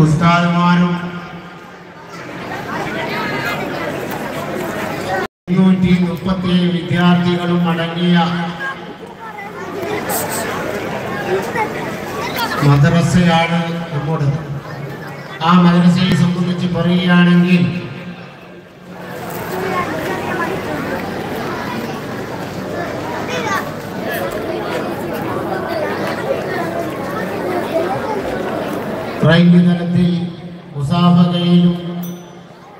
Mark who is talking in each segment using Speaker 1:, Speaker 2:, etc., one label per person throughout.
Speaker 1: ഉസ്താദുമാരും ഇരുന്നൂറ്റി മുപ്പത്തിയേഴ് വിദ്യാർത്ഥികളും അടങ്ങിയ മദ്രസയാണ് നമ്മുടെ. ആ മദ്രസയെ സംബന്ധിച്ച് പറയുകയാണെങ്കിൽ റൈൽ തലത്തിൽ മുസാഫകയിലും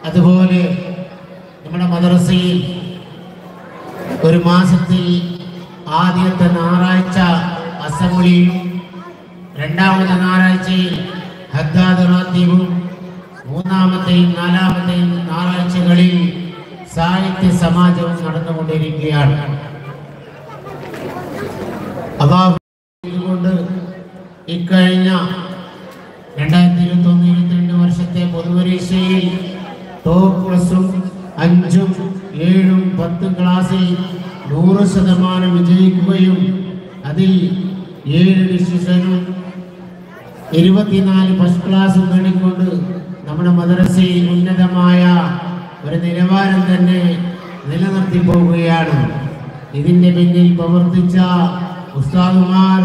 Speaker 1: അതുപോലെ നമ്മുടെ മദ്രസയിൽ ഒരു മാസത്തിൽ ആദ്യത്തെ ഞായറാഴ്ച അസംബ്ലിയും രണ്ടാമത്തെ ഞായറാഴ്ചയിൽ ഹദ്ദാദ് മൂന്നാമത്തെയും നാലാമത്തെയും ഞായറാഴ്ചകളിൽ സാഹിത്യ സമാജവും നടന്നുകൊണ്ടിരിക്കുകയാണ്. അതാ ഇക്കഴിഞ്ഞ രണ്ടായിരത്തി ഇരുപത്തി ഒന്ന് ഇരുപത്തിരണ്ട് വർഷത്തെ പൊതുപരീക്ഷയിൽ ടോപ്പ് പ്ലസും അഞ്ചും ഏഴും പത്തും ക്ലാസ്സിൽ നൂറ് ശതമാനം വിജയിക്കുകയും അതിൽ ഏഴ് ഡിസിഷനും ഇരുപത്തിനാല് ഫസ്റ്റ് ക്ലാസ് നേടിക്കൊണ്ട് നമ്മുടെ മദ്രസയിൽ ഉന്നതമായ ഒരു നിലവാരം തന്നെ നിലനിർത്തി പോവുകയാണ്. ഇതിന്റെ പിന്നിൽ പ്രവർത്തിച്ച ഉസ്താദുമാർ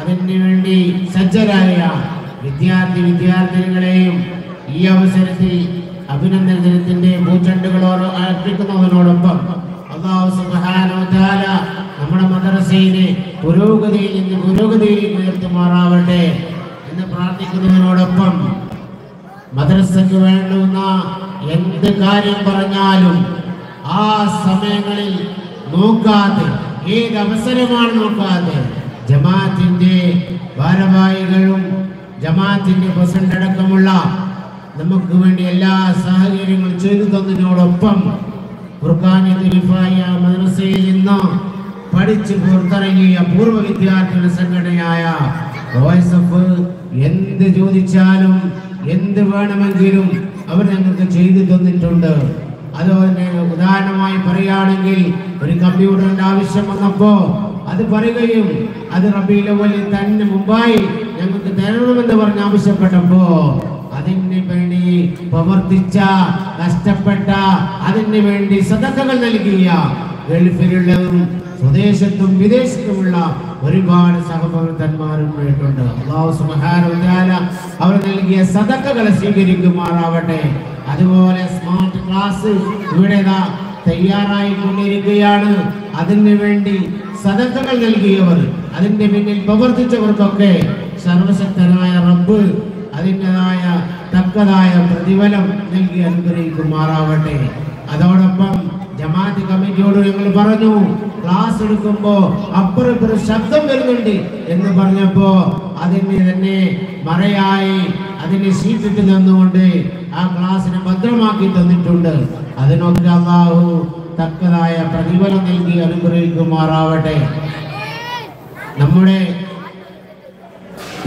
Speaker 1: അതിനു വേണ്ടി സജ്ജരായ വിദ്യാർത്ഥി വിദ്യാർത്ഥിനികളെയും ഈ അവസരത്തിൽ അഭിനന്ദന ദിനത്തിന്റെ പൂച്ചണ്ടുകളോട് അർപ്പിക്കുന്നതിനോടൊപ്പം നമ്മുടെ മദ്രസയിലെ പുരോഗതിയിൽ നിന്ന് പുരോഗതിയിലേക്ക് ഉയർത്തുമാറാവട്ടെ എന്ന് പ്രാർത്ഥിക്കുന്നതിനോടൊപ്പം മദ്രസയ്ക്ക് വേണ്ടുന്ന എന്ത് കാര്യം പറഞ്ഞാലും ആ സമയങ്ങളിൽ നോക്കാതെ ഏത് അവസരമാണ് നോക്കാതെ ജമാഅത്തിന്റെ ഭാരവാഹികളും ജമാഅത്തിന്റെ പ്രസിഡന്റ് അടക്കമുള്ള നമുക്ക് വേണ്ടി എല്ലാ സാഹചര്യങ്ങളും ചെയ്തു തന്നതിനോടൊപ്പം ഖുർആാനിയ മദ്രസയിൽ നിന്ന് പഠിച്ച് പുറത്തിറങ്ങിയ പൂർവ വിദ്യാർത്ഥികളുടെ സംഘടനയായ വോയിസ് ഓഫ് എന്ത് ചോദിച്ചാലും എന്ത് വേണമെങ്കിലും അവർ ഞങ്ങൾക്ക് ചെയ്തു തന്നിട്ടുണ്ട്. അതുപോലെ ഉദാഹരണമായി പറയുകയാണെങ്കിൽ ഒരു കമ്പ്യൂട്ടറിന്റെ ആവശ്യം വന്നപ്പോ അത് പറയുകയും അത് റബീലവലിൽ തന്നെ മുമ്പായി ഞങ്ങൾക്ക് തരണമെന്ന് പറഞ്ഞ് ആവശ്യപ്പെട്ടപ്പോ അതിന് വേണ്ടി പ്രവർത്തിച്ച കഷ്ടപ്പെട്ട അതിന് വേണ്ടി സദക്കകൾ നൽകിയ ഗൾഫിലുള്ളതും സ്വദേശത്തും വിദേശത്തുമുള്ള ഒരുപാട് സഹപ്രവർത്തന്മാരും കേട്ടുണ്ട് അള്ളാഹു തആല അവർ നൽകിയ സദക്കകളെ സ്വീകരിക്കുമാറാവട്ടെ. അതുപോലെ സ്മാർട്ട് ക്ലാസ് ഇവിടെ തയ്യാറായി കൊണ്ടിരിക്കുകയാണ് അതിന് വേണ്ടി സദക്കകൾ നൽകിയവർ അതിന്റെ പിന്നിൽ പ്രവർത്തിച്ചവർക്കൊക്കെ സർവശക്തനായ റബ്ബ് അതിന്റെതായ തക്കതായ പ്രതിഫലം നൽകി അനുഗ്രഹിക്കുമാറാവട്ടെ. അതോടൊപ്പം ജമാഅത്ത് കമ്മിറ്റിയോട് ഞങ്ങൾ പറഞ്ഞു ക്ലാസ് എടുക്കുമ്പോൾ അപ്പുറപ്പുറം ശബ്ദം വരുന്നുണ്ട് എന്ന് പറഞ്ഞപ്പോൾ അതിന് തന്നെ മറയായി അതിന് സീറ്റിട്ട് തന്നുകൊണ്ട് ആ ക്ലാസ്സിനെ ഭദ്രമാക്കി തന്നിട്ടുണ്ട്. അതിനൊക്കെ അള്ളാഹു തക്കതായ പ്രതിഫലം നൽകി അനുഗ്രഹിക്കുമാറാവട്ടെ. നമ്മുടെ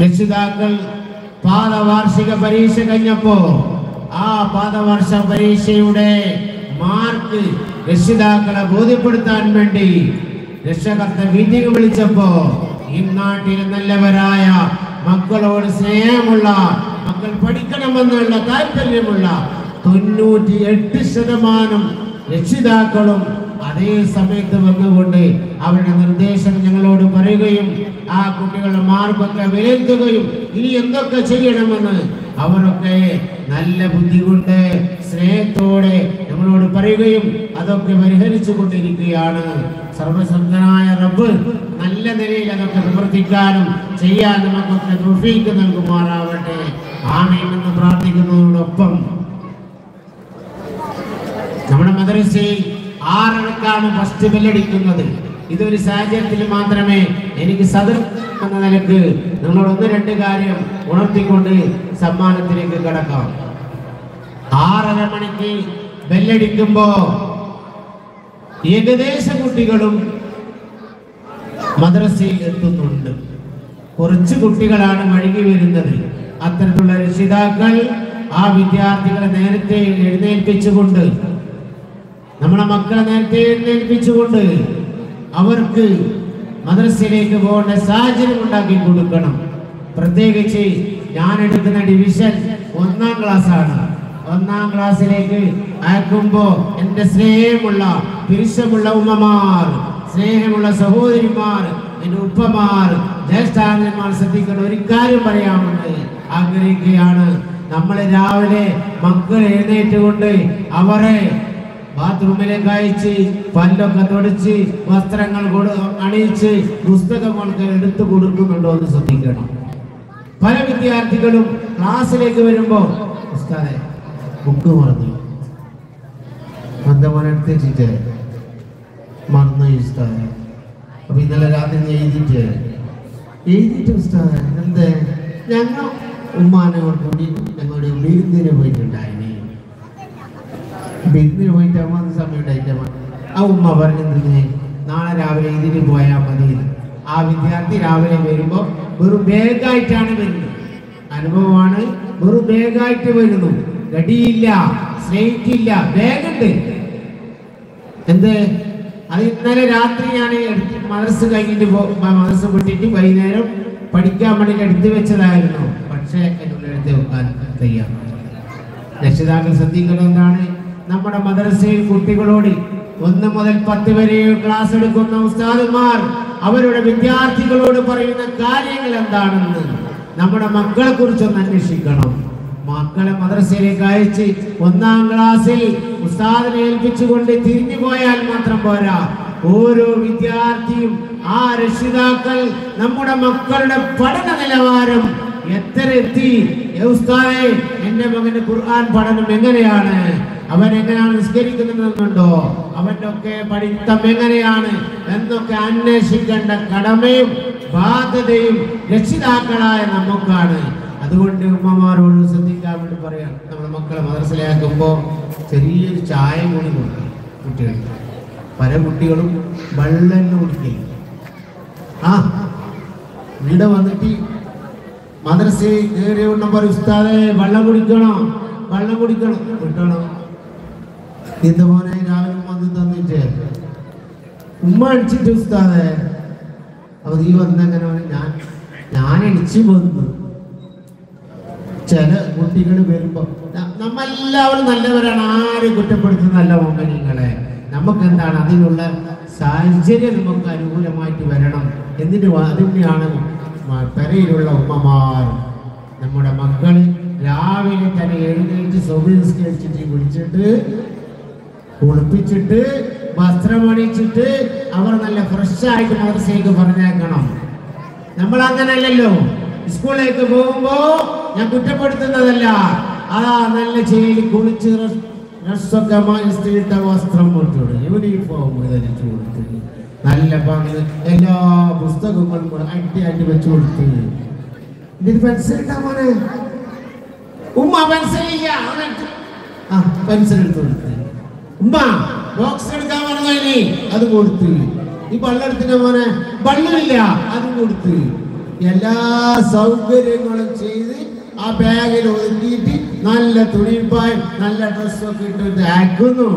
Speaker 1: രക്ഷിതാക്കൾ പാദവാർഷിക പരീക്ഷ കഴിഞ്ഞപ്പോ ആ പാദവർഷ പരീക്ഷയുടെ മാർക്ക് രക്ഷിതാക്കളെ ബോധ്യപ്പെടുത്താൻ വേണ്ടി രക്ഷകർത്ത മീറ്റിംഗ് വിളിച്ചപ്പോ ഈ നാട്ടിൽ നല്ലവരായ മക്കളോട് സ്നേഹമുള്ള മക്കൾ പഠിക്കണമെന്നുള്ള താല്പര്യമുള്ള തൊണ്ണൂറ്റി എട്ട് ശതമാനം രക്ഷിതാക്കളും അതേ സമയത്ത് വന്നുകൊണ്ട് അവരുടെ നിർദ്ദേശം ഞങ്ങളോട് പറയുകയും ആ കുട്ടികളുടെ മാർക്കൊക്കെ വിലയിരുത്തുകയും ഇനി എന്തൊക്കെ ചെയ്യണമെന്ന് അവരൊക്കെ നല്ല ബുദ്ധി കൊണ്ട് സ്നേഹത്തോടെ ഞങ്ങളോട് പറയുകയും അതൊക്കെ പരിഹരിച്ചു കൊണ്ടിരിക്കുകയാണ്. സർവശക്തനായ റബ്ബ് നല്ല നിലയിൽ അതൊക്കെ പ്രവർത്തിക്കാനും ചെയ്യാൻ നമുക്കൊക്കെ തൗഫീക്ക് നൽകുമാറാവട്ടെ. ആമയമെന്ന് പ്രാർത്ഥിക്കുന്നതോടൊപ്പം നമ്മുടെ മദ്രസയിൽ ആറരക്കാണ് ഫസ്റ്റ് ബെല്ലടിക്കുന്നത് ഇതൊരു സാഹചര്യത്തിൽ മാത്രമേ എനിക്ക് സദർ എന്ന നിലയ്ക്ക് നിങ്ങൾ ഒന്ന് രണ്ട് കാര്യം ഉണർത്തിക്കൊണ്ട് സമ്മാനത്തിലേക്ക് കടക്കാം. ആറര മണിക്ക് ബെല്ലടിക്കുമ്പോ ഏകദേശ കുട്ടികളും മദ്രസയിൽ എത്തുന്നുണ്ട്. കുറച്ച് കുട്ടികളാണ് വഴുകി വരുന്നത്. അത്തരത്തിലുള്ള രക്ഷിതാക്കൾ ആ വിദ്യാർത്ഥികളെ നേരത്തെ എഴുന്നേൽപ്പിച്ചുകൊണ്ട് നമ്മളെ മക്കളെ നേരത്തെ എഴുന്നേൽപ്പിച്ചുകൊണ്ട് അവർക്ക് മദ്രസയിലേക്ക് പോകേണ്ട സാഹചര്യം ഉണ്ടാക്കി കൊടുക്കണം. പ്രത്യേകിച്ച് ഞാൻ എടുക്കുന്ന ഡിവിഷൻ ഒന്നാം ക്ലാസ് ആണ്. ഒന്നാം ക്ലാസ്സിലേക്ക് അയക്കുമ്പോ എന്റെ സ്നേഹമുള്ള പിരിശമുള്ള ഉമ്മമാർ സ്നേഹമുള്ള സഹോദരിമാർ എന്റെ ഉപ്പമാർ ജ്യേഷ്ഠാനന്മാർ ശ്രദ്ധിക്കണം ഒരു കാര്യം പറയാമുണ്ട് ആഗ്രഹിക്കുകയാണ്. നമ്മൾ രാവിലെ മക്കൾ എഴുന്നേറ്റുകൊണ്ട് അവരെ ബാത്റൂമിലേക്ക് അയച്ച് പല്ലൊക്കെ തുടച്ച് വസ്ത്രങ്ങൾ കൊടു അണിയിച്ച് പുസ്തകങ്ങൾക്ക് എടുത്തു കൊടുക്കുന്നുണ്ടോ എന്ന് ശ്രദ്ധിക്കണം. പല വിദ്യാർത്ഥികളും ക്ലാസ്സിലേക്ക് വരുമ്പോ ഉസ്താദെ ബുക്ക് മറന്നു. മന്ദമോനെ എടുത്ത് വെച്ചിട്ട് മറന്നു ഉസ്താദെ. അപ്പൊ ഇന്നലെ രാത്രി എഴുതിട്ട് എഴുതിട്ട് ഉസ്താദെ എന്തേ? ഞങ്ങൾ ഉമ്മാനോട് കൂടി ഞങ്ങളുടെ വിരുന്നിന് പോയിട്ടുണ്ടായിന് വിരുന്നിന് പോയിട്ട് അമ്മ സമയം ഉണ്ടായിട്ട് അമ്മ ആ ഉമ്മ പറഞ്ഞിരുന്നേ നാളെ രാവിലെ ഇതിന് പോയാൽ മതി. ആ വിദ്യാർത്ഥി രാവിലെ വരുമ്പോൾ വെറും ബാഗായിട്ടാണ് വരുന്നത്. അനുഭവമാണ് വെറും ബാഗായിട്ട് വരുന്നു. ഗടിയില്ല സ്നേഹിക്കില്ല ബാഗുണ്ട് എന്ത്? അത് ഇന്നലെ രാത്രി ഞാൻ മനസ്സ് കഴിഞ്ഞിട്ട് മനസ്സ് വിട്ടിട്ട് വൈകുന്നേരം പഠിക്കാൻ വേണ്ടിയിട്ട് എടുത്തു വെച്ചതായിരുന്നു. പക്ഷേ എന്നുള്ള എടുത്ത് വെക്കാൻ തയ്യാറാണ് രക്ഷിതാക്കൾ ശ്രദ്ധിക്കുന്നത് എന്താണ്? നമ്മുടെ മദ്രസയിൽ കുട്ടികളോട് ഒന്ന് മുതൽ പത്ത് വരെ ക്ലാസ് എടുക്കുന്ന ഉസ്താദുമാർ അവരുടെ വിദ്യാർത്ഥികളോട് പറയുന്ന കാര്യങ്ങൾ എന്താണെന്ന് നമ്മുടെ മക്കളെ കുറിച്ചൊന്ന് അന്വേഷിക്കണം. മക്കളെ മദ്രസയിലേക്ക് അയച്ച് ഒന്നാം ക്ലാസ്സിൽ ഉസ്താദിനെ ഏൽപ്പിച്ചുകൊണ്ട് തിരിഞ്ഞു പോയാൽ മാത്രം പോരാ. ഓരോ വിദ്യാർത്ഥിയും ആ രക്ഷിതാക്കൾ നമ്മുടെ മക്കളുടെ പഠന നിലവാരം എത്ര എത്തി എന്റെ മകന്റെ ഖുർആൻ പഠനം എങ്ങനെയാണ്? അവൻ എങ്ങനെയാണ് നിസ്കരിക്കുന്നതെന്നുണ്ടോ? അവന്റെ ഒക്കെ പഠിത്തം എങ്ങനെയാണ്? എന്നൊക്കെ അന്വേഷിക്കേണ്ട കടമയും ബാധ്യതയും രക്ഷിതാക്കളായ നമുക്കാണ്. അതുകൊണ്ട് ഉമ്മമാരോട് ശ്രദ്ധിക്കാൻ വേണ്ടി പറയാം. നമ്മുടെ മക്കളെ മദ്രസയിലാക്കുമ്പോൾ ചെറിയൊരു ചായ കൂടി കൊടുക്കും കുട്ടികൾക്ക്. പല കുട്ടികളും വെള്ളം കുടിക്കില്ല ആ ഇവിടെ വന്നിട്ട് മദ്രസയിൽ കയറിയ ഉണ്ണം പറയും ഉസ്താദെ വെള്ളം കുടിക്കണോ? വെള്ളം കുടിക്കണം. കിട്ടണം ഇത് മോനെ രാവിലെ വന്ന് തന്നിട്ട്. ഉമ്മ അടിച്ചിട്ട് ഉസ്താദെ അപ്പൊ നീ വന്നങ്ങനെ ഞാൻ ഞാൻ അടിച്ചു വന്നു. ചില കുട്ടികൾ വരുമ്പോ നമ്മളെല്ലാവരും നല്ലവരാണ്. ആരും കുറ്റപ്പെടുത്തുന്നല്ല മോഹനിങ്ങളെ നമുക്ക് എന്താണ് അതിനുള്ള സാഹചര്യം നമുക്ക് അനുകൂലമായിട്ട് വരണം. എന്നിട്ട് അതിനെയാണ് പെരയിലുള്ള ഉമ്മമാർ. നമ്മുടെ മക്കൾ രാവിലെ തന്നെ എഴുന്നേറ്റ് സ്വഭിസ്കരിച്ചിട്ട് വിളിച്ചിട്ട് കുളിപ്പിച്ചിട്ട് വസ്ത്രമണിച്ചിട്ട് അവർ നല്ല ഫ്രഷ് ആയിട്ട് മദ്രസയ്ക്ക് പറഞ്ഞേക്കണം നമ്മൾ അങ്ങനല്ലല്ലോ സ്കൂളിലേക്ക് പോകുമ്പോ ഞാൻ കുറ്റപ്പെടുത്തുന്നതല്ല. ആ നല്ല ചേരി കുളിച്ച് ഡ്രസ്- ഡ്രസ്സൊക്കെ മനസ്സിലിട്ട വസ്ത്രം കൊടുത്തു യൂണിഫോം ധരിച്ചു കൊടുത്തു. നല്ല പങ്ക് എല്ലാ പുസ്തകങ്ങളും അട്ടി വെച്ചു കൊടുത്തു. ഇതിന് ഉമ്മ പെൻസിൽ ആ പെൻസിൽ എടുത്തു കൊടുത്ത്. ഉമ്മ ബോക്സ് എടുക്കാൻ പറഞ്ഞു ഇനി. അത് കൊടുത്ത്. ഈ ബള്ളെടുത്തിന്റെ മോനെ ബള്ളില്ല അത് കൊടുത്ത്. എല്ലാ സൗകര്യങ്ങളും ചെയ്ത് ആ ബാഗിൽ ഒതുക്കിയിട്ട് നല്ല തുണിപ്പായും നല്ല ഡ്രസ്സൊക്കെ ഇട്ടിട്ട് ആക്കുന്നു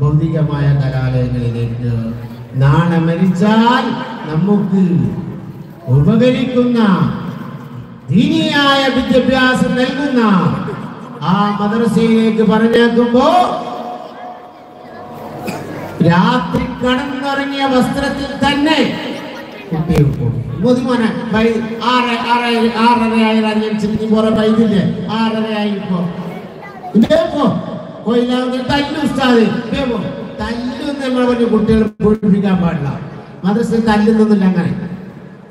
Speaker 1: ഭൗതികമായ കലാലയങ്ങളിലേക്ക് നാളെ മരിച്ചാൽ നമുക്ക് ഉപകരിക്കുന്ന ദീനിയായ വിദ്യാഭ്യാസം നൽകുന്ന ആ മദ്രസയിലേക്ക് പറഞ്ഞേക്കുമ്പോ രാത്രി കടന്നിറങ്ങിയ വസ്ത്രത്തിൽ തന്നെ പോറെ ആറര ആയിപ്പോ. കുട്ടികളെ പാടില്ല. മദ്രസ തല്ലുന്നൊന്നുമില്ല അങ്ങനെ.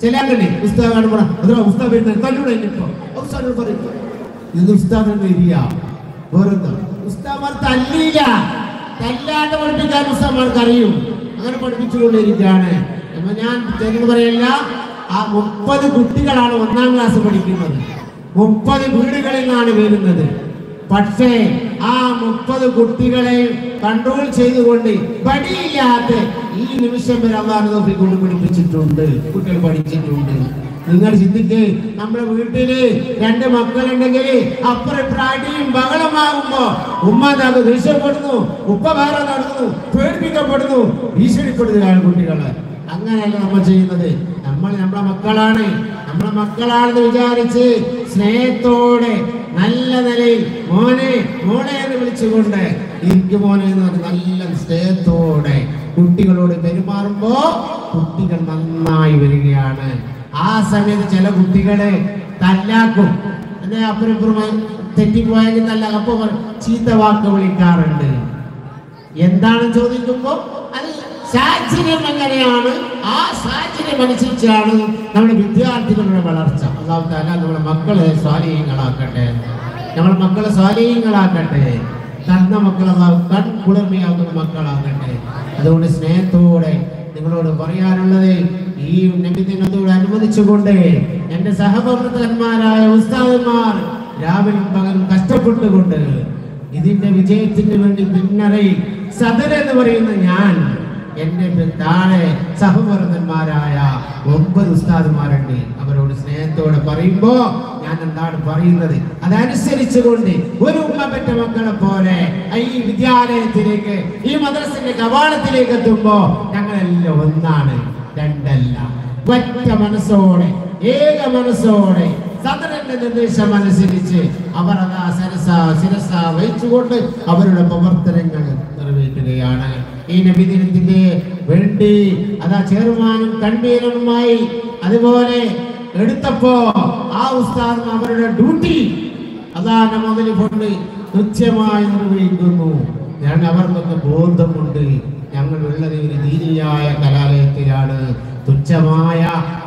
Speaker 1: ചില അങ്ങനെ ഉസ്താദ് കാണുമ്പോൾ അതാ ഉസ്താദ് വരുന്നത്? തല്ലൂടെ ഇപ്പൊ. ഉസ്താദ് പറയും ഇത് ഉസ്താദിന്റെ ഏരിയ. വേറെന്താ? ഉസ്താദ്മാർ തല്ലിയില്ല തല്ലാണ്ട് പഠിപ്പിക്കാൻ ഉസ്താദ്മാർക്ക് അറിയും അങ്ങനെ പഠിപ്പിച്ചുകൊണ്ടിരിക്കുകയാണ് അപ്പൊ ഞാൻ ചേട്ടന് പറയല്ല ആ മുപ്പത് കുട്ടികളാണ് ഒന്നാം ക്ലാസ് പഠിക്കുന്നത്. മുപ്പത് വീടുകളിൽ നിന്നാണ് വരുന്നത്. പക്ഷേ ആ മുപ്പത് കുട്ടികളെ കൺട്രോൾ ചെയ്തുകൊണ്ട് പടിയില്ലാത്ത ഈ നിമിഷം വരെ നോക്കി കൊണ്ട് പിടിപ്പിച്ചിട്ടുണ്ട് കുട്ടികൾ പഠിച്ചിട്ടുണ്ട്. നിങ്ങൾ ചിന്തിക്ക് നമ്മുടെ വീട്ടിൽ രണ്ട് മക്കളുണ്ടെങ്കിൽ അപ്പുറം പ്രാട്ടിയും ബഹളമാകുമ്പോ ഉമ്മ അത് ദേഷ്യപ്പെടുന്നു. ഉപ്പ വേറെ നടന്നു. പേടിപ്പിക്കപ്പെടുന്നു. ഭീഷണിപ്പെടുത്തുകയാണ് കുട്ടികളെ. അങ്ങനെയല്ല നമ്മൾ ചെയ്യുന്നത്? നമ്മൾ നമ്മളെ മക്കളാണ്. നമ്മളെ മക്കളാണെന്ന് വിചാരിച്ച് സ്നേഹത്തോടെ നല്ല നിലയിൽ മോനെ മോനെ എന്ന് വിളിച്ചുകൊണ്ട് എനിക്ക് മോനെ എന്ന് പറഞ്ഞ് നല്ല സ്നേഹത്തോടെ കുട്ടികളോട് പെരുമാറുമ്പോ കുട്ടികൾ നന്നായി വരികയാണ്. ആ സമയത്ത് ചില കുട്ടികളെ തല്ലാക്കും. എന്നെ അപ്പുറപ്പുറമായി തെറ്റിപ്പോയെങ്കിൽ തല്ല അപ്പൊ ചീത്ത വാക്ക് വിളിക്കാറുണ്ട്. എന്താണ് ചോദിക്കുമ്പോൾ സാഹചര്യം എങ്ങനെയാണ് ആ സാഹചര്യം അനുസരിച്ചാണ് നമ്മുടെ വിദ്യാർത്ഥികളുടെ വളർച്ച. അതാവുന്ന നമ്മുടെ മക്കളെ സ്വാധീനങ്ങളാക്കട്ടെ. നമ്മുടെ മക്കളെ സ്വാധീനങ്ങളാക്കട്ടെ. തന്ന മക്കളാകും കൺ കുളിർമയാകുന്ന മക്കളാകട്ടെ അതുകൊണ്ട് സ്നേഹത്തോടെ നിങ്ങളോട് പറയാനുള്ളത് ഈ നബിദിനത്തോട് അനുവദിച്ചുകൊണ്ട് എന്റെ സഹപ്രവർത്തകന്മാരായ ഉസ്താദന്മാർ രാവിലും പകലും കഷ്ടപ്പെട്ടുകൊണ്ട് ഇതിന്റെ വിജയത്തിന് വേണ്ടി പിന്നറയിൽ സദർ എന്ന് പറയുന്ന ഞാൻ എന്റെ താഴെ സഹവർണന്മാരായ ഒമ്പത് ഉസ്താദുമാരുണ്ട്. അവരോട് സ്നേഹത്തോടെ പറയുമ്പോ ഞാൻ എന്താണ് പറയുന്നത്? അതനുസരിച്ചുകൊണ്ട് ഒരു ഉമ്മപ്പെട്ട മക്കളെ പോലെ ഈ വിദ്യാലയത്തിലേക്ക് ഈ മദ്രസിന്റെ കവാടത്തിലേക്ക് എത്തുമ്പോ ഞങ്ങളെല്ലാം ഒന്നാണ്. രണ്ടല്ല. ഒറ്റ മനസ്സോടെ ഏക മനസ്സോടെ സദനന്റെ നിർദ്ദേശം അനുസരിച്ച് അവർ അതാ സരസ ശിരസ വഹിച്ചുകൊണ്ട് അവരുടെ പ്രവർത്തനങ്ങൾ നിർവഹിക്കുകയാണ് ഈ നബിദിനത്തിന്റെ വേണ്ടി അതാ ചെയർമാനും കൺവീനറുമായി അതുപോലെ എടുത്തപ്പോ ആ ഉസ്താദ് അവരുടെ ഡ്യൂട്ടി അതാണ് മുതൽ കൊണ്ട് കൃത്യമായി നിർവഹിക്കുന്നു ഞാൻ അവർക്കൊക്കെ ബോധമുണ്ട്. ഞങ്ങൾ ഉള്ളത് ഒരു ദീനിയായ കലാലയത്തിലാണ്. തുച്ഛമായ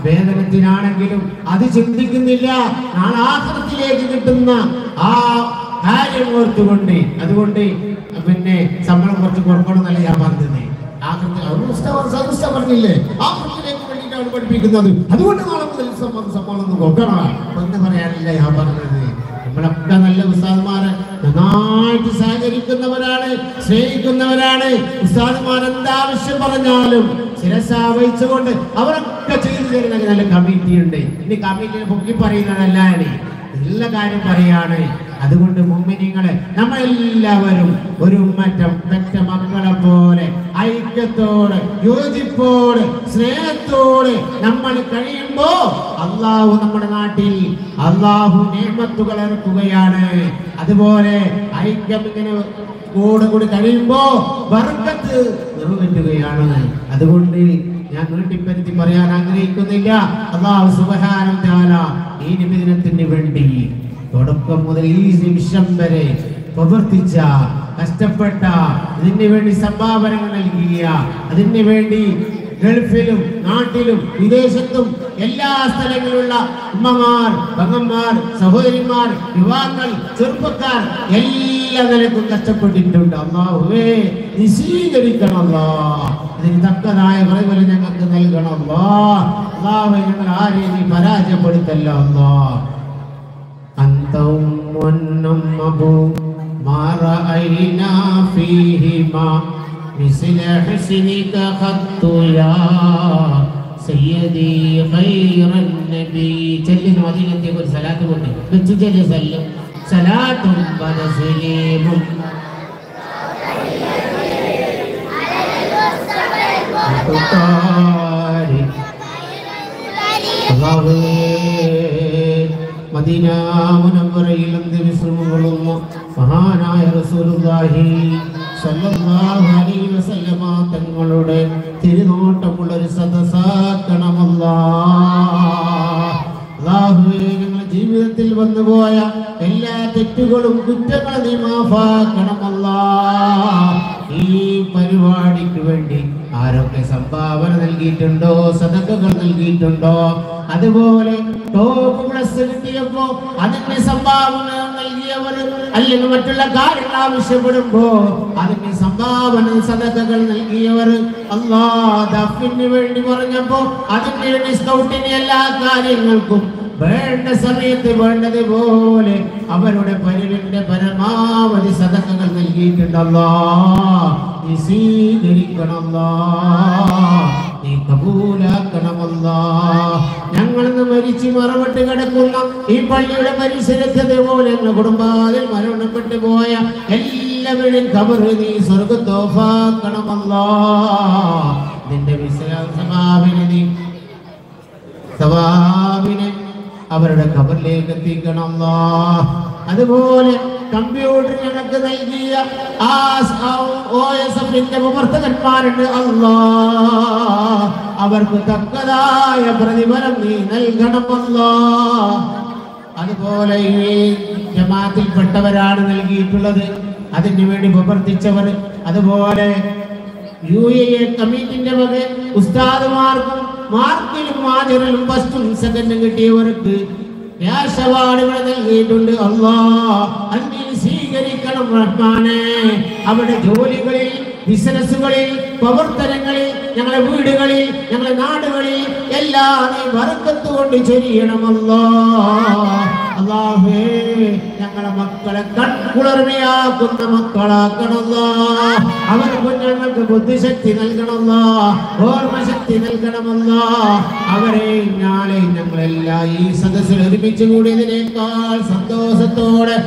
Speaker 1: വേതനത്തിനാണെങ്കിലും അത് ചിന്തിക്കുന്നില്ല. നാളെ ആഹ്റത്തിലേക്ക് കിട്ടുന്ന ആ കാര്യം ഓർത്തുകൊണ്ട് അതുകൊണ്ട് പിന്നെ ശമ്പളം കുറച്ച് കുറക്കണമെന്നല്ല ഞാൻ പറഞ്ഞത് പറഞ്ഞില്ലേ? ആഹ്റത്തിലേക്ക് വേണ്ടിയിട്ടാണ് പഠിപ്പിക്കുന്നത്. അതുകൊണ്ട് നാളെ മുതൽ ഒന്ന് കൊടുക്കണം എന്ന് പറയാനില്ല ഞാൻ പറഞ്ഞത്. നമ്മളൊക്കെ നല്ല ഉസ്താദ്മാരെ നന്നായിട്ട് സഹകരിക്കുന്നവരാണ് സ്നേഹിക്കുന്നവരാണ്. ഉസ്താദ്മാർ എന്താവശ്യം പറഞ്ഞാലും ശിരസ വഹിച്ചുകൊണ്ട് അവരൊക്കെ ചെയ്തു തരുന്ന നല്ല കമ്മിറ്റി ഉണ്ട് ഇനി കമ്മിറ്റിനെ പൊക്കി പറയുന്നതല്ലാണ് എല്ലാ കാര്യം പറയാണ്. അതുകൊണ്ട് മുമ്പിനിങ്ങളെ നമ്മളെല്ലാവരും ഒരു മറ്റം പെറ്റ മക്കളെ പോലെ ഐക്യത്തോട് യോജിപ്പോട് സ്നേഹത്തോട് നമ്മൾ കഴിയുമ്പോ അള്ളാഹു നമ്മുടെ നാട്ടിൽ അള്ളാഹു നിയമത്തുകൾ ഇറക്കുകയാണ് അതുപോലെ ഐക്യം ഇങ്ങനെ കൂടെ കഴിയുമ്പോ വർഗത്ത് നിറവേറ്റുകയാണ്. അതുകൊണ്ട് ഞാൻ നീട്ടിപ്പരുത്തി പറയാൻ ആഗ്രഹിക്കുന്നില്ല. അള്ളാഹു സുബഹാനം താല ഈ നിമിദിനത്തിന് വേണ്ടി തുടക്കം മുതൽ ഈ നിമിഷം വരെ പ്രവർത്തിച്ച കഷ്ടപ്പെട്ട ഇതിന് വേണ്ടി സംഭാവനകൾ നൽകിയ അതിന് വേണ്ടി ഗൾഫിലും നാട്ടിലും വിദേശത്തും എല്ലാ സ്ഥലങ്ങളിലുള്ള ഉമ്മമാർ പെങ്ങന്മാർ സഹോദരിമാർ യുവാക്കൾ ചെറുപ്പക്കാർ എല്ലാ നിലക്കും കഷ്ടപ്പെട്ടിട്ടുണ്ട്. അമ്മാവേ നീ സ്വീകരിക്കണം അല്ലാ ഇതിന് തക്കതായ പ്രതിഫലം ഞങ്ങൾക്ക് നൽകണമല്ലോ. അമ്മാവെ ഞങ്ങൾ ആരെയും പരാജയപ്പെടുത്തല്ലോ അമ്മാ. أنت أم أبو ما رأينا فيهما مثل حسنك خط يا سيدي خير النبي جل مدينة يقول صلاة بتجل سلم صلاة وتسليم المختار അള്ളാഹുവേ മദീന മുനവ്വറയിൽ അന്ത്യവിശ്രമങ്ങളുള്ള മഹാനായ റസൂലുള്ളാഹി സല്ലല്ലാഹു അലൈഹി വസല്ലമ തങ്ങളുടെ തിരുനോട്ടമുള്ള ഒരു സദസാക്കണമല്ലാ. അള്ളാഹുവേ ഞങ്ങളുടെ ജീവിതത്തിൽ വന്നുപോയ എല്ലാ തെറ്റുകളും കുറ്റങ്ങളും നീ മാഫാക്കണമല്ലാ. ഈ പരിപാടിക്ക് വേണ്ടി ആരൊക്കെ സംഭാവന നൽകിയിട്ടുണ്ടോ സദക്കകൾ നൽകിയിട്ടുണ്ടോ? അതുപോലെ ടോപ്പ് പ്ലസ് കിട്ടിയപ്പോ അതിന് സംഭാവന നൽകിയവർ അല്ലെങ്കിൽ മറ്റുള്ള കാര്യങ്ങൾ ആവശ്യപ്പെടുമ്പോ അതിന് സംഭാവന സദക്കകൾ നൽകിയവർ അല്ലാ ദഫിന് വേണ്ടി പറഞ്ഞപ്പോ അതിന് വേണ്ടി സ്കൗട്ടിന് എല്ലാ കാര്യങ്ങൾക്കും വേണ്ട സമയത്ത് വേണ്ടതുപോലെ അവരുടെ പരിവിന്റെ പരമാവധി സദക്കങ്ങൾ നൽകിയിട്ടുണ്ടല്ലോ നീ സ്വീകരിക്കണമല്ലോ. നീ കബൂലാക്കണമല്ലോ. ഞങ്ങളിന്ന് മരിച്ചു മറവിട്ട് കിടക്കുന്ന ഈ പള്ളിയുടെ പരിസരത്ത് ഞങ്ങളുടെ കുടുംബാതിൽ മരണപ്പെട്ടു പോയ എല്ലാവരുടെയും കബർ നീ സ്വർഗത്തോഫാക്കണമല്ല നിന്റെ വിശ്രാമ സമാപിനെ നീ സവാബിനെ അവരുടെ ഖബറിലേക്ക് എത്തിക്കണം അതുപോലെ കമ്പ്യൂട്ടർ ഞങ്ങൾക്ക് നൽകിയ ആ ഒ എസ് എഫിന്റെ പ്രവർത്തകന്മാരുണ്ട് അല്ലാ. അവർക്ക് തക്കതായ പ്രതിഫലം നീ നൽകണമല്ലോ അതുപോലെ ഈ ജമാത്തിൽപ്പെട്ടവരാണ് നൽകിയിട്ടുള്ളത്. അതിനു വേണ്ടി പ്രവർത്തിച്ചവർ. അതുപോലെ യു എ കമ്മിറ്റിന്റെ വക ഉസ്താദുമാർക്കും മാർക്കിലും മാജറിലും ഫസ്റ്റും സെക്കൻഡും കിട്ടിയവർക്ക് ക്യാഷ് നൽകിയിട്ടുണ്ട്. അള്ളാ അന്നിൽ സ്വീകരിക്കണം റഹ്മാനെ. അവരുടെ ജോലികളിൽ ബിസിനസ്സുകളിൽ പ്രവർത്തനങ്ങളിൽ ഞങ്ങളുടെ വീടുകളിൽ ഞങ്ങളെ നാടുകളിൽ എല്ലാം നീ വറക്കത്ത് കൊണ്ട് ചൊരിയണമല്ലോ അള്ളാഹേ ഞങ്ങളെ മക്കളെ കൺകുളർമയാക്കുന്ന മക്കളാക്കണമല്ലോ അവർ കുഞ്ഞുങ്ങൾക്ക് ബുദ്ധിശക്തി നൽകണമല്ലോ ഓർമ്മശക്തി നൽകണമല്ലോ അവരെ നാളെ ഞങ്ങളെല്ലാം ഈ സദസ്സിൽ ഒരുമിച്ച് കൂടിയതിനേക്കാൾ സന്തോഷത്തോടെ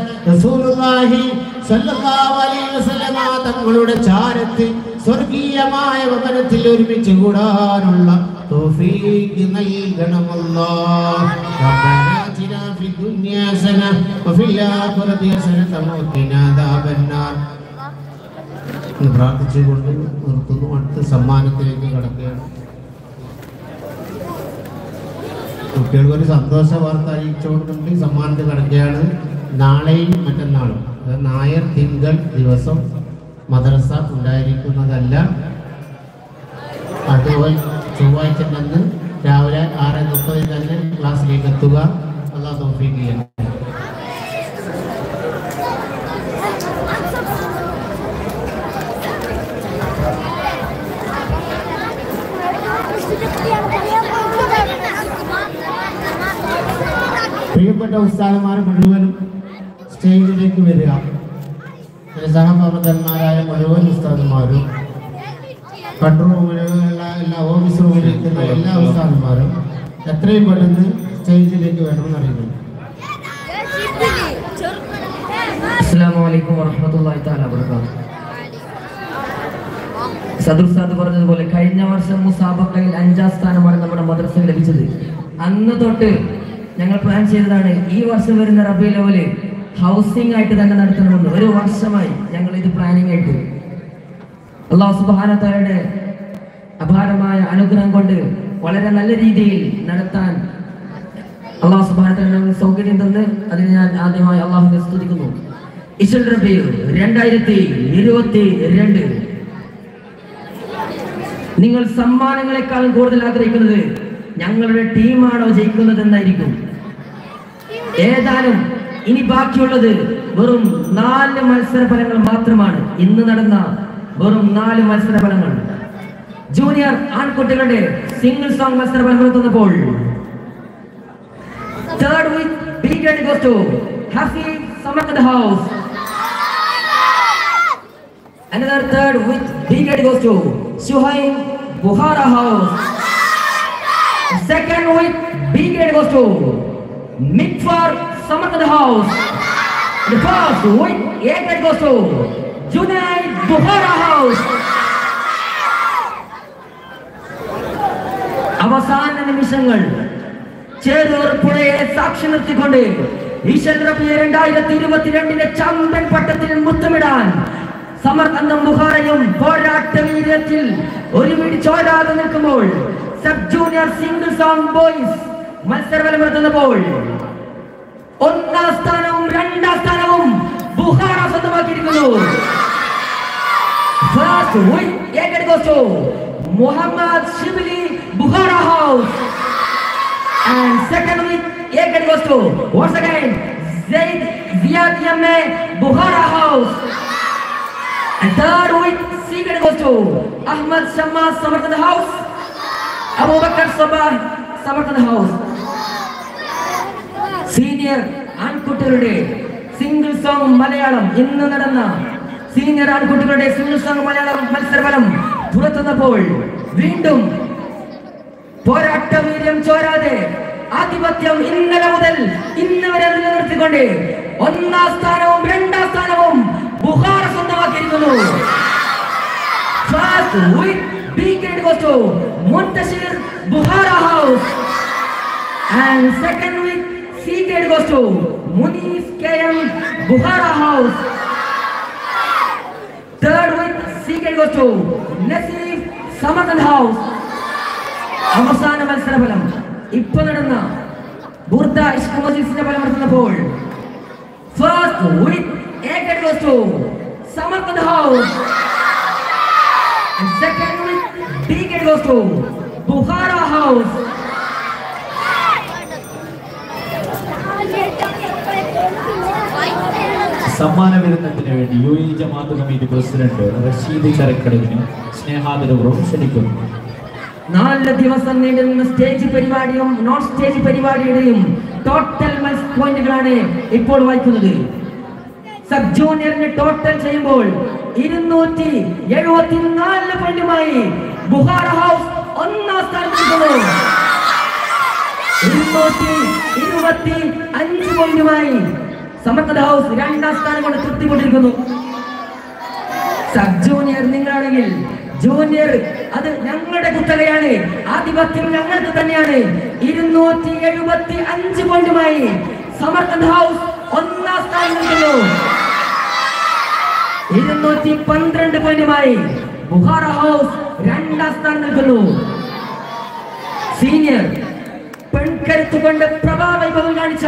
Speaker 1: തങ്ങളുടെ ചാരത്ത് സ്വർഗീയമായ വനത്തിൽ ഒരുമിച്ച് കൂടാനുള്ള തോഫീക്ക് പ്രാർത്ഥിച്ചുകൊണ്ട് നിർത്തുന്നു. അടുത്ത സമ്മാനത്തിലേക്ക് കടക്കുകയാണ്. കുട്ടികൾക്ക് ഒരു സന്തോഷ വാർത്ത അറിയിച്ചുകൊണ്ടുണ്ട്. സമ്മാനത്തിൽ കിടക്കുകയാണ് നാളെയും മറ്റന്നാളും. നായർ തിങ്കൾ ദിവസം മദ്രസ ഉണ്ടായിരിക്കുന്നതല്ല. അതുപോലെ ചൊവ്വാഴ്ച നിന്ന് രാവിലെ ആറ് മുപ്പതിൽ തന്നെ ക്ലാസ്സിലേക്ക് എത്തുക. തൗഫീഖ് ചെയ്യണം പ്രിയപ്പെട്ട ഉസ്താദന്മാർ മുഴുവനും സ്റ്റേജിലേക്ക് വരിക. പിന്നെ സഹപ്രവർത്തകന്മാരായ മുഴുവൻ ഉസ്താദന്മാരും കൺട്രോളിലുള്ള എല്ലാ ഓഫീസ് റൂമിലിരിക്കുന്ന എല്ലാ ഉസ്താദന്മാരും എത്രയും പെട്ടെന്ന് സ്റ്റേജിലേക്ക് വേണമെന്ന് അറിയുന്നു
Speaker 2: പറഞ്ഞതുപോലെ കഴിഞ്ഞ വർഷം മുസാബക്കയിൽ അഞ്ചാം സ്ഥാനമാണ് നമ്മുടെ മദ്രസ ലഭിച്ചത്. അന്ന് തൊട്ട് ഞങ്ങൾ പ്ലാൻ ചെയ്തതാണ് ഈ വർഷം വരുന്ന റബി ലെവൽ ഹൗസിംഗ് ആയിട്ട് തന്നെ നടത്തണമെന്ന് ഒരു വർഷമായി ഞങ്ങൾ ഇത് പ്ലാനിങ് ആയിട്ട്. അള്ളാഹു സുബാനത്താരുടെ അപാരമായ അനുഗ്രഹം കൊണ്ട് വളരെ നല്ല രീതിയിൽ നടത്താൻ അള്ളാഹു സുബാനത്താരുടെ സൗകര്യം തന്ന്. അതിന് ഞാൻ ആദ്യമായി അള്ളാഹുവിനെ സ്തുതിക്കുന്നു. രണ്ടായിരത്തി ഇരുപത്തി രണ്ട്. നിങ്ങൾ സമ്മാനങ്ങളെക്കാളും കൂടുതൽ ആഗ്രഹിക്കുന്നത് ഞങ്ങളുടെ ടീമാണോ ജയിക്കുന്നത് എന്നായിരിക്കും ഏതാനും ഇനി ബാക്കിയുള്ളത് വെറും നാല് മത്സര ഫലങ്ങൾ മാത്രമാണ്. ഇന്ന് നടന്ന വെറും നാല് മത്സര ഫലങ്ങൾ ജൂനിയർ ആൺകുട്ടികളുടെ സിംഗിൾ സോങ് മത്സര ഫലങ്ങൾ എത്തുന്നപ്പോൾ third with goes to Hafeez Samarkand house Another third with B grade goes to Suhaim Buhara House. Second with B grade goes to Mikfar Samarkand House. The first win, A that goes to Junaid Bukhara House. അവസാന നിമിഷങ്ങൾ ചേരൂർ സാക്ഷി നിർത്തിക്കൊണ്ട് ഈശ്വർ രണ്ടായിരത്തി ഇരുപത്തിരണ്ടിന്റെ champion പട്ടത്തിന് മുത്തമിടാൻ സമർക്കന്ദം ബുഹാറയും പോരാട്ട വീര്യത്തിൽ ഒരു പിടി ചോരാതെ നിൽക്കുമ്പോൾ sub junior single song boys മത്സരഫലം നടത്തുന്നപ്പോൾ ഒന്നാം സ്ഥാനവും രണ്ടാം സ്ഥാനവും Bukhara സ്വന്തമാക്കിയിരിക്കുന്നു First win, Yegan goes to Muhammad Shibli Bukhara House. And second win, Yegan goes to once again Zaid Ziyad Yamme Bukhara House. And third win, second goes to Ahmad Shamma Samarkand House. Abu Bakr Sabah Samarkand House. senior ആൺകുട്ടികളുടെ single song Malayalam ഇന്ന് നടന്ന senior ആൺകുട്ടികളുടെ single song Malayalam മത്സരഫലം പുറത്തുന്നപ്പോൾ വീണ്ടും പോരാട്ട വീര്യം ചോരാതെ ആധിപത്യം ഇന്നലെ മുതൽ ഇന്ന് വരെ നിലനിർത്തിക്കൊണ്ട് ഒന്നാം സ്ഥാനവും രണ്ടാം സ്ഥാനവും ബുഹാർ സ്വന്തമാക്കിയിരിക്കുന്നു. First house and second with C grade goes to Muniz KM Bukhara House. Third with C grade goes to Nasif Samarkand House. അവസാന മത്സരഫലം ഇപ്പൊ നടന്ന ബുർദ ഇഷ്ക മജീസിന്റെ ഫലം നടത്തുന്നപ്പോൾ first with a grade goes to Samarkand House. And second with B grade goes to Bukhara House.
Speaker 3: സമ്മാന വിതരണത്തിന് വേണ്ടി U A Jamaat committee president Rasheed ചരക്കടവിന് സ്നേഹാദരപൂർവം ക്ഷണിക്കുന്നു.
Speaker 2: നാല് ദിവസം നീണ്ടുനിന്ന സ്റ്റേജ് പരിപാടിയും നോൺ സ്റ്റേജ് പരിപാടിയുടെയും ടോട്ടൽ മൈസ് പോയിന്റുകളാണ് ഇപ്പോൾ വായിക്കുന്നത്. സബ് ജൂനിയറിന് ടോട്ടൽ ചെയ്യുമ്പോൾ ഇരുന്നൂറ്റി എഴുപത്തി നാല് പോയിന്റുമായി ബുഹാർ ഹൗസ് ഒന്നാം സ്ഥാനത്തെത്തുന്നു. ഇരുന്നൂറ്റി ഇരുപത്തി അഞ്ച് പോയിന്റുമായി സമർക്കത ഹൗസ് രണ്ടാം സ്ഥാനം കൊണ്ട് തൃപ്തിപ്പെട്ടിരിക്കുന്നു. സബ് ജൂനിയർ നിങ്ങളാണെങ്കിൽ ജൂനിയർ അത് ഞങ്ങളുടെ കുത്തകയാണ്. ആധിപത്യം ഞങ്ങൾക്ക് തന്നെയാണ്. ഇരുന്നൂറ്റി എഴുപത്തി അഞ്ച് പോയിന്റുമായി സമർക്കന്ത് ഹൗസ് ഒന്നാം സ്ഥാനം നിൽക്കുന്നു. ഇരുന്നൂറ്റി പന്ത്രണ്ട് പോയിന്റുമായി ബുഹാറ ഹൗസ് രണ്ടാം സ്ഥാനം നിൽക്കുന്നു. സീനിയർ പെൺകരുത്തുകൊണ്ട് പ്രഭാവൈഭവം കാണിച്ച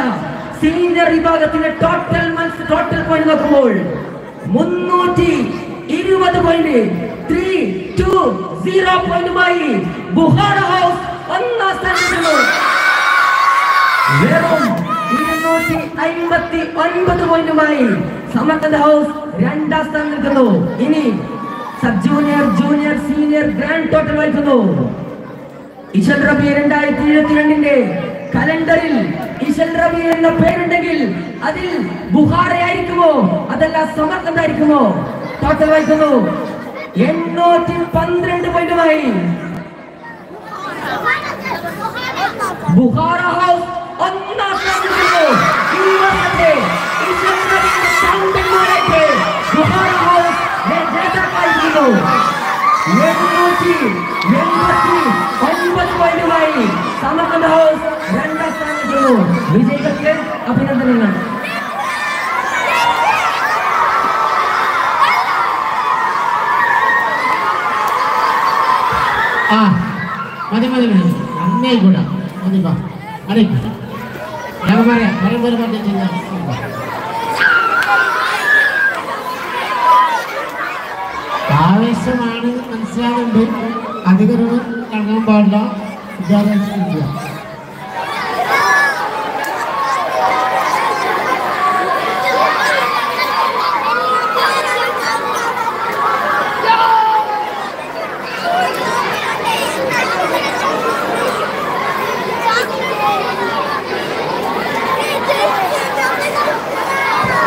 Speaker 2: സീനിയർ വിഭാഗത്തിന്റെ ടോട്ടൽ മത്സ ടോട്ടൽ പോയിന്റ് നോക്കുമ്പോൾ മുന്നൂറ്റി ഇരുപത് പോയിന്റ് ത്രീ ടു സീറോ പോയിന്റുമായി ബുഹാറ ഹൗസ് ഒന്നാം സ്ഥാനത്തിരുന്നു വെറും ഇരുന്നൂറ്റി അൻപത്തി ഒൻപത് പോയിന്റുമായി സമത്തത് ഹൗസ് രണ്ടാം സ്ഥാനം നിൽക്കുന്നു ഇനി sub junior junior senior grand total വഹിക്കുന്നു. ഇശൽ റബി രണ്ടായിരത്തി ഇരുപത്തിരണ്ടിന്റെ കലണ്ടറിൽ ഇശൽ റബി എന്ന പേരുണ്ടെങ്കിൽ അതിൽ ബുഹാറയായിരിക്കുമോ അതല്ല സമർക്കന്തായിരിക്കുമോ ടോട്ടൽ വായിക്കുന്നു. എണ്ണൂറ്റി പന്ത്രണ്ട് പോയിന്റുമായി ബുഹാറ ഹൗസ് ഒന്നാം ഒൻപത് പോയിന്റുമായി സമർക്കന്ത ഹൗസ് രണ്ടാം സ്ഥാനത്തിരുന്നു വിജയികൾക്ക് അഭിനന്ദനങ്ങൾ
Speaker 1: ആ മതി മതി മതി നന്നായിക്കൂടാ മതി വാ അതെ ഞാൻ പറയാം പറയുമ്പോൾ ഒരു പദ്ധതി ചെയ്യാം ആവേശമാണ് മനസ്സിലാകുന്നുണ്ട് അധികം കടക്കാൻ പാടില്ല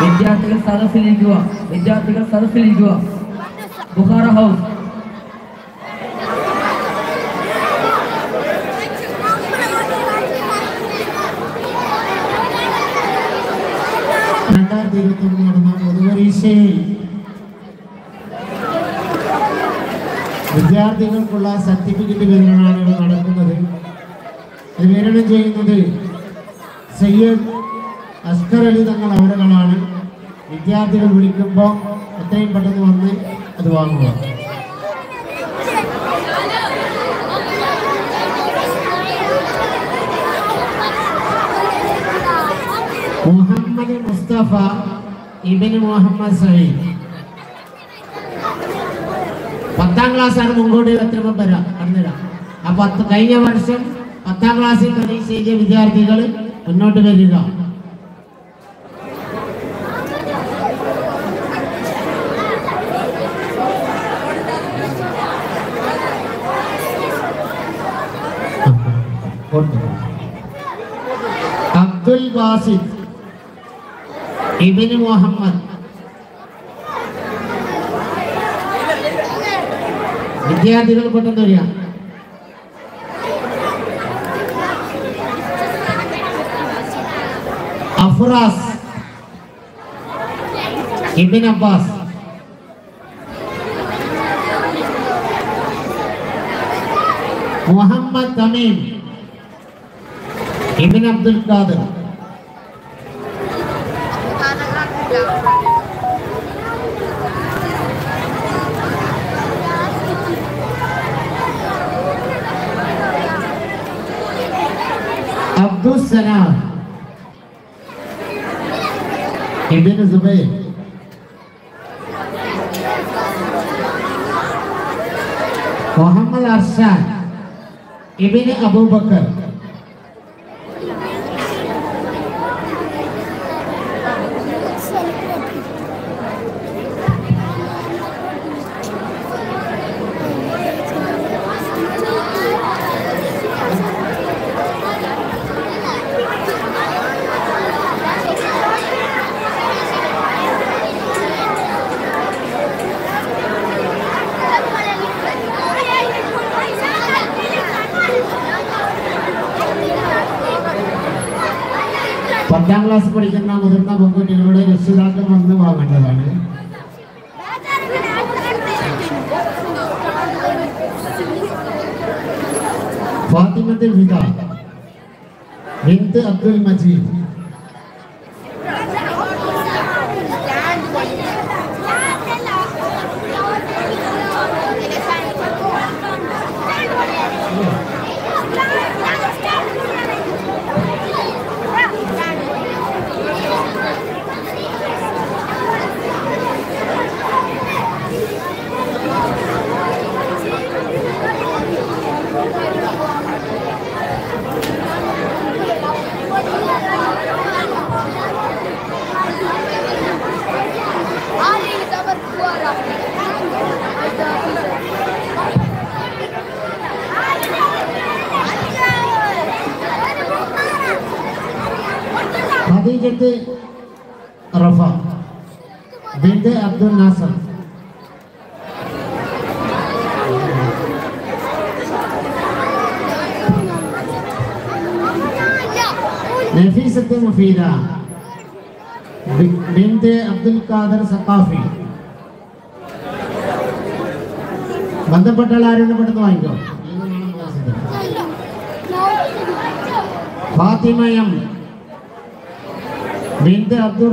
Speaker 2: विद्यार्थ
Speaker 1: सरसिल विद्यार्थ सरसिल बुखार हाउस। വിദ്യാർത്ഥികൾക്കുള്ള സർട്ടിഫിക്കറ്റ് വിതരണമാണ് ഇവിടെ നടക്കുന്നത്. ഇത് വിതരണം ചെയ്യുന്നത് സയ്യദ് അസ്കർ അലി തങ്ങൾ അവരുകളാണ്. വിദ്യാർത്ഥികൾ വിളിക്കുമ്പോൾ എത്രയും പെട്ടെന്ന് വന്ന് അത് വാങ്ങുക. മുഹമ്മദ് മുസ്തഫ ഇബിന് മുഹമ്മദ് സയ്യിദ്. പത്താം ക്ലാസ് ആണ് മുൻകൂട്ടി എത്തുമ്പോൾ വരാം അറിഞ്ഞിടാം ആ കഴിഞ്ഞ വർഷം പത്താം ക്ലാസ്സിൽ പരീക്ഷ എഴുതിയ വിദ്യാർത്ഥികൾ മുന്നോട്ട് വരിക. അബ്ദുൽ ബാസിദ് ഇബിന് മുഹമ്മദ് വിദ്യാർത്ഥികൾ പെട്ടെന്ന് വരിക അഫ്രാസ് ഇബിൻ അബ്ബാസ് മുഹമ്മദ് തമീം ഇബിൻ Abdul Khader السلام ابن زبير محمد أرشاد ابن أبو بكر por el llamado.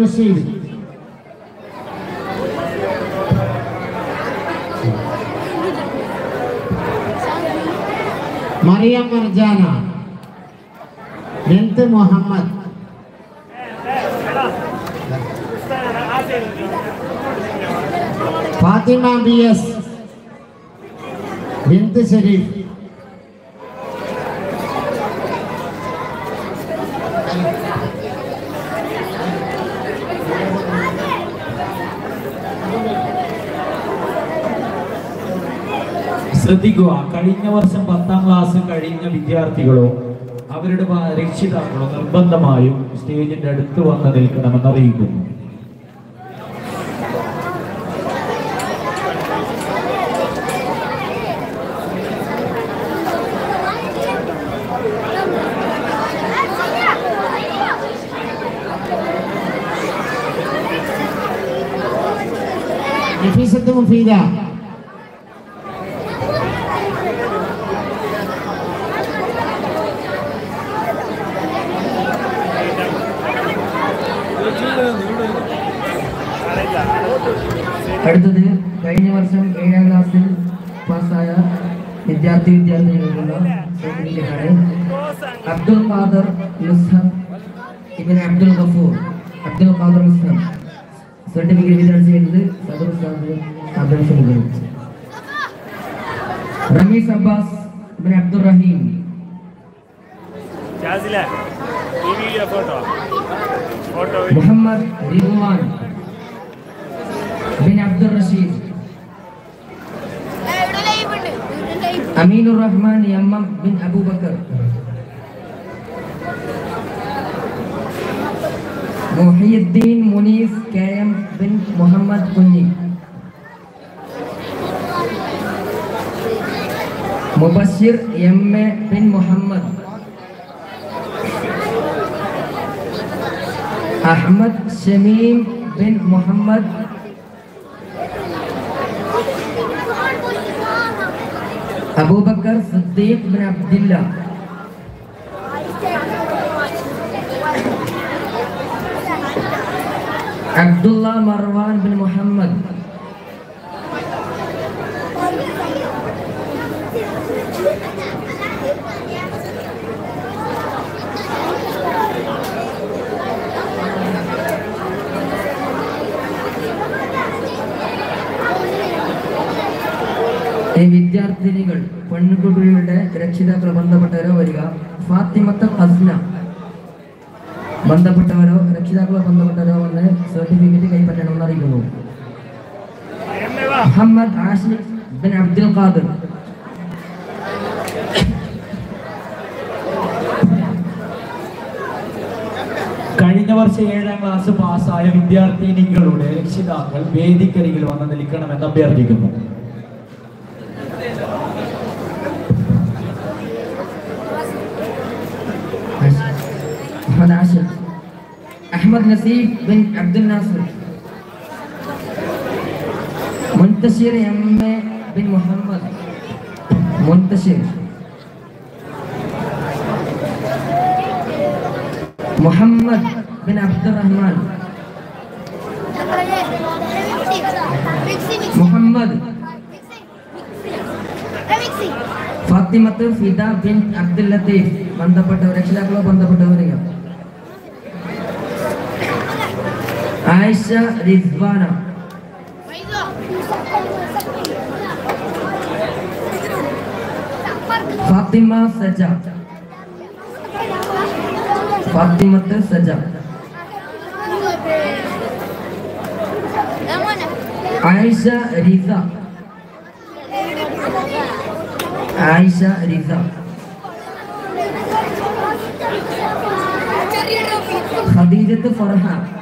Speaker 1: receive. Maria Marjana. Binti Muhammad. Fatima Bias. Binti
Speaker 2: Syarif. കഴിഞ്ഞ വർഷം പത്താം ക്ലാസ് കഴിഞ്ഞ വിദ്യാർത്ഥികളോ അവരുടെ രക്ഷിതാക്കളോ നിർബന്ധമായും സ്റ്റേജിന്റെ അടുത്ത് വന്ന് നിൽക്കണമെന്ന് അറിയിക്കുന്നു. نفيسة مفيدة billah ബന്ധപ്പെട്ടവരോ രക്ഷിതാക്കളോ ബന്ധപ്പെട്ടവരോ വന്ന് സർട്ടിഫിക്കറ്റ് കൈപ്പറ്റണമെന്ന് അറിയിക്കുന്നു മുഹമ്മദ് ആഷിഖ് അബ്ദുൽ ഖാദർ.
Speaker 3: കഴിഞ്ഞ വർഷം ഏഴാം ക്ലാസ് പാസ്സായ വിദ്യാർത്ഥിനികളുടെ രക്ഷിതാക്കൾ വേദിക്കരികിൽ വന്ന് നിൽക്കണമെന്ന് അഭ്യർത്ഥിക്കുന്നു.
Speaker 2: نسيب بن عبد الناصر منتشر يم بن محمد منتشر محمد بن عبد الرحمن محمد فاطمة فدا بنت عبد اللطيف بندப்பட்டவர் எக்ஸாக்ட்லா பந்தப்பட்டவருங்க आयशा रिजवाना फातिमा सजा फातिमत सजा आयशा रिजा आयशा रिजा खदीजत फरहा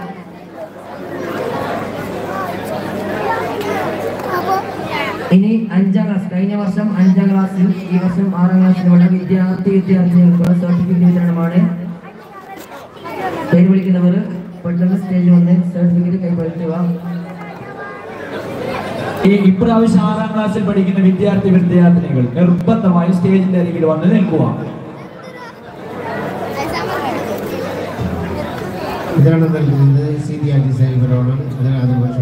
Speaker 2: ഇനി അഞ്ചാം ക്ലാസ് കഴിഞ്ഞ വർഷം അഞ്ചാം ക്ലാസ്സിൽ ഈ വർഷം ആറാം ക്ലാസ്സിലുള്ള വിദ്യാർത്ഥി വിദ്യാർത്ഥികൾക്കുള്ള സർട്ടിഫിക്കറ്റ് വിതരണമാണ്. പേര് വിളിക്കുന്നവർ പെട്ടെന്ന് സ്റ്റേജിൽ വന്ന് സർട്ടിഫിക്കറ്റ് കൈപ്പറ്റുക.
Speaker 3: ഈ ഇപ്രാവശ്യം ആറാം ക്ലാസ്സിൽ പഠിക്കുന്ന വിദ്യാർത്ഥി വിദ്യാർത്ഥിനികൾ നിർബന്ധമായി സ്റ്റേജിന്റെ അരികിൽ വന്ന് നിൽക്കുക.
Speaker 1: വിതരണം നൽകുന്നത് സി ഡി ആർ സൈബറോണം അതിനാദ്യം അതുപോലെ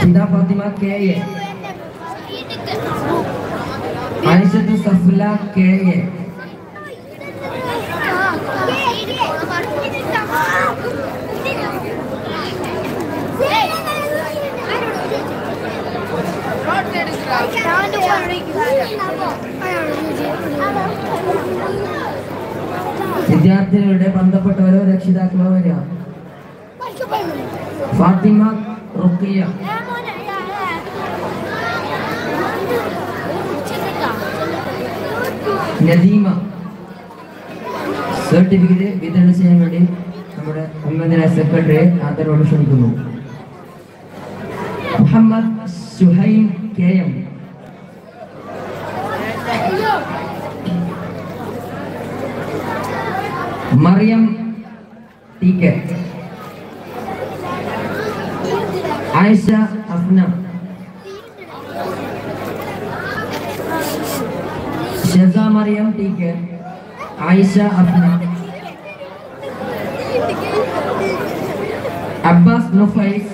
Speaker 2: Fida Fathima K A Ayishath Safla K A വിദ്യാർത്ഥികളുടെ ബന്ധപ്പെട്ടവരോ രക്ഷിതാക്കളോ വരിക ഫാത്തിമ റുക്കിയ നദീമ സർട്ടിഫിക്കറ്റ് വിതരണം ചെയ്യാൻ വേണ്ടി നമ്മുടെ ഉന്നതന സെക്രട്ടറിയെ ആദരവോട് ക്ഷണിക്കുന്നു. Muhammad Suhain K M. Mariyam T Ayesha अपना शेजा मरियम ठीक है. आयशा अपना Abbas Nufais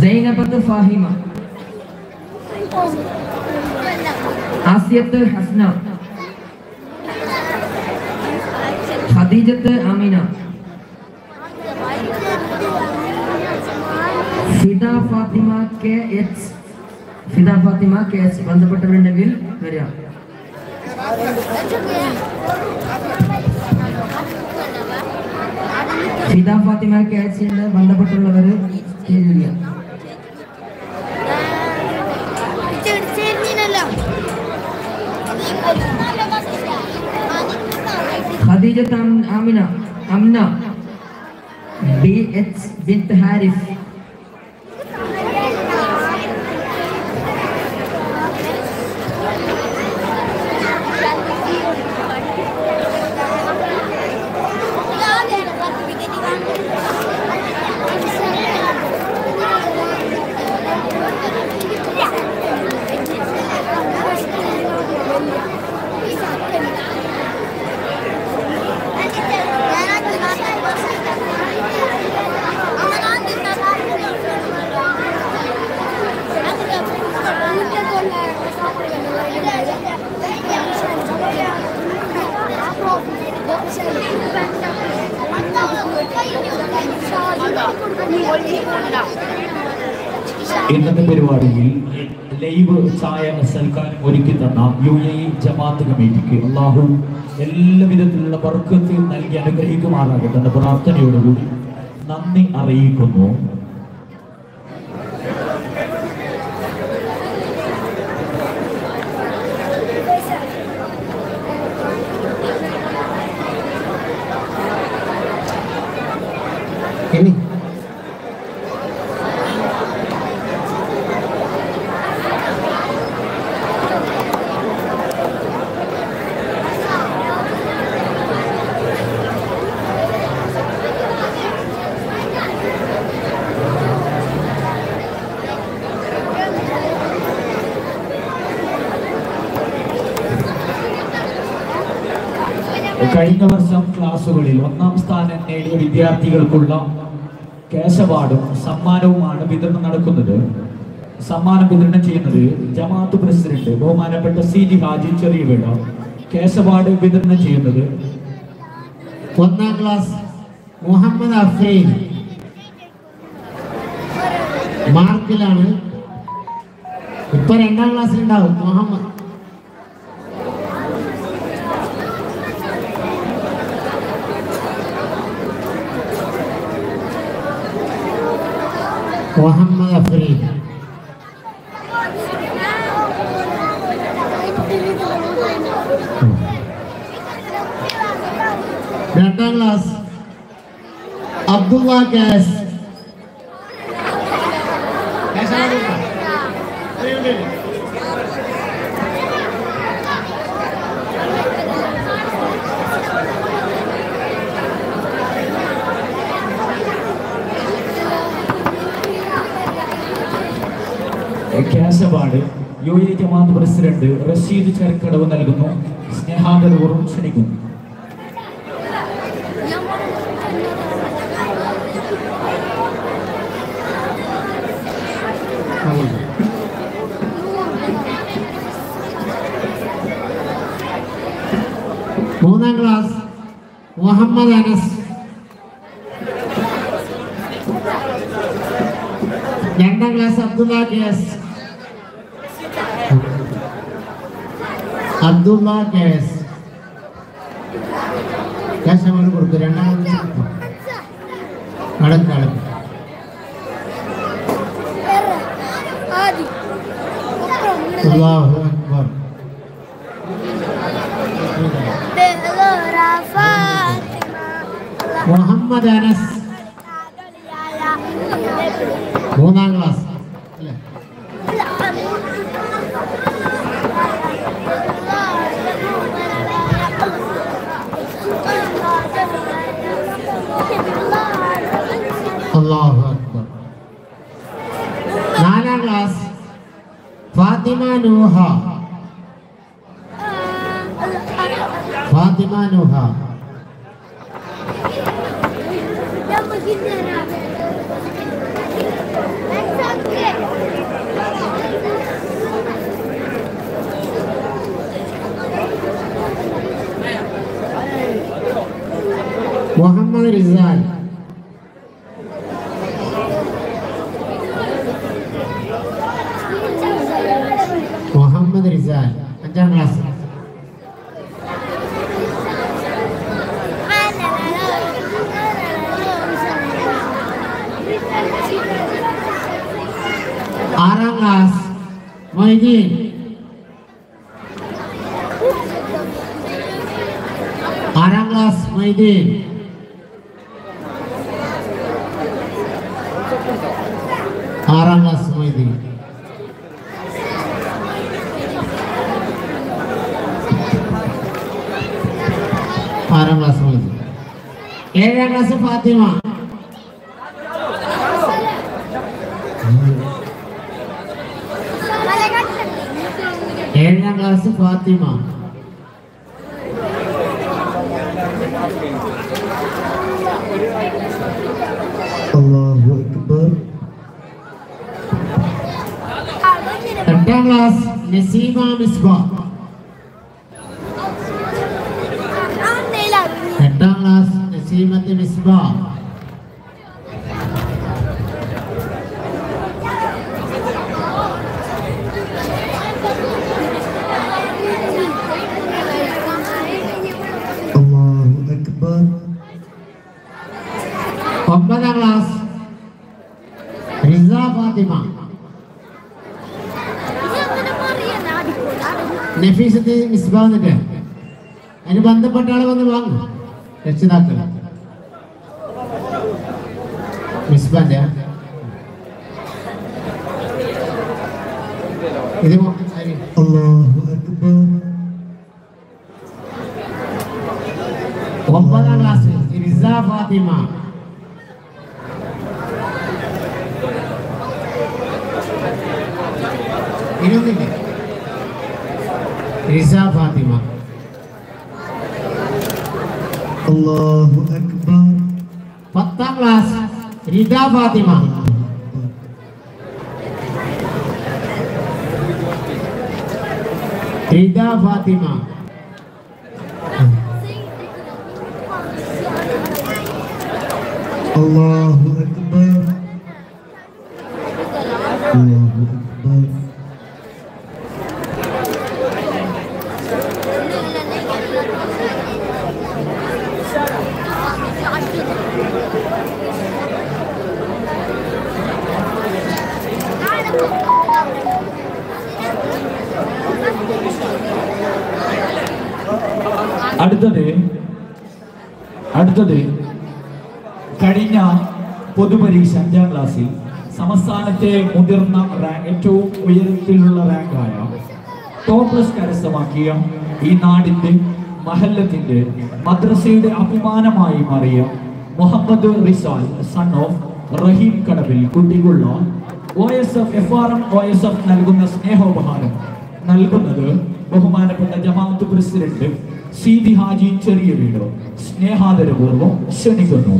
Speaker 2: Zainabath Fahima Asiyath Hasna Khadeejath Ameena Fida Fathima K H Fida Fathima K H ബന്ധപ്പെട്ടവരുണ്ടെങ്കിൽ വരിക. ഫിദ ഫാത്തിമ കെ എച്ച് ബന്ധപ്പെട്ടുള്ളവർ വരിക ഖദീജത്ത് ആമിന അംന ബി എച്ച് ബിൻത് ഹാരിസ്
Speaker 3: ഇന്നത്തെ പരിപാടിയിൽ ലൈവ് ചായ സൽക്കാരം ഒരുക്കി തന്ന യു എ ജമാഅത്ത് കമ്മിറ്റിക്ക് അള്ളാഹു എല്ലാ വിധത്തിലുള്ള വർക്കത്തിൽ നൽകി അനുഗ്രഹിക്കുമാറാകട്ടെ എന്ന പ്രാർത്ഥനയോടുകൂടി നന്ദി അറിയിക്കുന്നു
Speaker 1: ഇനി
Speaker 3: വർഷം ക്ലാസ്സുകളിൽ ഒന്നാം സ്ഥാനം നേടിയ വിദ്യാർത്ഥികൾക്കുള്ള കേശവാർഡും സമ്മാനവുമാണ് വിതരണം നടക്കുന്നത്. സമ്മാനം വിതരണം ചെയ്യുന്നത് ജമാഅത്ത് പ്രസിഡന്റ് ബഹുമാനപ്പെട്ട സി ജി ഹാജി ചെറിയവേട ക്യാഷ് കേശവാർഡ് വിതരണം ചെയ്യുന്നത്.
Speaker 1: ഒന്നാം ക്ലാസ് മുഹമ്മദ് അഫ്രീൻ മാർക്കിലാണ്. ഇപ്പൊ രണ്ടാം ക്ലാസ് ഉണ്ടാവും Muhammad. وهم يفريد datanglah Abdullah Gas
Speaker 4: محمد أنس
Speaker 1: yang Abdullah Gas Abdullah Arangas Mohidin Arangas Mohidin
Speaker 4: Arangas Mohidin
Speaker 1: Arangas Mohidin Arangas Fatima Nafeesath Misba എന്നിട്ട് അതിന് ബന്ധപ്പെട്ട ആളെ വന്ന് വാങ്ങും. രക്ഷിതാക്കൾ
Speaker 3: Fatimah. Ida Fatimah. കരസ്ഥമാക്കിയ ഈ നാടിന്റെ മഹല്ലത്തിന്റെ മദ്രസയുടെ അഭിമാനമായി മാറിയ മുഹമ്മദ് റിസാൽ സൺ ഓഫ് റഹീം കടവിൽ കുട്ടിക്കുള്ള O S F F R M O S F നൽകുന്ന സ്നേഹോപഹാരം. നൽകുന്നത് ബഹുമാനപ്പെട്ട ജമാഅത്ത് പ്രസിഡന്റ് സീതി ഹാജി ചെറിയ വീട്. സ്നേഹാദരപൂർവം ക്ഷണിക്കുന്നു.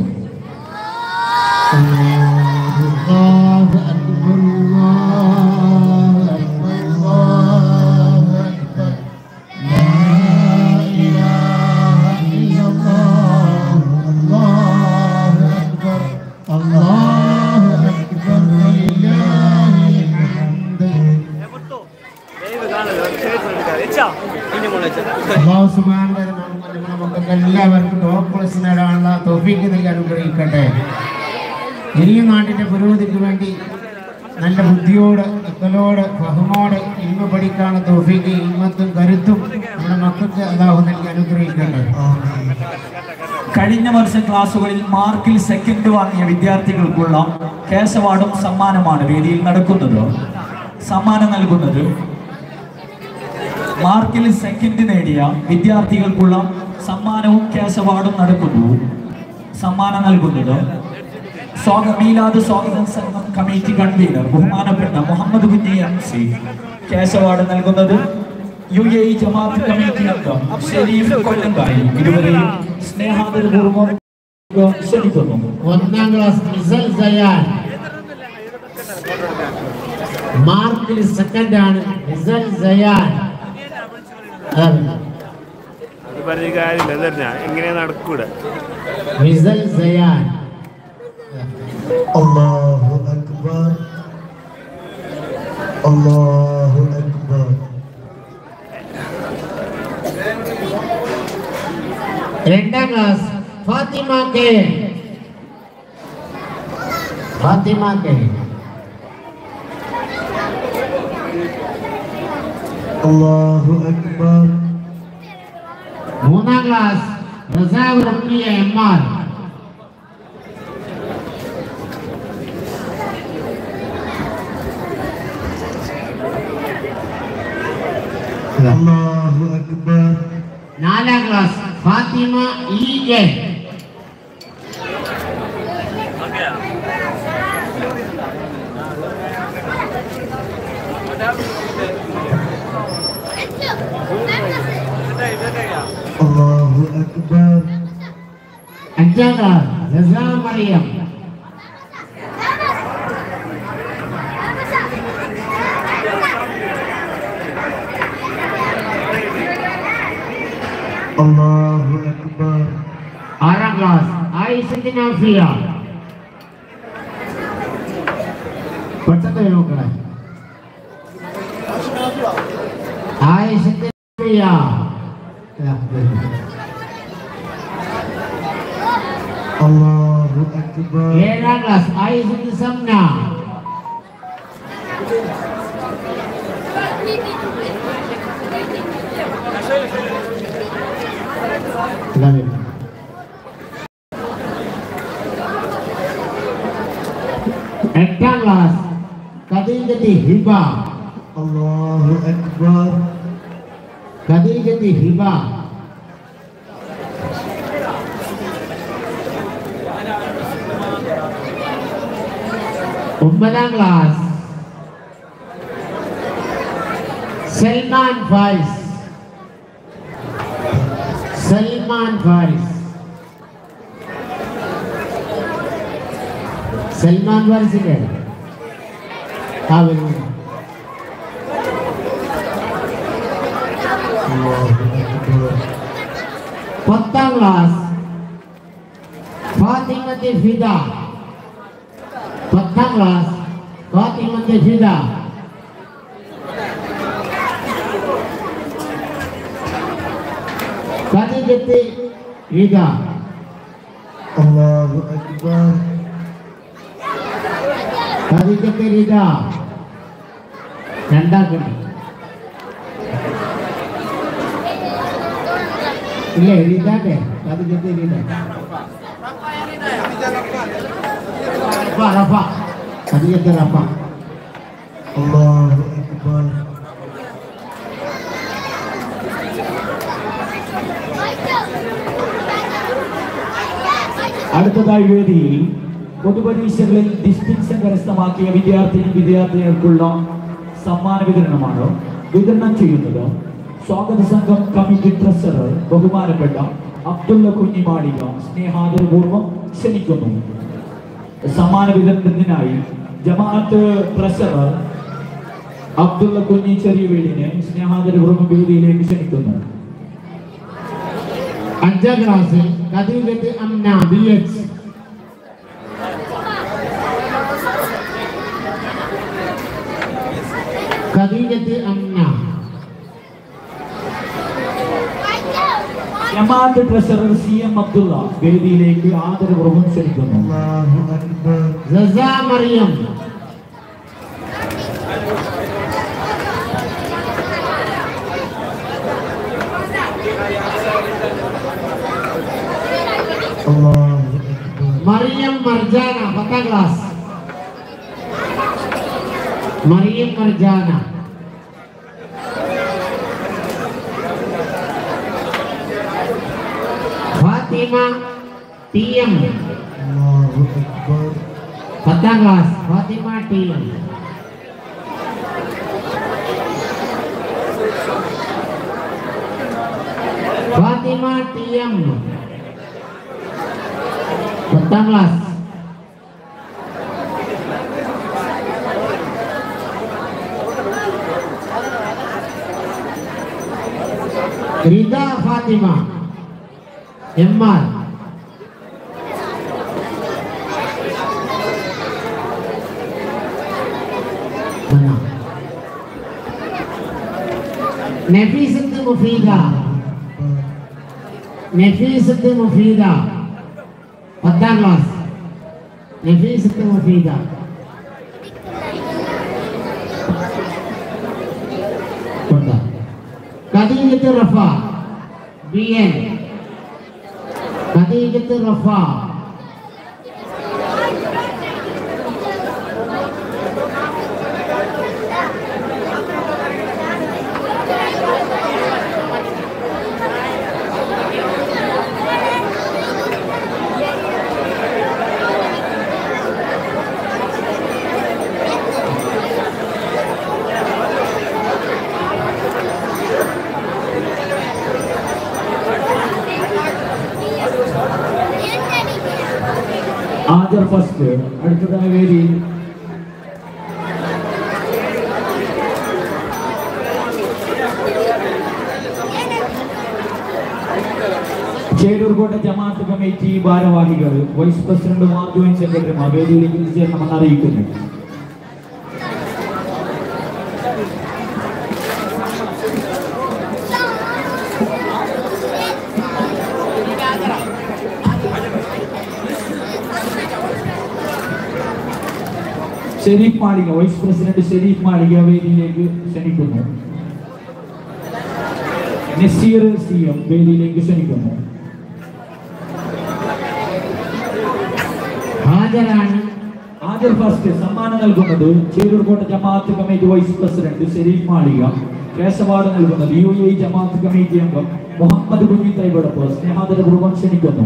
Speaker 1: അക്കലോട് ബഹുമോട് ഇന്ന് പഠിക്കാണ് തോഫിക്ക് ഇമ്മത്തും കരുത്തും നമ്മുടെ മക്കൾക്ക് അതാവും നൽകി അനുഗ്രഹിക്കട്ടെ.
Speaker 3: കഴിഞ്ഞ വർഷം ക്ലാസ്സുകളിൽ മാർക്കിൽ സെക്കൻഡ് വാങ്ങിയ വിദ്യാർത്ഥികൾക്കുള്ള കേശവാടും സമ്മാനമാണ് വേദിയിൽ നടക്കുന്നത്. സമ്മാനം നൽകുന്നത് മാർക്കിൽ സെക്കൻഡ് നേടിയ വിദ്യാർത്ഥികൾക്കുള്ള സമ്മാനവും കേശവാടും നടക്കുന്നു. സമ്മാനം നൽകുന്നത് സ്വാഗത മീലാദ് സ്വാഗതം സംഘം കമ്മിറ്റി കൺവീനർ ബഹുമാനപ്പെട്ട Muhammad Kunhi M C. Cash award നൽകുന്നത് യു എ ജമാഅത്ത് കമ്മിറ്റി അംഗം ഷെരീഫ് കൊല്ലങ്കായി ഇരുവരെയും സ്നേഹാദരപൂർവം ക്ഷണിക്കുന്നു.
Speaker 1: ഒന്നാം ക്ലാസ് റിസൽ സയാൻ മാർക്കിൽ സെക്കൻഡ് ആണ്. റിസൽ സയാൻ
Speaker 5: പറഞ്ഞ കാര്യമില്ല. എങ്ങനെയാ ഇങ്ങനെ നടക്കൂടെ?
Speaker 1: മിസൽ സയാൻ
Speaker 4: الله أكبر الله أكبر
Speaker 1: இரண்டாம் class Fathima K Fathima K
Speaker 4: அல்லாஹு அக்பர்
Speaker 1: மூணாம் கிளாஸ் ரசாவுல் அம்மியா M R
Speaker 4: Allahu Akbar.
Speaker 1: Nala kelas Fatima IJ. Allahu
Speaker 4: Akbar. Anjala
Speaker 1: Nazar Maryam. अल्लाहु अकबर
Speaker 4: आरागास आई
Speaker 1: सिद्दीना फिया पसंद है ओकरा आई सिद्दीना फिया अल्लाहु अकबर
Speaker 4: ये रागास
Speaker 1: आई सिद्दीना समना Thank you. Bilal Ikhlas kadang jadi hibah.
Speaker 4: Allahu Akbar.
Speaker 1: Kadang jadi hibah. Pemenang las Selman vice. Salman Waris. Salman Waris again.
Speaker 4: How will
Speaker 1: you? Patanglas Fatimah Fida Patanglas Fatimah Fida detik Allah Allahu
Speaker 4: Akbar. Tari
Speaker 1: detik Rida Janda kena Boleh Rida deh Tari detik Rida Rafa
Speaker 4: yang Rida ya Rafa Rafa. Rafa Tari detik Allah Allahu Akbar.
Speaker 3: അടുത്തതായി വേദിയിൽ പൊതുപരീക്ഷകളിൽ distinction കരസ്ഥമാക്കിയ വിദ്യാർത്ഥി വിദ്യാർത്ഥികൾക്കുള്ള സമ്മാന വിതരണമാണ് വിതരണം ചെയ്യുന്നത്. സ്വാഗത സംഘം കമ്മിറ്റി ട്രഷറർ ബഹുമാനപ്പെട്ട അബ്ദുള്ള കുഞ്ഞിമാളിക സ്നേഹാദരപൂർവം ക്ഷണിക്കുന്നു. സമ്മാന വിതരണത്തിനായി ജമാഅത്ത് ട്രഷറർ അബ്ദുള്ള കുഞ്ഞി ചെറിയ വീടിനെ സ്നേഹാദരപൂർവം വേദിയിലേക്ക് ക്ഷണിക്കുന്നു.
Speaker 1: Αντέγραψε κατήγεται αμνάδι έτσι. Κατήγεται αμνά.
Speaker 3: ജമാഅത്ത് ട്രഷറർ സി എം അബ്ദുള്ള വേദിയിലേക്ക് ആദരപൂർവ്വം ക്ഷണിക്കുന്നു
Speaker 1: Mariyam Mariam
Speaker 4: Marjana Batanglas.
Speaker 1: Mariam Marjana. Fatima Tiam Bataglas Fatima Tiam Fatima Tiam Pertamlas Rida Fatima Emmar Mana? Nefisat Mufida Nefisat Mufida Подарнос. Не вижу, что. Kadi kita rafa, BN. Kadi kita rafa.
Speaker 3: ആദർ first അടുത്തതായ വേദി. ചേരൂർകോട്ട ജമാഅത്ത് committee ഭാരവാഹികൾ vice പ്രസിഡന്റുമാർ joint സെക്രട്ടറിമാർ വേദിയിലേക്ക് എത്തിച്ചേരണമെന്ന് അറിയിക്കുന്നു. ഷെരീഫ് മാളിക vice president Sharif മാളിക വേദിയിലേക്ക് ക്ഷണിക്കുന്നു. നസീർ സി വേദിയിലേക്ക് ക്ഷണിക്കുന്നു.
Speaker 1: ഹാജരാണ്
Speaker 3: ആദ്യ ഫസ്റ്റ് സമ്മാനം നൽകുന്നത് ചേരൂർകോട്ട ജമാഅത്ത് committee vice president Shareef Malika award നൽകുന്നത് യു എ ജമാഅത്ത് കമ്മിറ്റി അംഗം മുഹമ്മദ് കുഞ്ഞി തൈവടപ്പ് സ്നേഹാദരപൂർവം ക്ഷണിക്കുന്നു.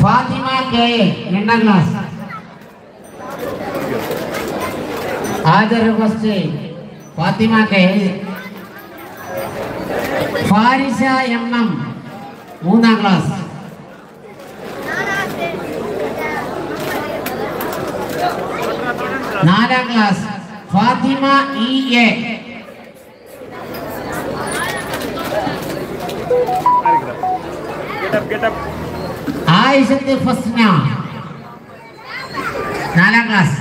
Speaker 1: എസ് ഫാത്തിമ കെ എ, രണ്ടാം class Hajar first Fathima K A. Farisa M M മൂന്നാം ക്ലാസ് നാലാം class Fathima E A
Speaker 5: get up get up
Speaker 1: Ayishath Fasna നാലാം class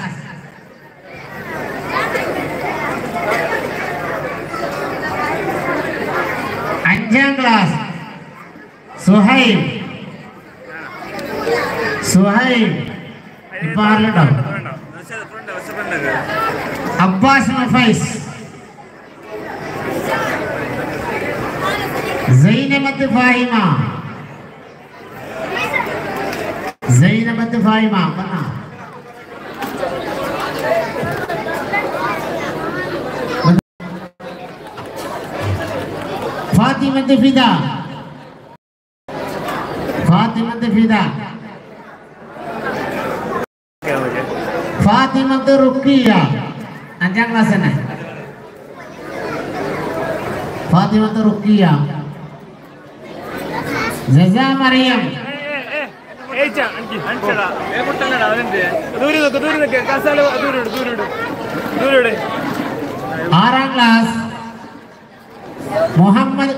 Speaker 1: അഞ്ചാം ക്ലാസ് സുഹൈൽ സുഹൈൽ ഇപ്പൊ ആരിലുണ്ടോ Abbas നഫൈസ് സൈനമത്ത് Fahima butterfly ma'am, kana. Fatima Defida. Fatima Defida. Fatima Rukia. Anjang lah sana. Fatima Rukia. Zaza Maryam.
Speaker 5: ಏಯ್ಚ ಅಂಕಿ ಅಂಚಡ ಏಗುಟ್ಟಂಗಡ ಅದಂತೆ ದೂರಿದಕ್ಕೆ ದೂರಿದಕ್ಕೆ ಕಸಾಲು ದೂರಿಡು ದೂರಿಡು ದೂರಿಡು
Speaker 1: ஆறாம் கிளாஸ் முகம்மது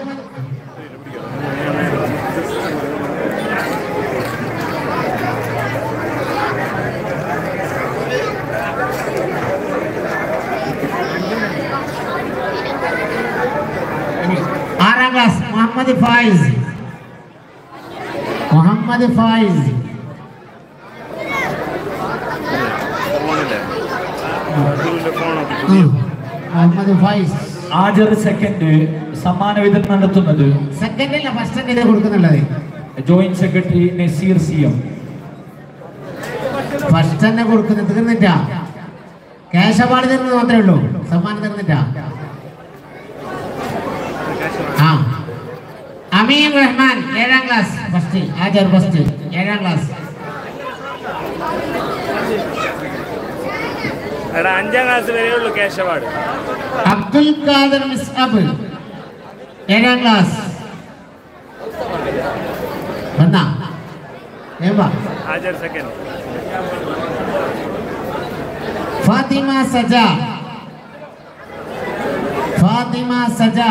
Speaker 1: ஆறாம் கிளாஸ் മുഹമ്മദ് ഫായിസ്. മുഹമ്മദ് ഫായിസ്
Speaker 3: ആജർ സെക്കൻഡ് സമ്മാന വിതരണം നടത്തുന്നത്
Speaker 1: സെക്കൻഡ് അല്ല first കൊടുക്കുന്നുള്ളത്.
Speaker 3: Joint secretary Naseer C M
Speaker 1: first തന്നെ കൊടുക്കുന്നത് തീർന്നിട്ടാ. ക്യാഷ് അവാർഡ് തരുന്നത് മാത്രമേ ഉള്ളൂ. സമ്മാനം തീർന്നിട്ടാ അമീർ আমির রহমান এরাংলাস বস্তি
Speaker 5: আজর বস্তি এরাংলাস అబ్దుల్
Speaker 1: కాదర్ మిస్అబ్ ఏడా క్లాస్ బందా ఏమా హాజర్ సెకండ్ ఫాతిమా సజా ఫాతిమా సజా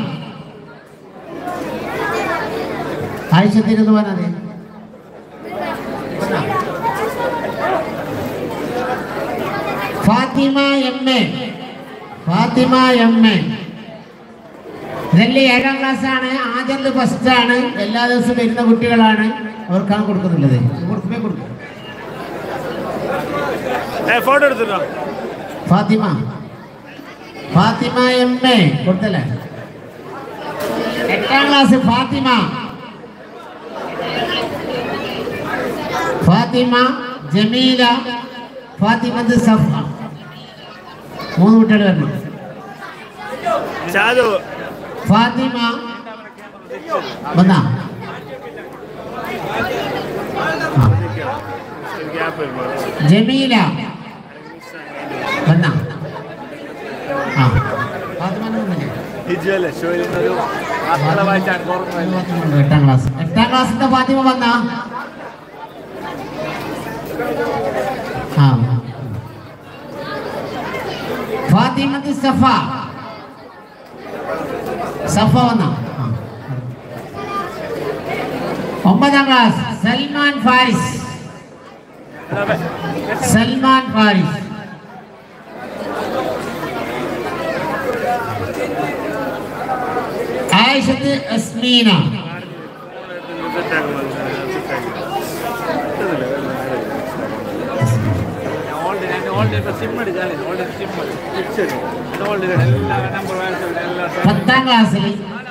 Speaker 1: റിൽവാന അതെ Fathima M A. Fathima M A. ഇതല്ലേ ഏഴാം ക്ലാസ് ആണ്. ആദ്യം ഫസ്റ്റ് ആണ്. എല്ലാ ദിവസവും വരുന്ന കുട്ടികളാണ്. അവർക്കാണ് കൊടുക്കുന്നുള്ളത്. കൊടുക്കുമേ കൊടുക്കും.
Speaker 5: ഫോട്ടോ എടുത്തിട്ടോ?
Speaker 1: ഫാത്തിമ. Fathima M A. കൊടുത്തല്ലേ? എട്ടാം ക്ലാസ് ഫാത്തിമ. ഫാത്തിമ ജമീല ഫാത്തിമത്ത് സഫ. മൂന്ന് കുട്ടികൾ വരണം. ഫാത്തിമ വന്നാ. ജമീല വന്നാ. ആ. എട്ടാം ക്ലാസ്. എട്ടാം ക്ലാസ്സിന്റെ ഫാത്തിമ വന്ന. ആ ഫാത്തിമത്ത് സഫ സഫ വന്ന ആ. ഒമ്പതാം ക്ലാസ് സൽമാൻ ഫാരിസ് സൽമാൻ ഫാരിസ് ആയിഷത്ത് അസ്മീന പത്താം ക്ലാസ്സിൽ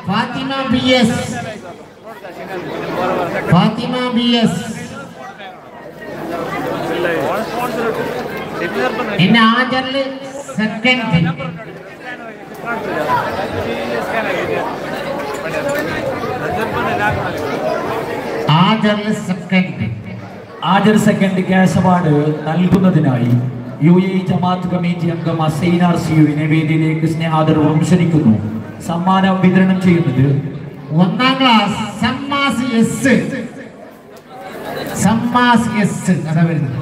Speaker 1: Fathima B S Fathima B S പിന്നെ ആചറിൽ സെക്കൻഡ് ആചറിൽ സെക്കൻഡ്
Speaker 3: ആജർ സെക്കൻഡ് ക്യാഷ് അവാർഡ് നൽകുന്നതിനായി യു എ ജമാഅത്ത് കമ്മിറ്റി അംഗം അസൈനാർ സിയുവിനെ വേദിയിലേക്ക് സ്നേഹാദരവും ക്ഷണിക്കുന്നു സമ്മാനം വിതരണം ചെയ്യുന്നത്
Speaker 1: ഒന്നാം class Sammas S Sammas S അതാ വരുന്നത്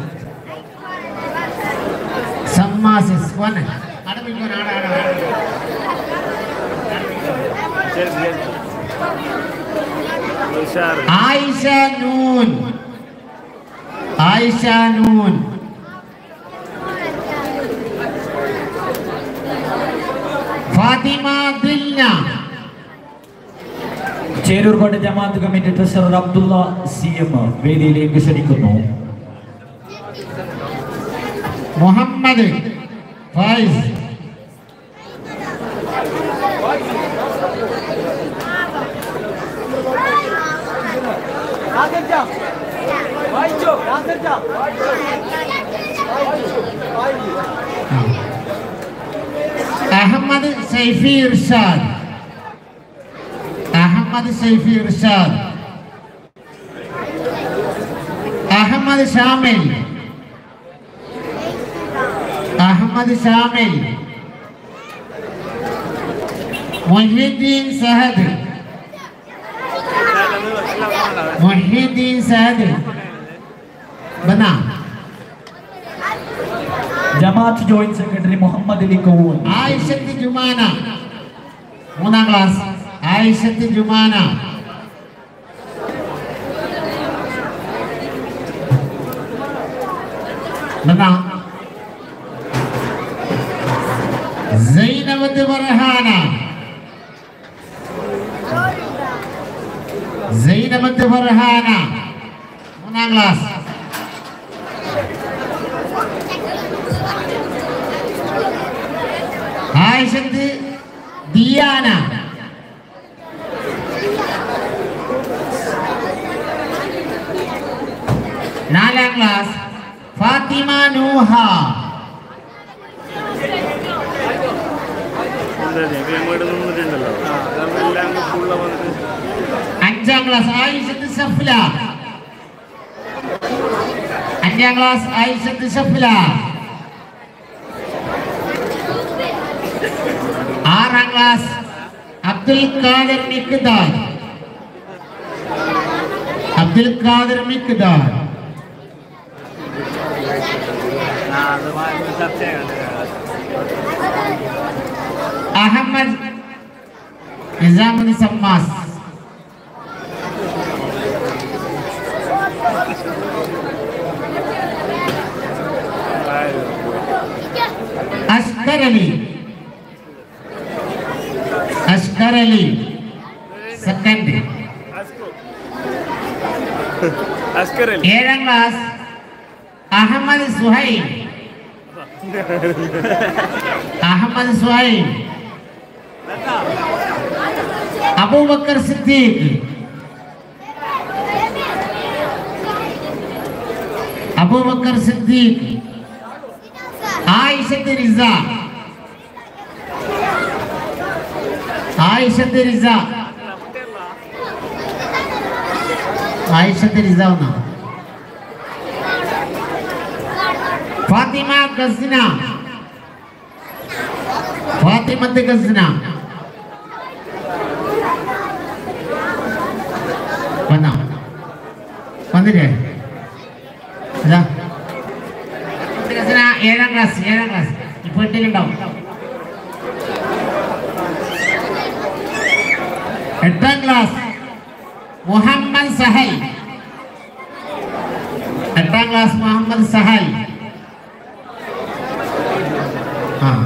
Speaker 1: സമ്മാസ് എസ് വന്നെ അടപ്പിക്കോ ആടെ ആടെ ആടെ
Speaker 5: ഉഷാറ്
Speaker 1: ആയിഷ നൂൻ ആയിഷ നൂൻ ഫാത്തിമ ദിൽന
Speaker 3: ചേരൂർകോട് ജമാഅത്ത് committee treasurer Abdulla C M വേദിയിലേക്ക് ക്ഷണിക്കുന്നു
Speaker 1: Muhammad Faiz Ahmed Saifi أحمد سيفي إرشاد أحمد سيفي إرشاد أحمد شامل. أحمد شامل. محي الدين سهد.
Speaker 3: محي الدين سهد. بنا. Jamaat Joint
Speaker 1: Secretary Muhammad Ali Kowun. Aisyati Jumana. Muna class. Aisyati Jumana. Nana. Zainab Barhana. Zainab Farhana. Muna class. Fathima Nuh
Speaker 5: അങ്ങോട്ട് നിന്നിട്ടുണ്ടല്ലോ അതെല്ലാം ഫുള്ള വന്നിട്ട്
Speaker 1: അഞ്ചാം ക്ലാസ് ആയിഷത്ത് സഫ്ല അഞ്ചാം ക്ലാസ് ആയിഷത്ത് സഫ്ല ஆறாம் கிளாஸ் அப்துல் காதர் மிக்குதார் அப்துல் காதர்
Speaker 5: மிக்குதார் அகமது நிசாமுதி சம்மாஸ் அஸ்கர்
Speaker 1: அலி अस्कर अली सेकंड अस्कर अली एरन क्लास
Speaker 5: अहमद सुहैल
Speaker 1: अहमद सुहैल अबू बकर सिद्दीक अबू बकर सिद्दीक आयशा रिजा ആയിഷത്ത് റിസ. ആയിഷത്ത് റിസ ആയിഷത്ത് ഫാത്തിമ ഗസ്ന ഫാത്തിമത്ത് ഗസ്ന വന്നാ? വന്നില്ലേ? ഇതാ ഗസ്ന ഏഴാം ക്ലാസ് ഏഴാം ക്ലാസ് ഇപ്പൊ എട്ടിലുണ്ടാവും. Muhammad Sahai Datanglah Muhammad Sahai. Ah.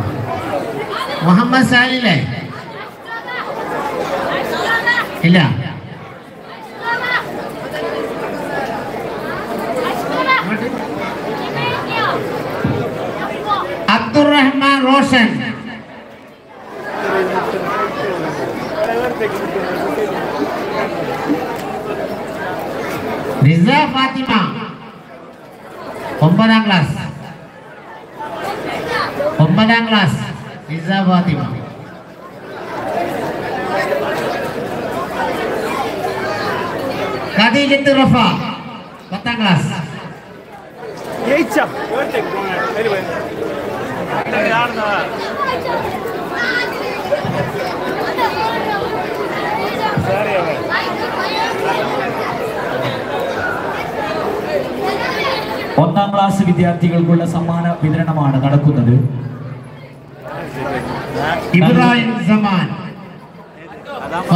Speaker 1: Muhammad Sahai le Ila Abdurrahman Roshan. Riza Fatima. Pembadang kelas. Pembadang kelas. Riza Fatima. Kadi Jitu Rafa. Batang kelas. Ya
Speaker 5: icap Anyway.
Speaker 3: Anyway ഒന്നാം class വിദ്യാർത്ഥികൾക്കുള്ള സമ്മാന വിതരണമാണ് നടക്കുന്നത്.
Speaker 1: ഇബ്രാഹിം സമാൻ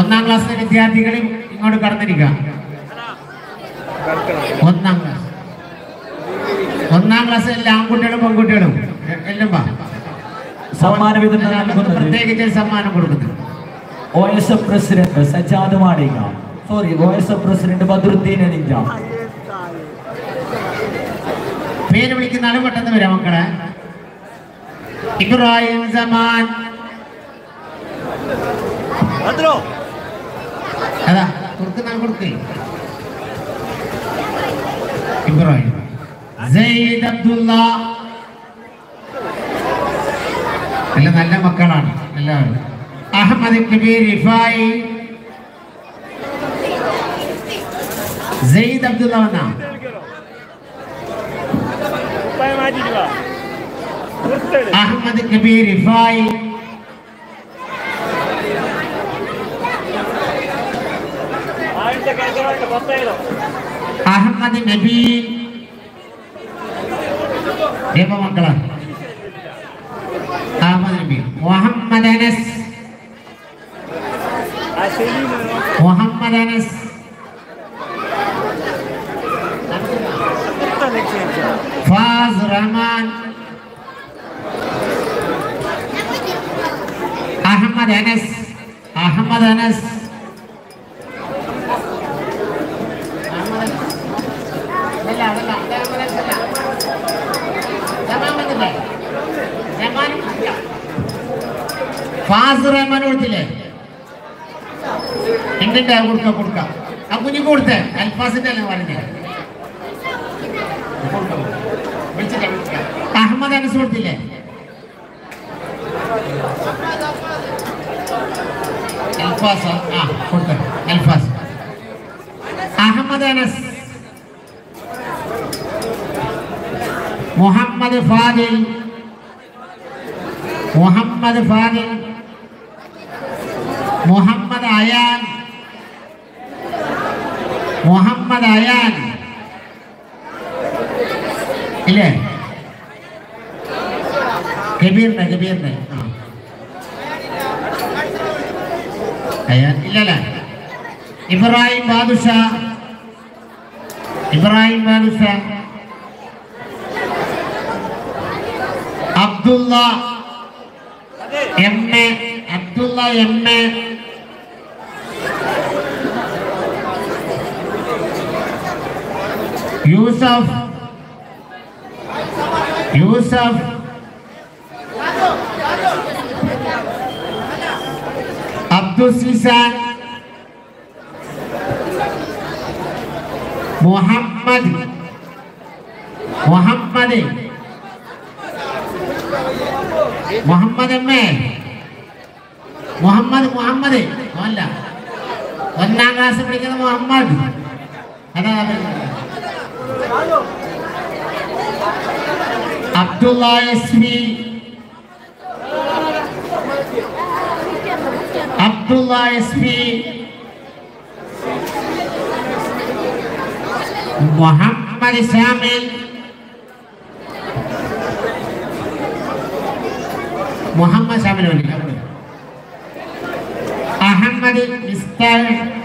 Speaker 1: ഒന്നാം ക്ലാസ്സിലെ വിദ്യാർത്ഥികളും ഇങ്ങോട്ട് കടന്നിരിക്കുക ഒന്നാം ക്ലാസ്. ഒന്നാം ക്ലാസ് എല്ലാ ആൺകുട്ടികളും പെൺകുട്ടികളും. എല്ലാം.
Speaker 3: സമ്മാന വിതരണം
Speaker 1: പ്രത്യേകിച്ച് സമ്മാനം കൊടുക്കുന്നു
Speaker 3: O S F president Sajad Malika. Sorry voice of president Badruddin അലിഞ്ച
Speaker 1: പേര് വിളിക്കുന്ന ആൾ പെട്ടെന്ന് വരാം മക്കളെ. ഇബ്രാഹിം സമാൻ. അതാ കൊടുക്കുന്ന ആൾ കൊടുക്കേ? ഇബ്രാഹിം. സെയ്ദ് അബ്ദുള്ള എല്ലാം നല്ല മക്കളാണ് എല്ലാവരും. Ahmed Kabir Rifai.
Speaker 5: Zaid Abdullah
Speaker 1: na. Ahmad Kabir Fai. Ahmad Nabi Dewa Mangkala Ahmad Nabi Muhammad Anas കൊടുക്ക കൊടുക്ക. ആ കുഞ്ഞിക്ക് കൊടുത്തേ. അൽഫാസിന്റെ അല്ലേ പറഞ്ഞേ. അഹമ്മദ് അനസ് കൊടുത്തില്ലേ? അൽഫാസ് ആ കൊടുക്ക അൽഫാസ്. അഹമ്മദ് അനസ്. മുഹമ്മദ് ഫാദിൽ. മുഹമ്മദ് ഫാദിൽ. യൂസഫ് അബ്ദുൽ സിസാൻ മുഹമ്മദ് മുഹമ്മദ് മുഹമ്മദ് എമ്മേ മുഹമ്മദ് മുഹമ്മദ് അല്ല ഒന്നാം ക്ലാസ് പഠിക്കുന്ന മുഹമ്മദ് അതാ Abdullah Ismi. Abdullah Ismi. Muhammad Isyamin. Muhammad Isyamin Ahmad Mister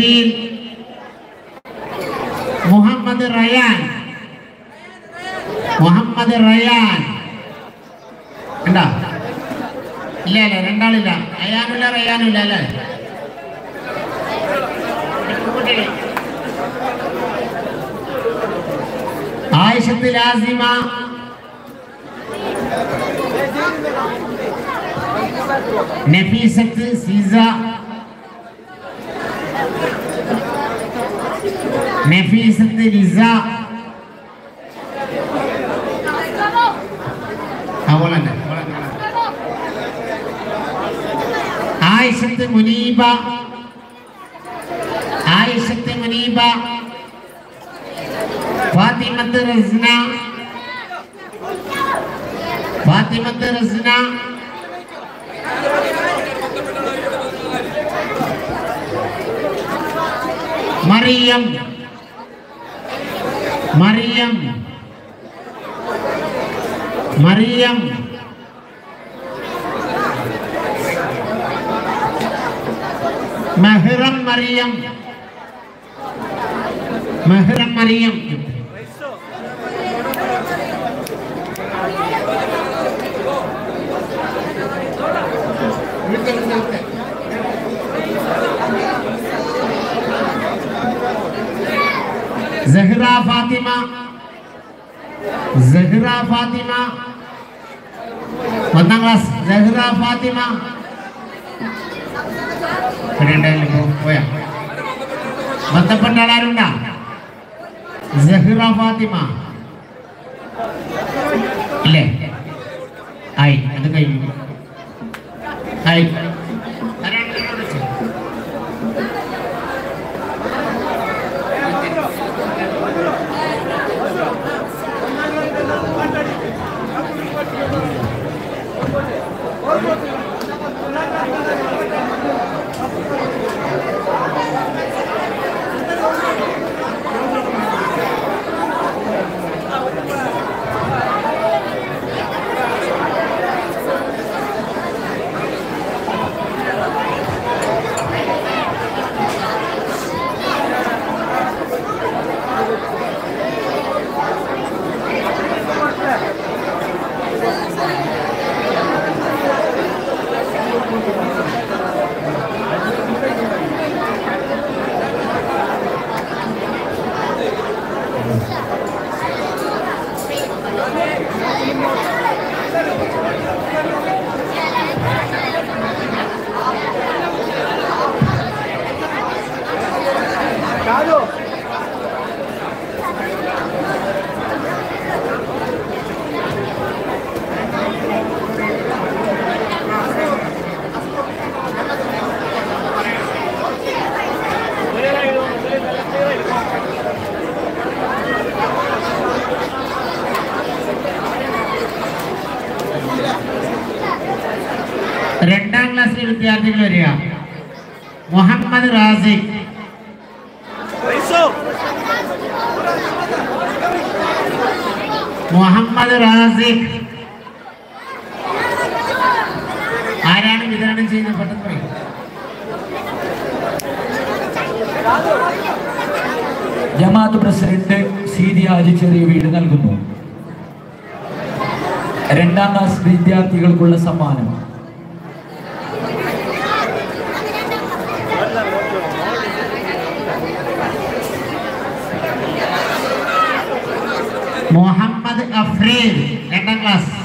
Speaker 1: bin Muhammad Rayyan. Muhammad Rayyan. Mariam. Mariam. Mariam. Mahram Mariam. Mahram Mariam. Mariyam Zahra Fathima Zahra Fathima ഒന്നാം ക്ലാസ് സഹ്റ ഫാത്തിമ ഇവിടെ ഉണ്ടായില്ലേ? പോ- പോയാ ബന്ധപ്പെട്ട ആളാരുണ്ടാ സഹ്റ ഫാത്തിമ ഇല്ലേ ആയി അത് കഴിഞ്ഞു
Speaker 3: I രണ്ടാം ക്ലാസ് വിദ്യാർത്ഥികൾക്കുള്ള സമ്മാനം.
Speaker 1: മുഹമ്മദ് അഫ്രീദ് രണ്ടാം class.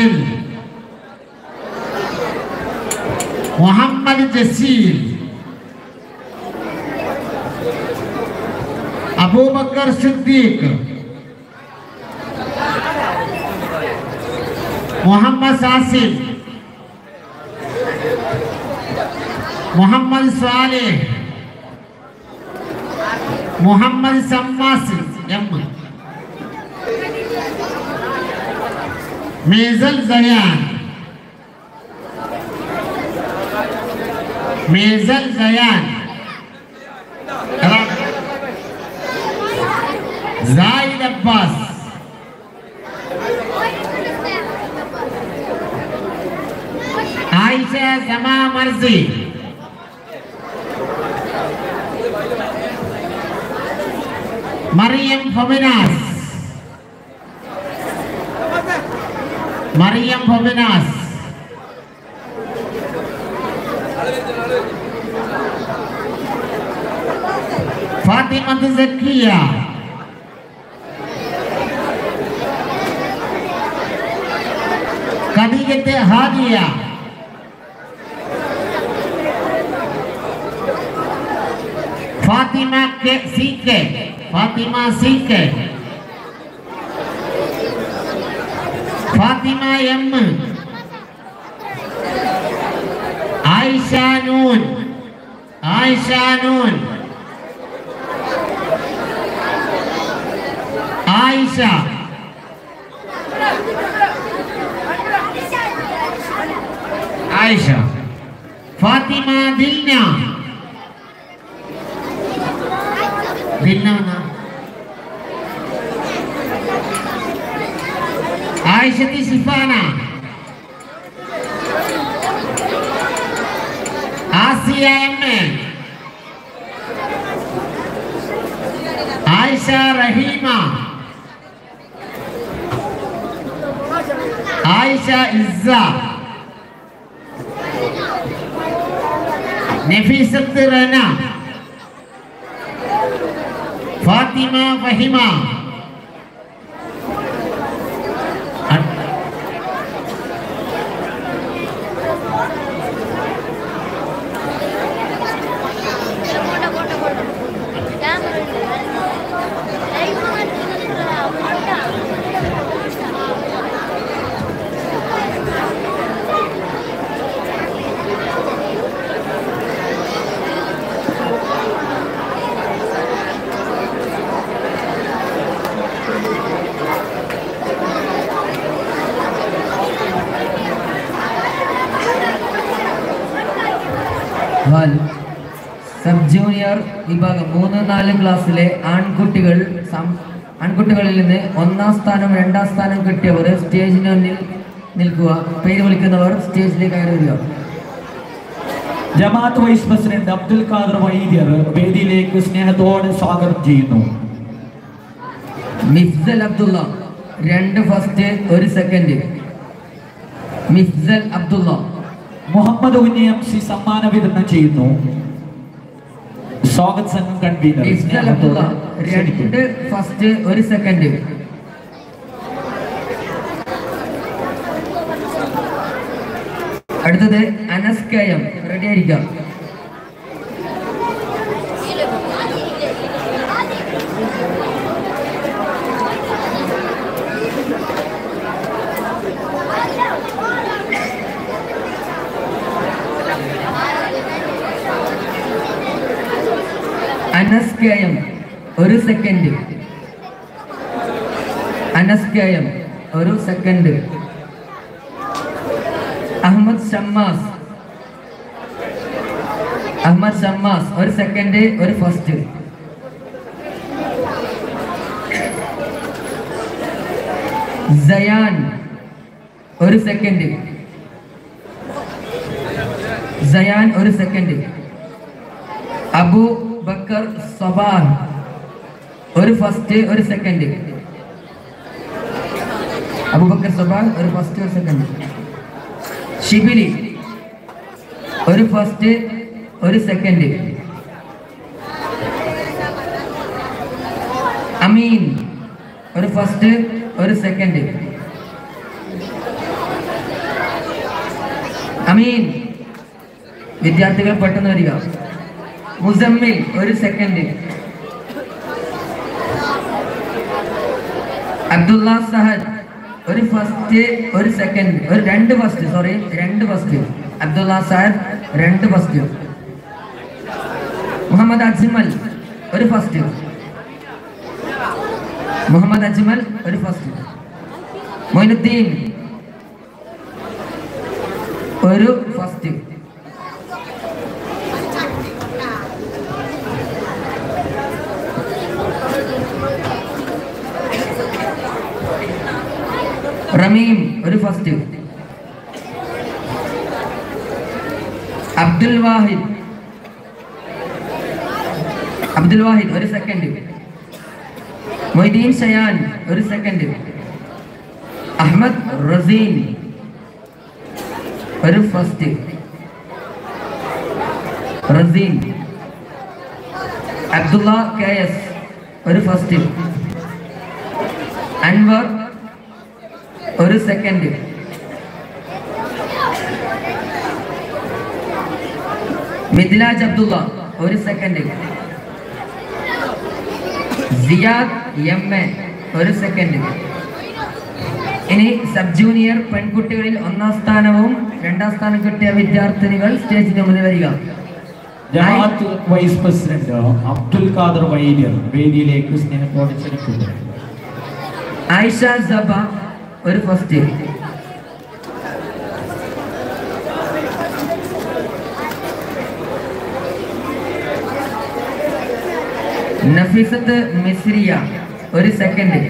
Speaker 1: العادل محمد الجسيل Abu Bakar Siddique Mohammed Asif Mohammed Saleh Mohammed सम्मास ميزل زيان ميزل زيان زايد عباس. عائشة زما مرزي مريم فمناس Maryam फोबिनास Fatima Zakia कदीजते हाजिया Fatima K C K Fatima C K فاطمة يما عائشة نون عائشة نون عائشة عائشة فاطمة دلنا دلنا Aisyati Sifana, Asia Amin
Speaker 6: Aisyah Rahima. Aisyah Izza. Nefisat Rana
Speaker 2: Fatima Fahima. Junior വിഭാഗം മൂന്ന് നാല് ക്ലാസ്സിലെ ആൺകുട്ടികൾ ആൺകുട്ടികളിൽ നിന്ന് ഒന്നാം സ്ഥാനം രണ്ടാം സ്ഥാനം കിട്ടിയവർ സ്റ്റേജിന് മുന്നിൽ നിൽക്കുക. പേര് വിളിക്കുന്നവർ സ്റ്റേജിലേക്ക് കയറി വരിക.
Speaker 3: ജമാഅത്ത് വൈസ് പ്രസിഡന്റ് അബ്ദുൽ ഖാദർ വൈദ്യർ വേദിയിലേക്ക് സ്നേഹത്തോടെ സ്വാഗതം ചെയ്യുന്നു.
Speaker 2: മിഫ്സൽ അബ്ദുള്ള രണ്ട് ഫസ്റ്റ് ഒരു സെക്കൻഡ് മിഫ്സൽ അബ്ദുള്ള.
Speaker 3: മുഹമ്മദ് ഉന്നിയം സി സമ്മാന വിതരണം ചെയ്യുന്നു. സ്വാഗത സംഘം കൺവീനർ
Speaker 2: രണ്ട് ഫസ്റ്റ് ഒരു സെക്കൻഡ് അടുത്തത് അനസ് കെ എം റെഡി ആയിരിക്കാം. അനസ് കെ എം ഒരു സെക്കൻഡ് അനസ് കെ എം ഒരു സെക്കൻഡ് അഹമ്മദ് ഷമ്മാസ് അഹമ്മദ് ഷമ്മാസ് ഒരു സെക്കൻഡ് ഒരു ഫസ്റ്റ് സയാൻ ഒരു സെക്കൻഡ് സയാൻ ഒരു സെക്കൻഡ് അബു ബക്കർ സബാൻ ഒരു ഫസ്റ്റ് ഒരു സെക്കൻഡ് അബുബക്കർ സബാൻ ഒരു ഫസ്റ്റ് ഒരു സെക്കൻഡ് ഷിബിലി ഒരു ഫസ്റ്റ് ഒരു സെക്കൻഡ് അമീൻ ഒരു ഫസ്റ്റ് ഒരു സെക്കൻഡ് അമീൻ വിദ്യാർത്ഥികൾ പെട്ടെന്ന് വരിക മുസമ്മിൽ ഒരു സെക്കൻഡ് അബ്ദുള്ള സഹദ് ഒരു ഫസ്റ്റ് ഒരു സെക്കൻഡ് ഒരു രണ്ട് ഫസ്റ്റ് സോറി രണ്ട് ഫസ്റ്റ് അബ്ദുള്ള സഹദ് രണ്ട് ഫസ്റ്റ് മുഹമ്മദ് അജ്മൽ ഒരു ഫസ്റ്റ് മുഹമ്മദ് അജ്മൽ ഒരു ഫസ്റ്റ് മൊയിനുദ്ദീൻ ഒരു ഫസ്റ്റ് റമീം ഒരു ഫസ്റ്റ് അബ്ദുൽ വാഹിദ് അബ്ദുൽ വാഹിദ് ഒരു സെക്കൻഡ് മൊയ്തീൻ ഷയാൻ ഒരു സെക്കൻഡ് അഹമ്മദ് റസീൻ ഒരു first Razeen Abdulla K S ഒരു ഫസ്റ്റ് അൻവർ ഒരു സെക്കൻഡ് മിഥിലാജ് അബ്ദുള്ള ഒരു സെക്കൻഡ് സിയാദ് എം എ ഒരു സെക്കൻഡ് ഇനി സബ് ജൂനിയർ പെൺകുട്ടികളിൽ ഒന്നാം സ്ഥാനവും രണ്ടാം സ്ഥാനം കിട്ടിയ വിദ്യാർത്ഥിനികൾ സ്റ്റേജിന് മുന്നിൽ വരിക.
Speaker 3: ജമാഅത്ത് വൈസ് പ്രസിഡന്റ് അബ്ദുൽ ഖാദർ വൈദ്യർ വേദിയിലേക്ക് സ്നേഹത്തോടെ ക്ഷണിക്കുന്നു.
Speaker 2: ആയിഷ സബ ഒരു ഫസ്റ്റ് നഫീസത്ത് മിസ്രിയ ഒരു സെക്കൻഡ്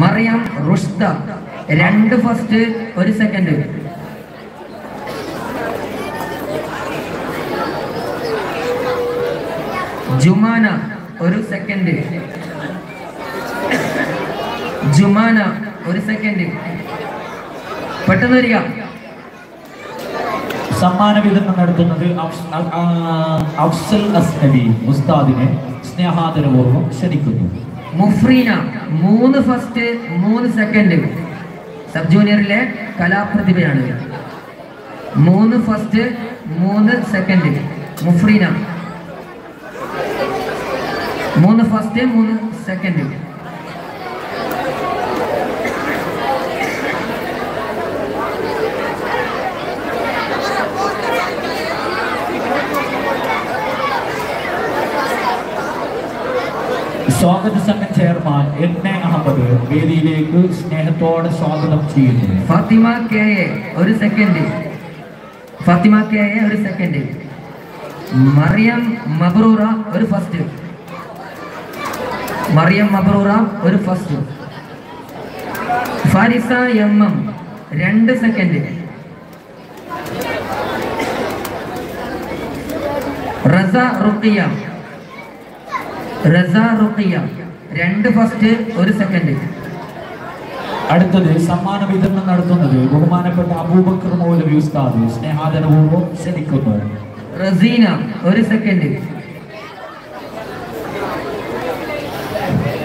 Speaker 2: മറിയാം റുഷ്ത രണ്ട് ഫസ്റ്റ് ഒരു സെക്കൻഡ് ജുമാന ഒരു സെക്കൻഡ്. ജുമാന ഒരു സെക്കൻഡ്. പെട്ടെന്ന് വരിക.
Speaker 3: സമ്മാന വിതരണം നടത്തുന്നത് അഫ്സ്- അഫ്സൽ അസ്നബി ഉസ്താദിനെ സ്നേഹാദരപൂർവം ക്ഷണിക്കുന്നു.
Speaker 2: മുഫ്രീന മൂന്ന് ഫസ്റ്റ് മൂന്ന് സെക്കൻഡ് സബ് ജൂനിയറിലെ കലാപ്രതിഭയാണ്. മൂന്ന് ഫസ്റ്റ് മൂന്ന് സെക്കൻഡ് മുഫ്രീന. മൂന്ന് ഫസ്റ്റ് മൂന്ന് സെക്കൻഡ്
Speaker 3: സ്വാഗത സംഘം ചെയർമാൻ എൻ എ അഹമ്മദ് വേദിയിലേക്ക് സ്നേഹത്തോടെ സ്വാഗതം ചെയ്യുന്നു
Speaker 2: ഫാത്തിമ കെ എ ഒരു സെക്കൻഡ് ഫാത്തിമ കെ എ ഒരു സെക്കൻഡ് മറിയം മബ്രൂറ ഒരു ഫസ്റ്റ് മറിയം മബ്രൂറ ഒരു ഫസ്റ്റ് ഫാരിസ എം എം രണ്ട് സെക്കൻഡ് റസ റുക്കിയ റസ റുക്കിയ രണ്ട് ഫസ്റ്റ് ഒരു സെക്കൻഡ്
Speaker 3: അടുത്തത് സമ്മാന വിതരണം നടത്തുന്നത് ബഹുമാനപ്പെട്ട അബൂബക്കർ മൗലവി ഉസ്താദ്. സ്നേഹാദരപൂർവം ക്ഷണിക്കുന്നു.
Speaker 2: റസീന ഒരു സെക്കൻഡ്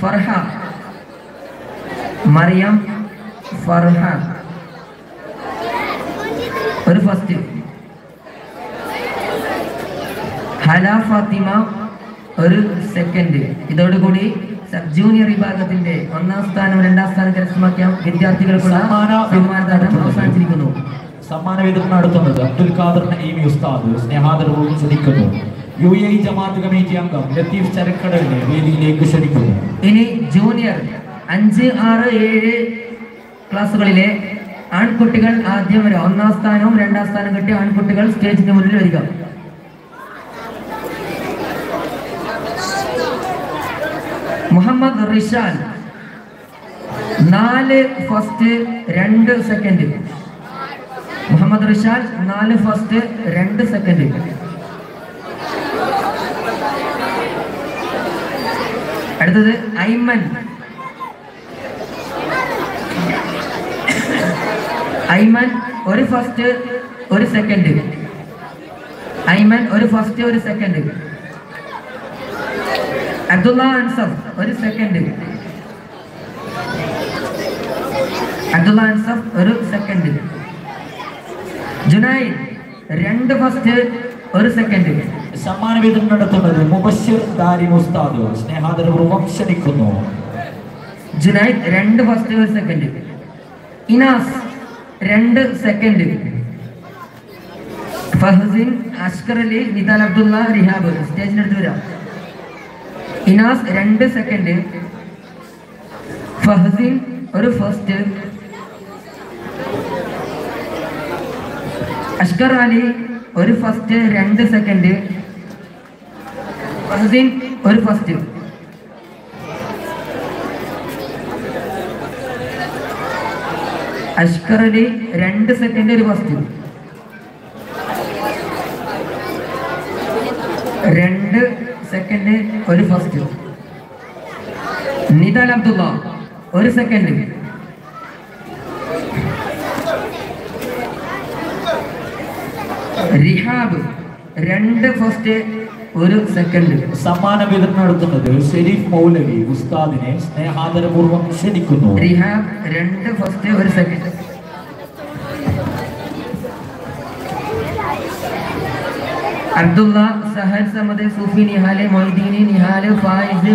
Speaker 2: ഫർഹ. മറിയം ഫർഹ. ഒരു ഫസ്റ്റ് ഹല ഫാത്തിമ ഒരു സെക്കൻഡ് ഇതോടുകൂടി സബ് ജൂനിയർ വിഭാഗത്തിന്റെ ഒന്നാം സ്ഥാനം രണ്ടാം സ്ഥാനം കരസ്ഥമാക്കിയ വിദ്യാർത്ഥികൾക്കുള്ള സമ്മാനദാനം അവസാനിച്ചിരിക്കുന്നു.
Speaker 3: സമ്മാന വിതരണം നടത്തുന്നത് അബ്ദുൽ ഖാദർ നഈമി ഉസ്താദ് സ്നേഹാദരപൂർവം ക്ഷണിക്കുന്നു യു എ ജമാഅത്ത് കമ്മിറ്റി അംഗം ലത്തീഫ് ചരക്കടലിനെ വേദിയിലേക്ക് ക്ഷണിക്കുന്നു.
Speaker 2: ഇനി ജൂനിയർ അഞ്ച് ആറ് ഏഴ് ക്ലാസ്സുകളിലെ ആൺകുട്ടികൾ ആദ്യം വരിക. ഒന്നാം സ്ഥാനവും രണ്ടാം സ്ഥാനം കിട്ടിയ ആൺകുട്ടികൾ സ്റ്റേജിന് മുന്നിൽ വരിക. മുഹമ്മദ് റിഷാൻ നാല് ഫസ്റ്റ് രണ്ട് സെക്കൻഡ് മുഹമ്മദ് റിഷാൻ നാല് ഫസ്റ്റ് രണ്ട് സെക്കൻഡ് അടുത്തത് ഐമൻ. ഐമൻ ഒരു ഫസ്റ്റ് ഒരു സെക്കൻഡ് ഐമൻ ഒരു ഫസ്റ്റ് ഒരു സെക്കൻഡ് അബ്ദുള്ള അൻസഫ് ഒരു സെക്കൻഡ് അബ്ദുള്ള അൻസഫ് ഒരു സെക്കൻഡ് ജുനൈ രണ്ട് ഫസ്റ്റ് ഒരു സെക്കൻഡ്
Speaker 3: സമ്മാന വിതരണം നടത്തുന്നത് മുബഷിർ ദാരി മുസ്താദ്. സ്നേഹാദരപൂർവം ക്ഷണിക്കുന്നു
Speaker 2: ജുനൈദ് രണ്ട് ഫസ്റ്റ് സെക്കൻഡ് ഇനാസ് രണ്ട് സെക്കൻഡ് ഫഹസിൻ അഷ്കർ അലി നിതാൽ അബ്ദുള്ള റിഹാബ്. സ്റ്റേജിനടുത്ത് വരാം. ഇനാസ് രണ്ട് സെക്കൻഡ് ഫഹസിൻ ഒരു ഫസ്റ്റ് അഷ്കർ അലി ഒരു ഫസ്റ്റ് രണ്ട് സെക്കൻഡ് ഫഹസിൻ ഒരു ഫസ്റ്റ് അഷ്കർ അലി രണ്ട് സെക്കൻഡ് ഒരു ഫസ്റ്റ് രണ്ട് സെക്കൻഡ് ഒരു ഫസ്റ്റ് നിതാൽ അബ്ദുള്ള ഒരു സെക്കൻഡ് റിഹാബ് രണ്ട് ഫസ്റ്റ് ഒരു സെക്കൻഡ്
Speaker 3: സമ്മാന വിതരണം നടത്തുന്നത് ഷെരീഫ് മൗലവി ഉസ്താദിനെ സ്നേഹാദരപൂർവം ക്ഷണിക്കുന്നു.
Speaker 2: രണ്ട് ഫസ്റ്റ് ഒരു സെക്കൻഡ് സൂഫി നിഹാലെ ഫായിസ്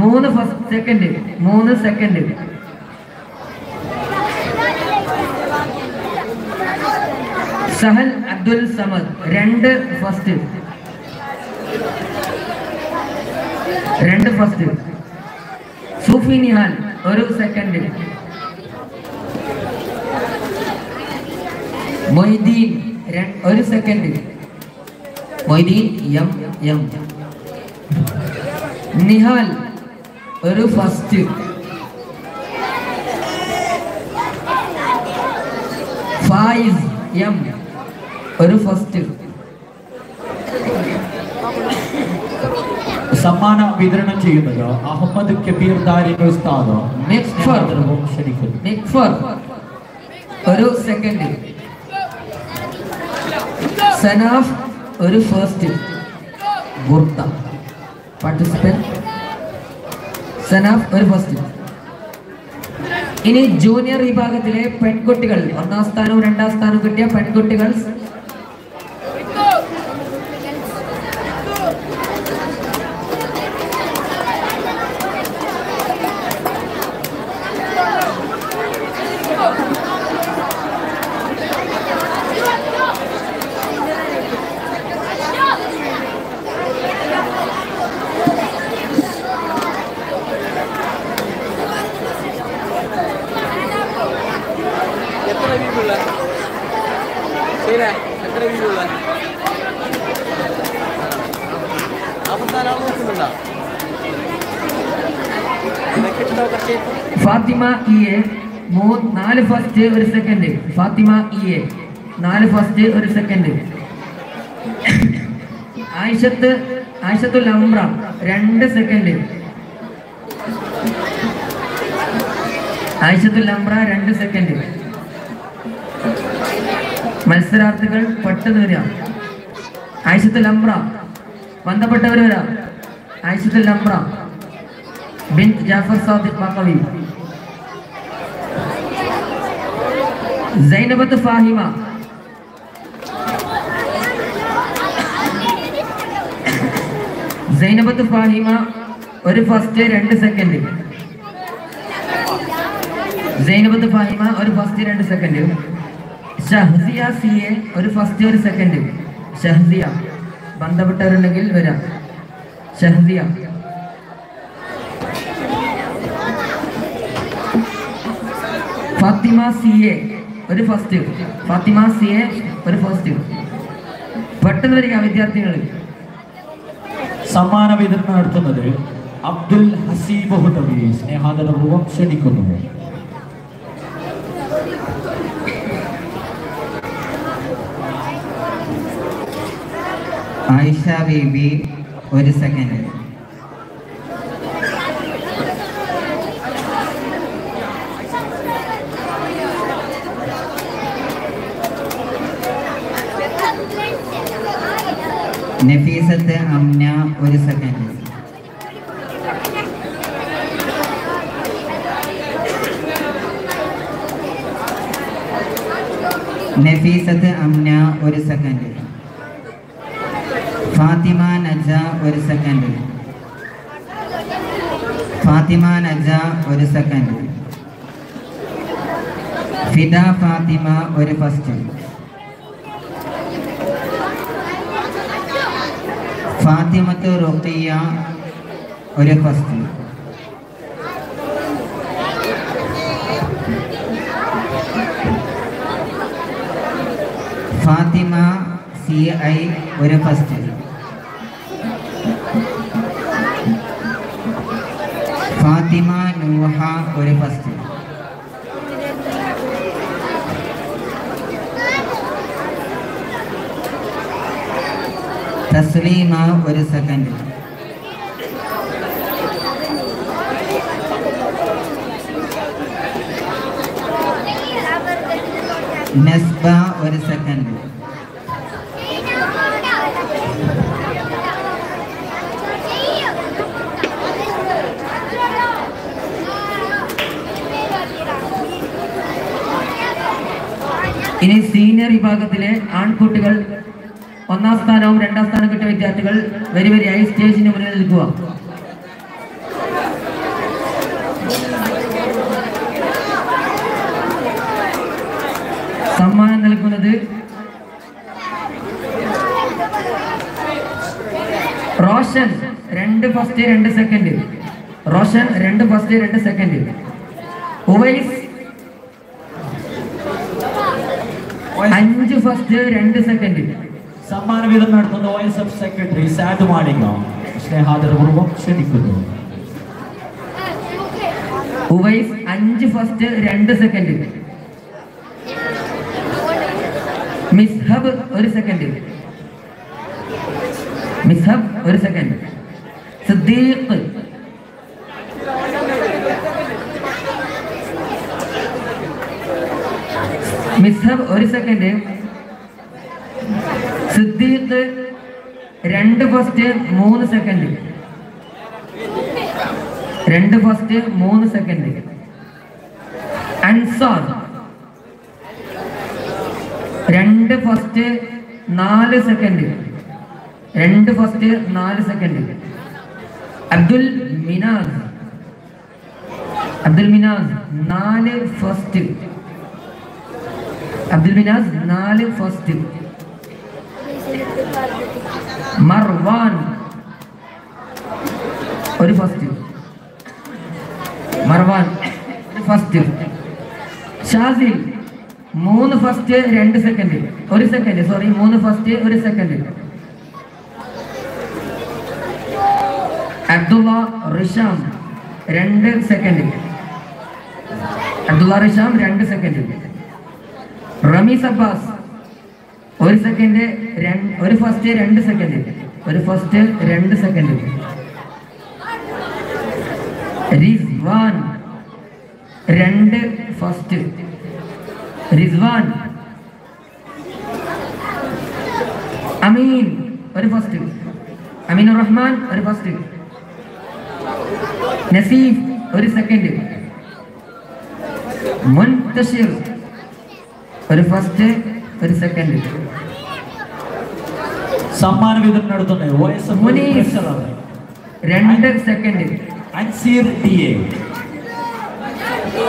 Speaker 2: മൂന്ന് ഫസ്റ്റ് സെക്കൻഡ് മൂന്ന് സെക്കൻഡ് സഹൽ അബ്ദുൽ സമദ് രണ്ട് ഫസ്റ്റ് രണ്ട് ഫസ്റ്റ് സൂഫി നിഹാൽ ഒരു സെക്കൻഡ് മൊയ്തീൻ ര- ഒരു second Moideen M M Nihal ഒരു ഫസ്റ്റ് ഫായിസ് എം ഒരു ഫസ്റ്റ്
Speaker 3: സമ്മാനം വിതരണം ചെയ്യുന്നത് അഹമ്മദ് കബീർ ദാരിൻ ഉസ്താദ്
Speaker 2: ഒരു സെക്കൻഡ് സനാഫ് ഒരു ഫസ്റ്റ് ബുർത്ത പാർട്ടിസിപ്പന്റ് സനാഫ് ഒരു ഫസ്റ്റ് ഇനി ജൂനിയർ വിഭാഗത്തിലെ പെൺകുട്ടികൾ ഒന്നാം സ്ഥാനവും രണ്ടാം സ്ഥാനവും കിട്ടിയ പെൺകുട്ടികൾ
Speaker 5: എത്ര വീടുള്ള നാൽപ്പത്തിനാലാൾ നോക്കുന്നുണ്ടോ കിട്ടുന്ന കുറച്ച്
Speaker 2: ഫാത്തിമ ഇ എ മൂ- നാല് ഒരു സെക്കൻഡ് ഫാത്തിമ ഇ എ നാല് ഫസ്റ്റ് ഒരു സെക്കൻഡ് ആയിഷത്ത് ആയിഷത്തുൽ അമ്ര. രണ്ട് സെക്കൻഡ് ആയിഷത്തുൽ അമ്ര രണ്ട് സെക്കൻഡ് മത്സരാർത്ഥികൾ പെട്ടെന്ന് വരാം ആയിഷത്തുൽ അമ്ര. ബന്ധപ്പെട്ടവർ വരാം. ആയിഷത്തുൽ അമ്ര. ബിൻ ജാഫർ സാദിഖ് മക്കവി. സൈനബത്ത് ഫാഹിമ. സൈനബത്ത് ഫാഹിമ ഒരു ഫസ്റ്റ് രണ്ട് സെക്കൻഡ് സൈനബത്ത് ഫാഹിമ ഒരു ഫസ്റ്റ് രണ്ട് സെക്കൻഡ് ഷഹസിയ സി എ ഒരു ഫസ്റ്റ് ഒരു സെക്കൻഡ് ഷഹസിയ ബന്ധപ്പെട്ടവരുണ്ടെങ്കിൽ വരാം. ഷഹസിയ. ഫാത്തിമ സി എ ഒരു ഫസ്റ്റ് ഫാത്തിമ സി എ ഒരു ഫസ്റ്റ് പെട്ടെന്ന് വരിക വിദ്യാർത്ഥികൾ
Speaker 3: സമ്മാന വിതരണം നടത്തുന്നത് അബ്ദുൽ ഹസീബ് ഹുദവി സ്നേഹാദരപൂർവം ക്ഷണിക്കുന്നു.
Speaker 7: ആയിഷ ബീബി ഒരു സെക്കൻഡ് നഫീസത്ത് അമ്ന ഒരു സെക്കൻഡ് നഫീസത്ത് അമ്ന ഒരു സെക്കൻഡ് ഫാത്തിമ നജ ഒരു സെക്കൻഡ് ഫാത്തിമ നജ ഒരു സെക്കൻഡ് ഫിദ ഫാത്തിമ ഒരു ഫസ്റ്റ് ഫാത്തിമത്ത് റുഖിയ ഒരു ഫസ്റ്റ് ഫാത്തിമ സി ഐ ഒരു ഫസ്റ്റ് ഫാത്തിമ നൂഹ ഒരു ഫസ്റ്റ് തസ്ലീമ ഒരു സെക്കൻഡ് നസ്ബ ഒരു സെക്കൻഡ്
Speaker 2: ഇനി സീനിയർ വിഭാഗത്തിലെ ആൺകുട്ടികൾ ഒന്നാം സ്ഥാനവും രണ്ടാം സ്ഥാനം കിട്ടിയ വിദ്യാർത്ഥികൾ വരി വരിയായി സ്റ്റേജിന് മുന്നിൽ നിൽക്കുക. സമ്മാനം നൽകുന്നത് റോഷൻ രണ്ട് ഫസ്റ്റ് രണ്ട് സെക്കൻഡ് റോഷൻ രണ്ട് ഫസ്റ്റ് രണ്ട് സെക്കൻഡ് ഉവൈസ് അഞ്ച് ഫസ്റ്റ് രണ്ട് സെക്കൻഡ്
Speaker 3: സമ്മാന വിതരണം നടത്തുന്ന O S F secretary Saad Malika സ്നേഹാദരപൂർവ്വം ക്ഷണിക്കുന്നു
Speaker 2: ഉവൈസ് അഞ്ച് ഫസ്റ്റ് രണ്ട് സെക്കൻഡ് മിസ്ഹബ് ഒരു സെക്കൻഡ് മിസ്ഹബ് ഒരു സെക്കൻഡ് സിദ്ദീഖ് മിസ്ഹബ് ഒരു സെക്കൻഡ് സിദ്ദീഖ് രണ്ട് ഫസ്റ്റ് മൂന്ന് സെക്കൻഡ് രണ്ട് ഫസ്റ്റ് മൂന്ന് സെക്കൻഡ് അൻസാർ. രണ്ട് ഫസ്റ്റ് നാല് സെക്കൻഡ് രണ്ട് ഫസ്റ്റ് നാല് സെക്കൻഡ് അബ്ദുൽ മിനാസ് അബ്ദുൽ മിനാസ് നാല് ഫസ്റ്റ് അബ്ദുൽ മിനാസ് നാല് ഫസ്റ്റ് മർവാൻ ഒരു ഫസ്റ്റ് മർവാൻ ഒരു ഫസ്റ്റ് ഷാസിൽ മൂന്ന് ഫസ്റ്റ് രണ്ട് സെക്കൻഡ് ഒരു സെക്കൻഡ് സോറി മൂന്ന് ഫസ്റ്റ് ഒരു സെക്കൻഡ് അബ്ദുള്ള റിഷാം രണ്ട് സെക്കൻഡ് അബ്ദുള്ള റിഷാം രണ്ട് സെക്കൻഡ് റമീസ് അബ്ബാസ് ഒരു സെക്കൻഡ് ഒരു ഫസ്റ്റ് രണ്ട് സെക്കൻഡ് ഒരു ഫസ്റ്റ് രണ്ട് സെക്കൻഡ് റിസ്വാൻ. രണ്ട് ഫസ്റ്റ് റിസ്വാൻ. അമീൻ. ഒരു ഫസ്റ്റ് അമീൻ റഹ്മാൻ ഒരു ഫസ്റ്റ് നസീഫ് ഒരു സെക്കൻഡ് മുൻതഷിർ ഒരു ഫസ്റ്റ് ഒരു സെക്കൻഡ്
Speaker 3: സമ്മാന വിതരണം നടത്തുന്നത് ഒ എസ് എഫ്
Speaker 2: രണ്ട് second
Speaker 3: Anseer T A.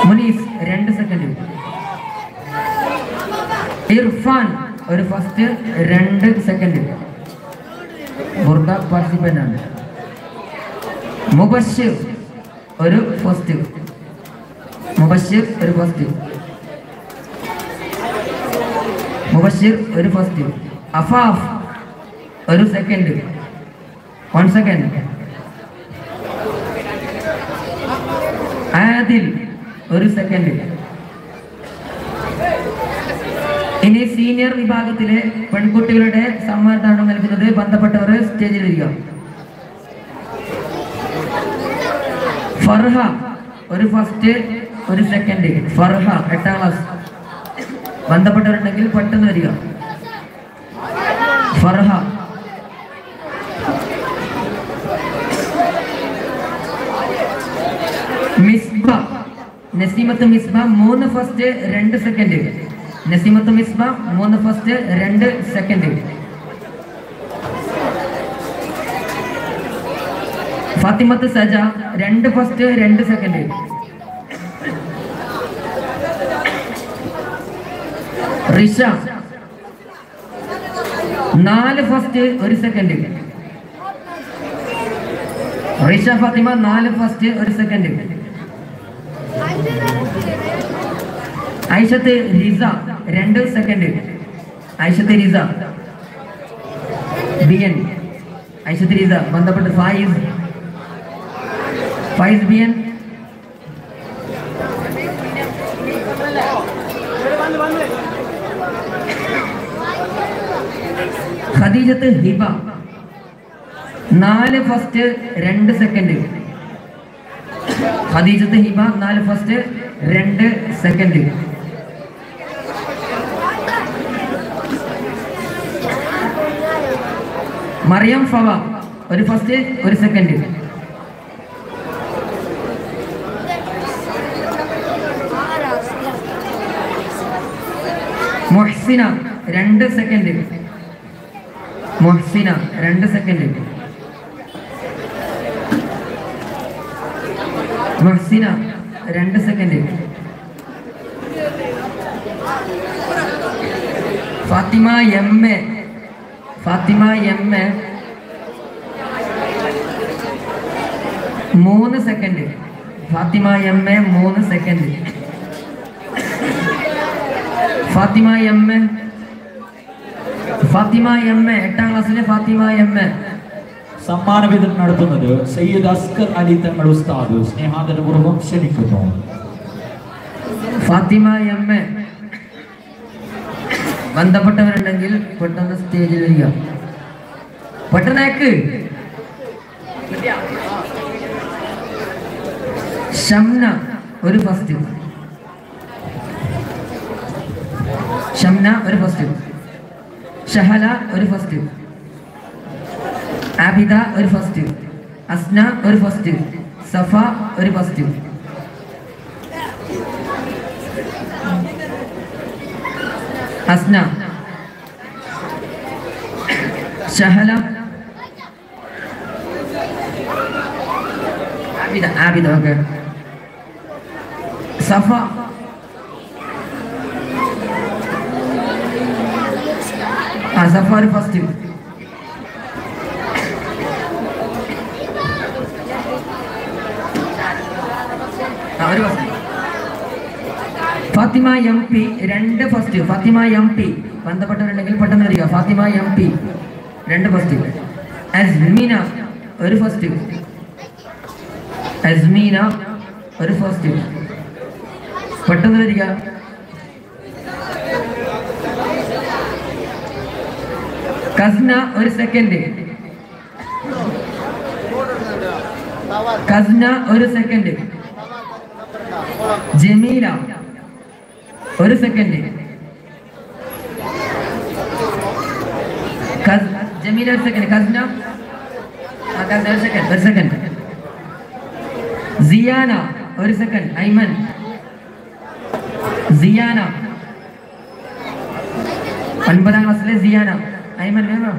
Speaker 2: Munees രണ്ട് സെക്കൻഡ് ഇർഫാൻ ഒരു ഫസ്റ്റ് രണ്ട് സെക്കൻഡ് ബുർദ പാർട്ടിസിപ്പന്റ് ആണ് മുബഷിർ ഒരു ഫസ്റ്റ് മുബഷിർ ഒരു ഫസ്റ്റ് മുബഷിർ ഒരു ഫസ്റ്റ് അഫാഫ് ഒരു സെക്കൻഡ് വൺ സെക്കൻഡ് ആദിൽ ഒരു സെക്കൻഡ് ഇനി സീനിയർ വിഭാഗത്തിലെ പെൺകുട്ടികളുടെ സമ്മാനദാനം നൽകുന്നത് ബന്ധപ്പെട്ടവർ സ്റ്റേജിൽ വരിക. ഫർഹ ഒരു ഫസ്റ്റ് ഒരു സെക്കൻഡ് ഫർഹ എട്ടാം ക്ലാസ് ബന്ധപ്പെട്ടവരുണ്ടെങ്കിൽ പെട്ടെന്ന് വരിക. ഫർഹ. മിസ്ബ. നസീമത്ത് മിസ്ബ മൂന്ന് ഫസ്റ്റ് രണ്ട് സെക്കൻഡ് നസീമത്ത് മിസ്ബ മൂന്ന് ഫസ്റ്റ് രണ്ട് സെക്കൻഡ് ഫാത്തിമത്ത് സജ രണ്ട് ഫസ്റ്റ് രണ്ട് സെക്കൻഡ് റിഷ. നാല് ഫസ്റ്റ് ഒരു സെക്കൻഡ് റിഷ ഫത്തിമ നാല് ഫസ്റ്റ് ഒരു സെക്കൻഡ് ഐഷത്ത് റിസ രണ്ട് second Aishath Riza. B N Aishath Riza. ബന്ധപ്പെട്ട് ഫൈസ് ഫായിസ് ബി എൻ ഖദീജത്ത് ഹിബ നാല് ഫസ്റ്റ് രണ്ട് സെക്കൻഡ് ഖദീജത്ത് ഹിബ നാല് ഫസ്റ്റ് രണ്ട് സെക്കൻഡ് മറിയം ഫവ ഒരു ഫസ്റ്റ് ഒരു സെക്കൻഡ് മുഹ്സിന രണ്ട് സെക്കൻഡ് മുഹ്സിന രണ്ട് സെക്കൻഡ് മുഹ്സിന രണ്ട് second Fathima M A Fathima M A മൂന്ന് സെക്കൻഡ് ഫാത്തിമ എം എ മൂന്ന് second Fathima M A Fathima M A എട്ടാം ക്ലാസ്സിലെ ഫാത്തിമ എം എ.
Speaker 3: സമ്മാന വിതരണം നടത്തുന്നത് സയ്യിദ് അസ്കർ അലി തങ്ങൾ ഉസ്താദ്. സ്നേഹാദരപൂർവം ക്ഷണിക്കുന്നു.
Speaker 2: Fathima M A. ബന്ധപ്പെട്ടവരുണ്ടെങ്കിൽ പെട്ടെന്ന് സ്റ്റേജിൽ വരിക. പെട്ടെന്നേക്ക് ഷംന ഒരു ഫസ്റ്റ് ഷംന ഒരു ഫസ്റ്റ് ഷഹല ഒരു ഫസ്റ്റ് ആബിദ ഒരു ഫസ്റ്റ് അസ്ന ഒരു ഫസ്റ്റ് സഫ ഒരു ഫസ്റ്റ് അസ്ന ഷഹല ആബിദ ആബിദ ഓക്കെ സഫ ആ Safa first first Fathima M P രണ്ട് ഫസ്റ്റ് ഫാത്തിമ എം പി ബന്ധപ്പെട്ടവരുണ്ടെങ്കിൽ പെട്ടെന്ന് വരിക ഫാത്തിമ എം പി രണ്ട് ഫസ്റ്റ് അസ്മീന ഒരു ഫസ്റ്റ് അസ്മീന ഒരു ഫസ്റ്റ് പെട്ടെന്ന് വരിക. കസ്ന ഒരു സെക്കൻഡ്. കസ്ന ഒരു സെക്കൻഡ്. ജമീല ഒരു സെക്കൻഡ്. ജമീല ഒരു സെക്കൻഡ്. കസ്ന ഒരു സെക്കൻഡ് ഒരു സെക്കൻഡ്. സിയാന ഒരു സെക്കൻഡ്. ഐമൻ? സിയാന. ഒൻപതാം ക്ലാസ്സിലെ സിയാന. ഐമൻ വേണം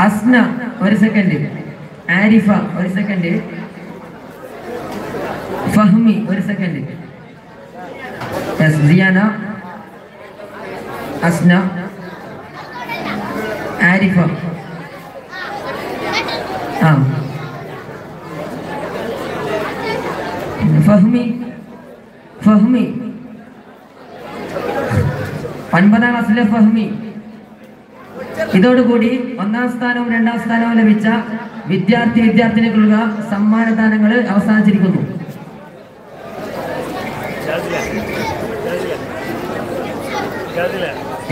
Speaker 2: അസ്ന ഒരു സെക്കൻഡ് ആരിഫ ഒരു സെക്കൻഡ് ഫഹ്മി ഒരു സെക്കൻഡ് യെസ് സിയാന അസ്ന ആരിഫ ആ ഫഹ്മി ഫഹ്മി ഒൻപതാം ക്ലാസ്സിലെ ഫഹ്മി ഇതോടുകൂടി ഒന്നാം സ്ഥാനവും രണ്ടാം സ്ഥാനവും ലഭിച്ച വിദ്യാർത്ഥി വിദ്യാർത്ഥിനികൾക്ക് സമ്മാനദാനങ്ങൾ അവസാനിച്ചിരിക്കുന്നു.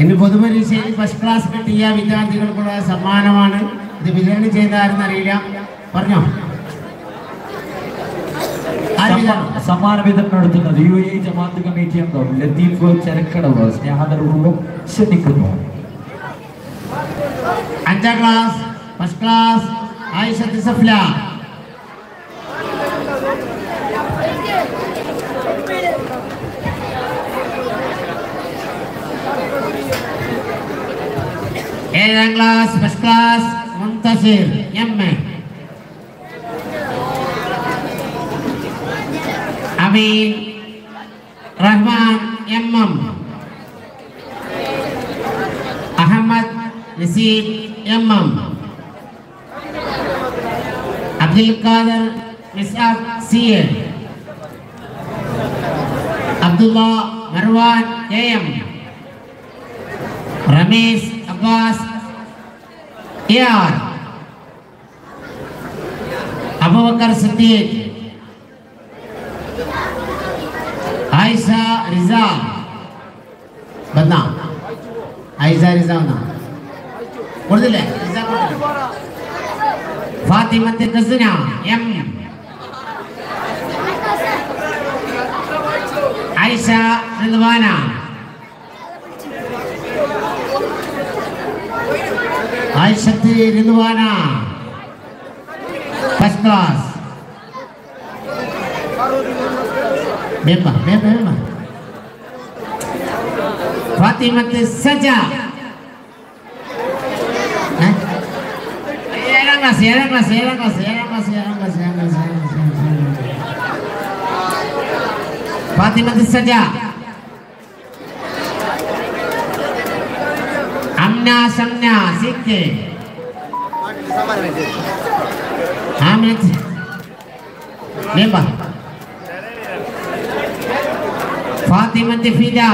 Speaker 1: ഇന്ന് പൊതുപരീക്ഷയിൽ ഫസ്റ്റ് ക്ലാസ് കിട്ടിയ വിദ്യാർത്ഥികൾക്കുള്ള സമ്മാനമാണ്. ഇത് വിതരണം ചെയ്താരെന്നറിയില്ല പറഞ്ഞോ?
Speaker 3: സമ്മാന വിതരണം നടത്തുന്നത് യു എ ജമാഅത്ത് കമ്മിറ്റി അംഗം ലത്തീഫ് ചരക്കടവ് സ്നേഹാദരപൂർവം ക്ഷണിക്കുന്നു
Speaker 1: Anja class, first class, Aisha Tisaflia. Eh, Air class, first class, Muntasir, Yemme. Amin Rahman Yemmam, Ahmad Nasib M M Abdul Khader Misab C A Abdulla Marwan K M Rameez Abbas A R Abubakar Siddique Ayisha Riza Banna Ayisha Riza വന്ന ಕೊಡ್ದಿಲ್ಲ exam ಕೊಡ್ದಿಲ್ಲ ಫಾತಿಮತ್ತೆ ಕಸಿನ M Ayisha Ridwana ಆಯಿಷತಿ Ridwana first class member member member ಫಾತಿಮತ್ತೆ Saja kelas ya, ada kelas ya, ada kelas ya, ada kelas ya, ada kelas ya, ada kelas ya. Fatimah ya, ya. saja. Amna samna sikke. Fatimah Fida.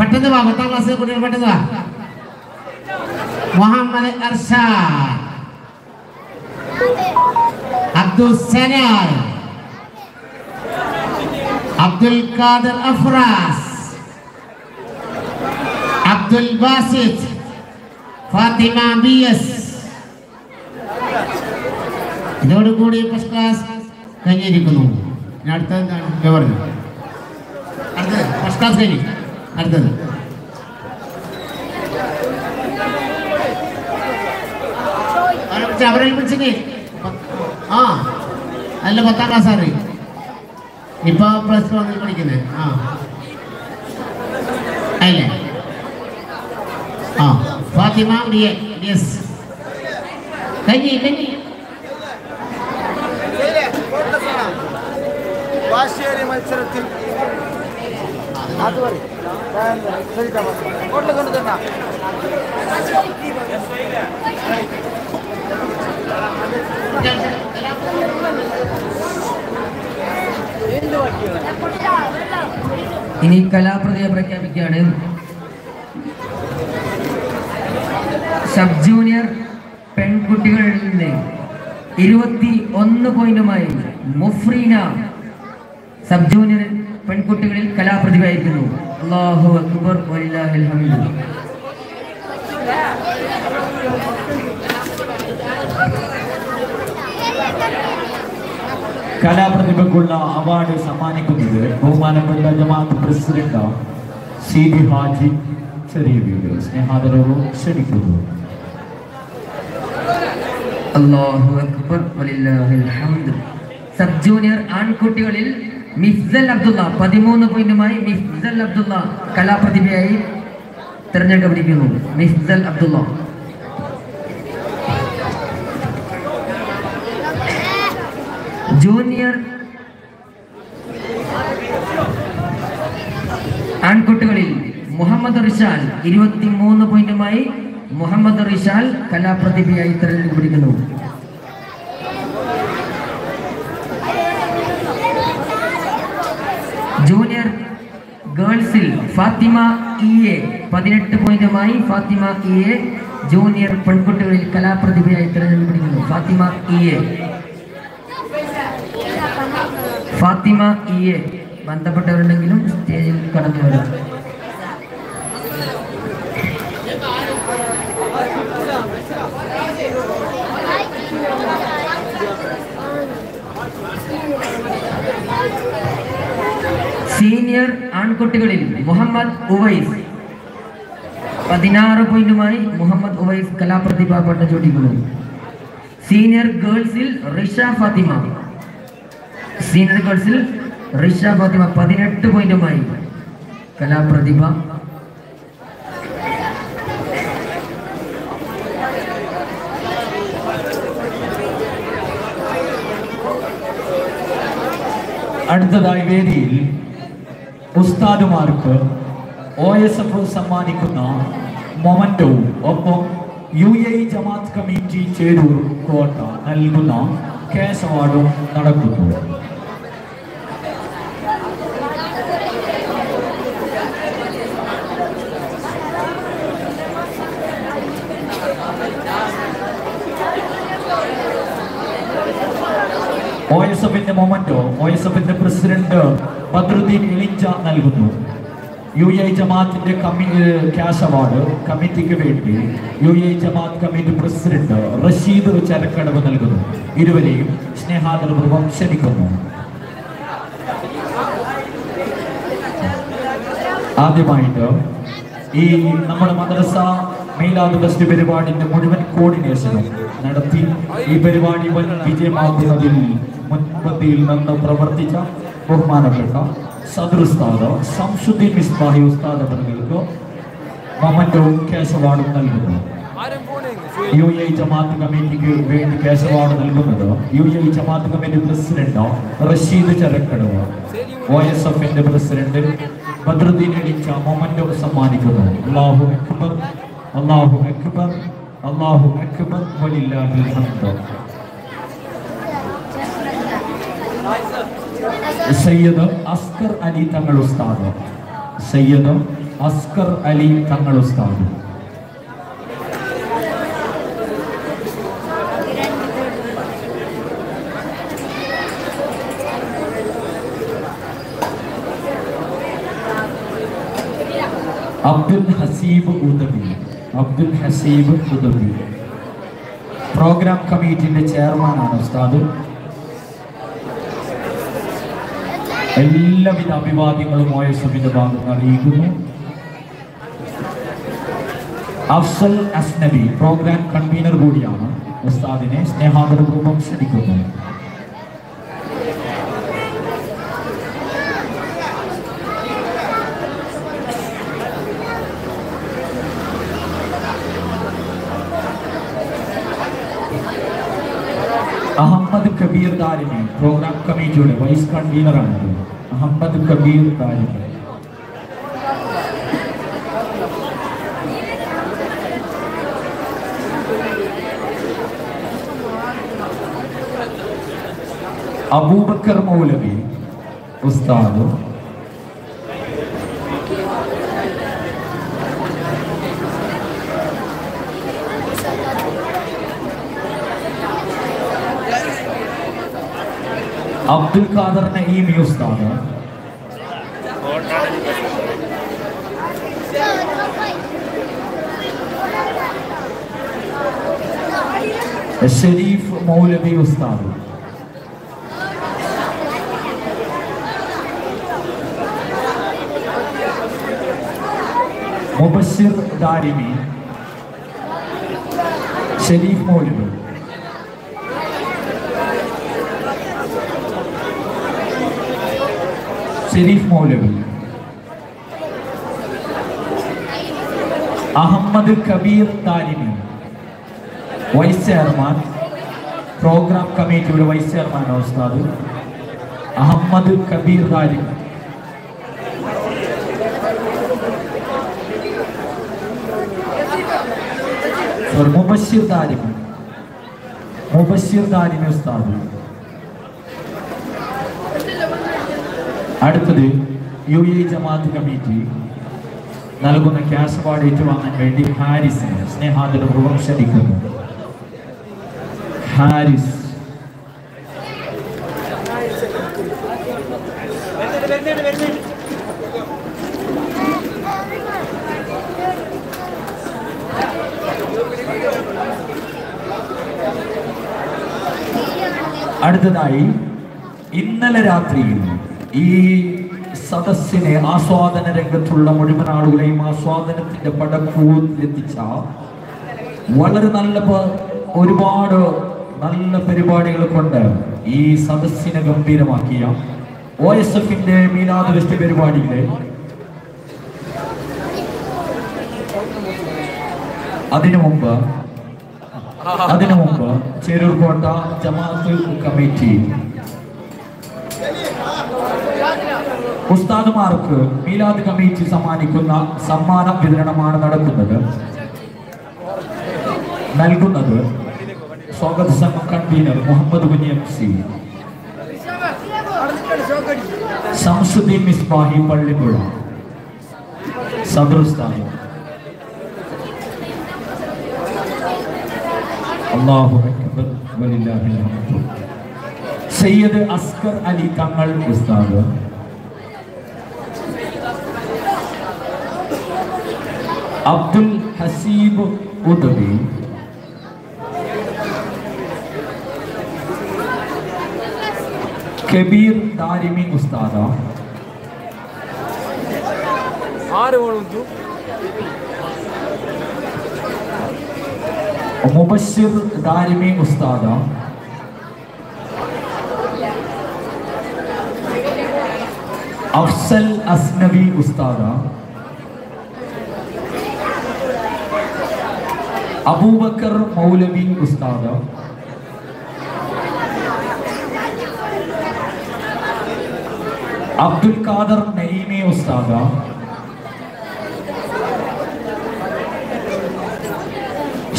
Speaker 1: ಪಟ್ಟಿದ್ದು ಬಾ ಗೊತ್ತಾಗ class ಕುಡಿಯಲು ಪಟ್ಟಿದ್ದು ಬಾ ಮೊಹಮ್ಮದ್ ಅರ್ಷಾ ಅಬ್ದುಲ್ ಸೆನಾರ್ ಅಬ್ದುಲ್ ಕಾದರ್ Afras Abdul Basith Fatima B S ഇതോട് കൂടി first class കഴിഞ്ഞിരിക്കുന്നു അടുത്ത എന്താണ് ഗവർണർ അടുത്തത് ഫസ്റ്റ് ക്ലാസ് കഴിഞ്ഞു അടുത്തത്. അവരെ ആ അല്ല പത്താം ക്ലാസ് ആണ് ഇപ്പൊ പ്ലസ് വൺ പഠിക്കുന്നത് ആ. അല്ലേ? ആ. ഫാത്തിമ ബി എസ് കഴിഞ്ഞി കഴിഞ്ഞി.
Speaker 5: മത്സരത്തിൽ അത് പറയും. ഹോട്ടലിൽ കൊണ്ട്
Speaker 2: ഇനി കലാപ്രതിയെ പ്രഖ്യാപിക്കുകയാണ്. സബ് ജൂനിയർ പെൺകുട്ടികളിൽ നിന്ന് ഇരുപത്തി ഒന്ന് പോയിന്റുമായി മുഫ്രീന സബ് ജൂനിയർ പെൺകുട്ടികളിൽ കലാപ്രതിഭയായിരിക്കുന്നു അല്ലാഹു അക്ബർ വലില്ലാഹിൽ ഹംദ്
Speaker 3: കലാപ്രതിഭയ്ക്കുള്ള അവാർഡ് സമ്മാനിക്കുന്നത് ബഹുമാനപ്പെട്ട ജമാഅത്ത് പ്രസിഡന്റ് സി ഡി ഹാജി ചെറിയ വീട് സ്നേഹാദരവും ക്ഷണിക്കുന്നു
Speaker 2: അല്ലാഹു അക്ബർ വലില്ലാഹിൽ ഹംദ് സബ് ജൂനിയർ ആൺകുട്ടികളിൽ മിഫ്സൽ അബ്ദുള്ള പതിമൂന്ന് പോയിന്റുമായി മിഫ്സൽ അബ്ദുള്ള കലാപ്രതിഭയായി തിരഞ്ഞെടുക്കപ്പെട്ടിരിക്കുന്നു. മിഫ്സൽ അബ്ദുള്ള. ജൂനിയർ ആൺകുട്ടികളിൽ മുഹമ്മദ് റിഷാൽ ഇരുപത്തി മൂന്ന് പോയിന്റുമായി മുഹമ്മദ് റിഷാൽ കലാപ്രതിഭയായി തിരഞ്ഞെടുക്കപ്പെട്ടിരിക്കുന്നു. ജൂനിയർ ഗേൾസിൽ ഫാത്തിമ ഇ എ. പതിനെട്ട് പോയിന്റുമായി ഫാത്തിമ ഇ എ. ജൂനിയർ പെൺകുട്ടികളിൽ കലാപ്രതിഭയായി തിരഞ്ഞെടുക്കപ്പെട്ടിരിക്കുന്നു Fathima E A. Fathima E A. ബന്ധപ്പെട്ടവരുണ്ടെങ്കിലും സ്റ്റേജിൽ കടന്നു വരാം. സീനിയർ ആൺകുട്ടികളിൽ മുഹമ്മദ് ഉവൈസ്. പതിനാറ് പോയിന്റുമായി മുഹമ്മദ് ഉവൈസ് കലാപ്രതിഭ പട്ടം ചൂട്ടിക്കുന്നു സീനിയർ ഗേൾസിൽ റിഷ ഫാത്തിമ. സീനിയർ ഗേൾസിൽ റിഷ ഫാത്തിമ പതിനെട്ട് പോയിന്റുമായി കലാപ്രതിഭ.
Speaker 3: അടുത്തതായി വേദിയിൽ ഉസ്താദുമാർക്ക് ഒ എസ് എഫ് സമ്മാനിക്കുന്ന മൊമന്റവും ഒപ്പം U A Jamaat committee Cheroor കോട്ട നൽകുന്ന കേസ് അവാർഡും നടക്കുന്നു. ഒ എസ് എഫിന്റെ memento O president Badruddeen Elinja നൽകുന്നു. യു എ ജമാഅത്തിന്റെ ക്യാഷ് അവാർഡ് കമ്മിറ്റിക്ക് വേണ്ടി U A Jamaat committee president Rasheed Charakkadavu നൽകുന്നു. ഇരുവരെയും സ്നേഹാദരപൂർവം ക്ഷണിക്കുന്നു. ആദ്യമായിട്ട് ഈ നമ്മുടെ മദ്രസ മീലാദ് ഫെസ്റ്റ് പരിപാടിന്റെ മുഴുവൻ കോർഡിനേഷനും നടത്തി ഈ പരിപാടി വൻ വിജയമാക്കുന്നതിൽ മുൻപന്തിയിൽ നിന്ന് പ്രവർത്തിച്ച ബഹുമാനപ്പെട്ട സദൃസ്ഥാദ സംശുദ്ധി മിസ്ബാഹി ഉസ്താദ് അവർക്ക് മൊമന്റവും കേശവാണും നൽകുന്നു. യു എ ജമാഅത്ത് കമ്മിറ്റിക്ക് വേണ്ടി കേശവാണ് നൽകുന്നത്. U A Jamaat committee president Rasheed Charakkadavu O S എഫിന്റെ പ്രസിഡന്റ് ബദ്രുദ്ദീൻ അടിച്ച മൊമന്റോ സമ്മാനിക്കുന്നു. അള്ളാഹു അക്ബർ അള്ളാഹു അക്ബർ അള്ളാഹു അക്ബർ വലില്ലാഹിൽ ഹംദ് സയ്യദ് അസ്കർ അലി തങ്ങൾ ഉസ്താദ്. സയ്യദ് അസ്കർ അലി തങ്ങൾ ഉസ്താദ്. അബ്ദുൽ ഹസീബ് ഉദബി. അബ്ദുൽ ഹസീബ് ഉദബി. പ്രോഗ്രാം കമ്മിറ്റിന്റെ ചെയർമാനാണ് ഉസ്താദ്. എല്ലാവിധ അഭിവാദ്യങ്ങളും ഒ എസ് എഫിന്റെ ഭാഗത്ത് അറിയിക്കുന്നു. അഫ്സൽ അസ്നബി പ്രോഗ്രാം കൺവീനർ കൂടിയാണ്. ഉസ്താദിനെ സ്നേഹാദരപൂർവം ക്ഷണിക്കുന്നു. അഹമ്മദ് ताज में प्रोग्राम कमी जुड़े वही इसका वाइस कन्वीनर अहमद कबीर ताज में अबू बकर मौलवी उस्ताद അബ്ദുൽ ഖാദർ നഈമി ഉസ്താദ് ഷരീഫ് മൗലവി ഉസ്താദ് മുബഷിർ ദാരിമി ഷരീഫ് മൗലവി Sharif Moulavi Ahammed Kabeer Thalimi vice chairman program കമ്മിറ്റിയുടെ vice chairman Ustad Ahammed Kabeer Thalimi sorry Mubashir Thalimi Mubashir Thalimi Ustad അടുത്തത് യു എ ജമാഅത്ത് കമ്മിറ്റി. നൽകുന്ന ക്യാഷ് അവാർഡ് ഏറ്റുവാങ്ങാൻ വേണ്ടി ഹാരിസിന് സ്നേഹാദരപൂർവം ക്ഷണിക്കുന്നു. ഹാരിസ്. അടുത്തതായി ഇന്നലെ രാത്രിയിൽ ഈ സദസ്സിനെ ആസ്വാദന രംഗത്തുള്ള മുഴുവൻ ആളുകളെയും ആസ്വാദനത്തിന്റെ പടക്കൂത്തിലെത്തിച്ച വളരെ നല്ല ഒരുപാട് നല്ല പരിപാടികൾ കൊണ്ട് ഈ സദസ്സിനെ ഗംഭീരമാക്കിയ ഒ എസ് എഫിന്റെ മീനാദ് വെസ്റ്റ് പരിപാടികളെ അതിനു മുമ്പ് അതിനു മുമ്പ് ചേരൂർകോട്ട ജമാഅത്ത് കമ്മിറ്റി ഉസ്താദുമാർക്ക് മീലാദ് കമ്മിറ്റി സമ്മാനിക്കുന്ന സമ്മാന വിതരണമാണ് നടക്കുന്നത്. നൽകുന്നത് സ്വാഗത സംഘം convener Muhammad Kunhi M C. Shamsuddeen Misbahi Pallippuzha. സദൃസ്ഥാനം അള്ളാഹു അക്ബർ വലില്ലാഹിൽ ഹംദ്. സയ്യിദ് അസ്കർ അലി തങ്ങൾ ഉസ്താദ്. अब्दुल हसीब उदबी कबीर
Speaker 5: तारिमी उस्ताद।
Speaker 3: मुबशिर दारिमी उस्ताद अफसल असनवी उस्ताद അബൂബക്കർ മൗലവി ഉസ്താദ? അബ്ദുൽ ഖാദർ നഈമി ഉസ്താദ?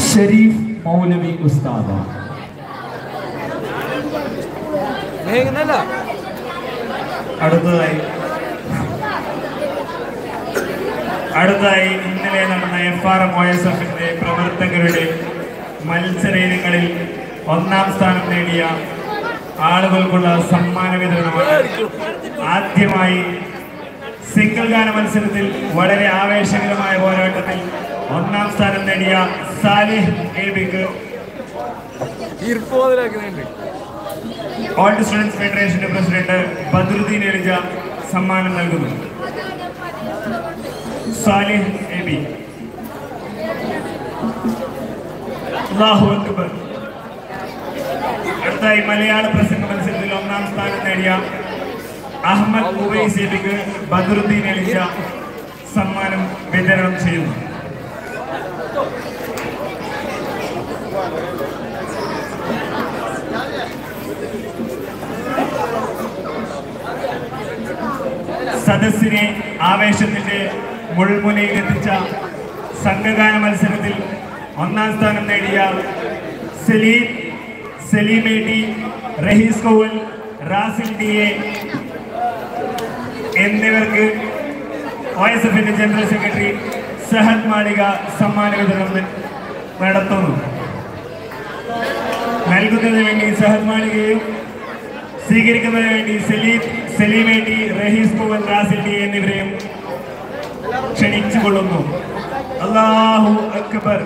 Speaker 3: ഷരീഫ് മൗലവി ഉസ്താദ?
Speaker 8: അടുത്തതായി അടുത്തതായി ഇന്നലെ നടന്ന F R M O S എഫിന്റെ പ്രവർത്തകരുടെ മത്സര ഇനങ്ങളിൽ ഒന്നാം സ്ഥാനം നേടിയ ആളുകൾക്കുള്ള സമ്മാന വിതരണമാണ് ആദ്യമായി സിംഗിൾ ഗാന മത്സരത്തിൽ വളരെ ആവേശകരമായ പോരാട്ടത്തിൽ ഒന്നാം സ്ഥാനം നേടിയ സാലിഹ്
Speaker 5: എബിക്ക്
Speaker 8: ഓൾഡ് സ്റ്റുഡൻസ് ഫെഡറേഷന്റെ പ്രസിഡന്റ് ബദ്രുദ്ദീൻ എലിജ സമ്മാനം നൽകുന്നു. സാലിഹ് എ ബി അല്ലാഹു അക്ബർ. അടുത്തായി മലയാള പ്രസംഗ മത്സരത്തിൽ ഒന്നാം സ്ഥാനം നേടിയ അഹമ്മദ് ഉവൈസേബിക്ക് ബദറുദ്ദീൻ എലിജ സമ്മാനം വിതരണം ചെയ്യുന്നു. സദസ്സിനെ ആവേശത്തിന്റെ മുൾമുനയിലെത്തിച്ച സംഘഗാന മത്സരത്തിൽ ഒന്നാം സ്ഥാനം നേടിയ സലീം സലീമേട്ടി റഹീസ് കോവൽ റാസിൽ ഡി എ എന്നിവർക്ക് ഒ എസ് എഫിന്റെ ജനറൽ സെക്രട്ടറി സഹദ് മാളിക സമ്മാന വിതരണം നടത്തുന്നു. നൽകുന്നതിന് വേണ്ടി സഹദ് മാളികയും സ്വീകരിക്കുന്നതിന് വേണ്ടി സലീം സലീമേട്ടി റഹീസ് കോവൽ റാസിൽ ഡി എന്നിവരെയും ക്ഷണിച്ചുകൊള്ളുന്നു. അള്ളാഹു അക്ബർ.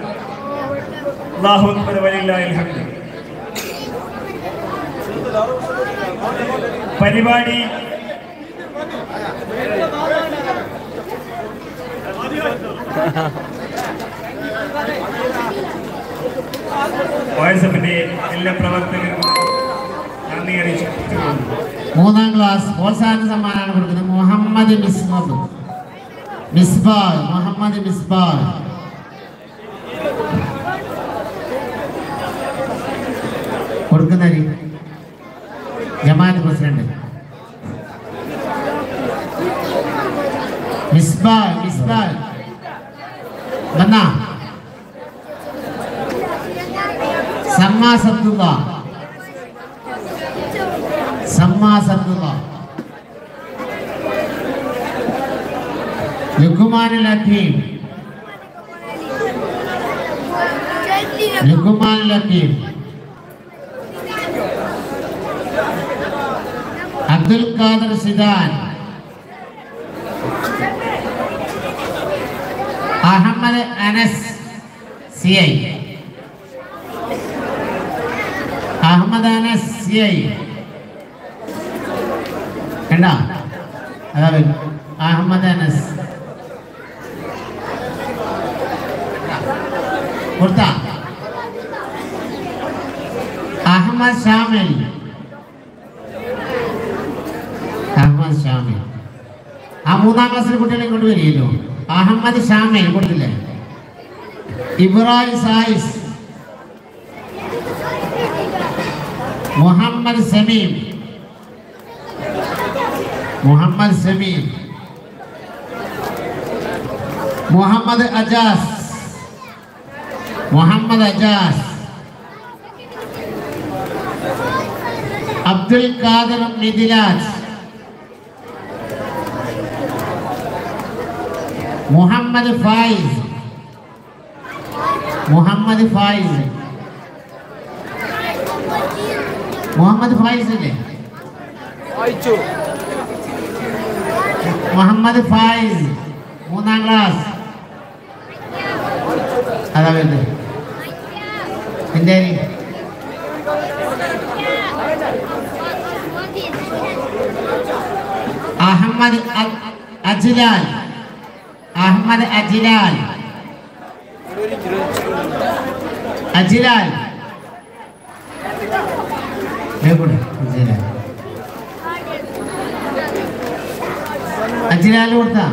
Speaker 8: അള്ളാഹു അക്ബർ വലില്ലാഹിൽ ഹംദ്. പരിപാടി.
Speaker 1: മൂന്നാം ക്ലാസ് പ്രോത്സാഹന സമ്മാനമാണ് കൊടുക്കുന്നത് മുഹമ്മദ് മിസ്ബാബ് മിസ്ബാൽ മുഹമ്മദ് മിസ്ബാൽ കൊടുക്കുന്നത് ജമാഅത്ത് പ്രസിഡന്റ് മിസ്ബാൽ മിസ്ബാൽ വന്നാ സമ്മാ സബ്ദുള്ള സമ്മാ സബ്ദുള്ള லுக்குமான் லத்தீப். லுக்குமான் லத்தீப். அப்துல் காதர் சிதான். அகமது அனஸ் சிஐ. அகமது அனஸ் சிஐ. என்ன அதாவது அகமது அனஸ். അഹമ്മദ് ഷാമിൽ അഹമ്മദ് ഷാമിൽ ആ മൂന്നാം ക്ലാസ്സിലെ കുട്ടികളെ കൊണ്ടുവരികയല്ലോ അഹമ്മദ് ഷാമിൽ കൊടുത്തില്ലേ ഇബ്രാഹിം സായിസ് മുഹമ്മദ് സമീം മുഹമ്മദ് സമീം മുഹമ്മദ് അജാസ് മുഹമ്മദ് അജാസ് അബ്ദുൽ ഖാദർ മിഥിലാജ് മുഹമ്മദ് ഫായിസ് മുഹമ്മദ് ഫായിസ് മുഹമ്മദ് ഫായിസ് അല്ലേ മുഹമ്മദ് ഫായിസ് മൂന്നാം ക്ലാസ് അതാ വരുന്നത് എന്തേ আহমদ আজিলাল। আহমদ আজিলাল। আজিলাল। আজিলাল উর্দা।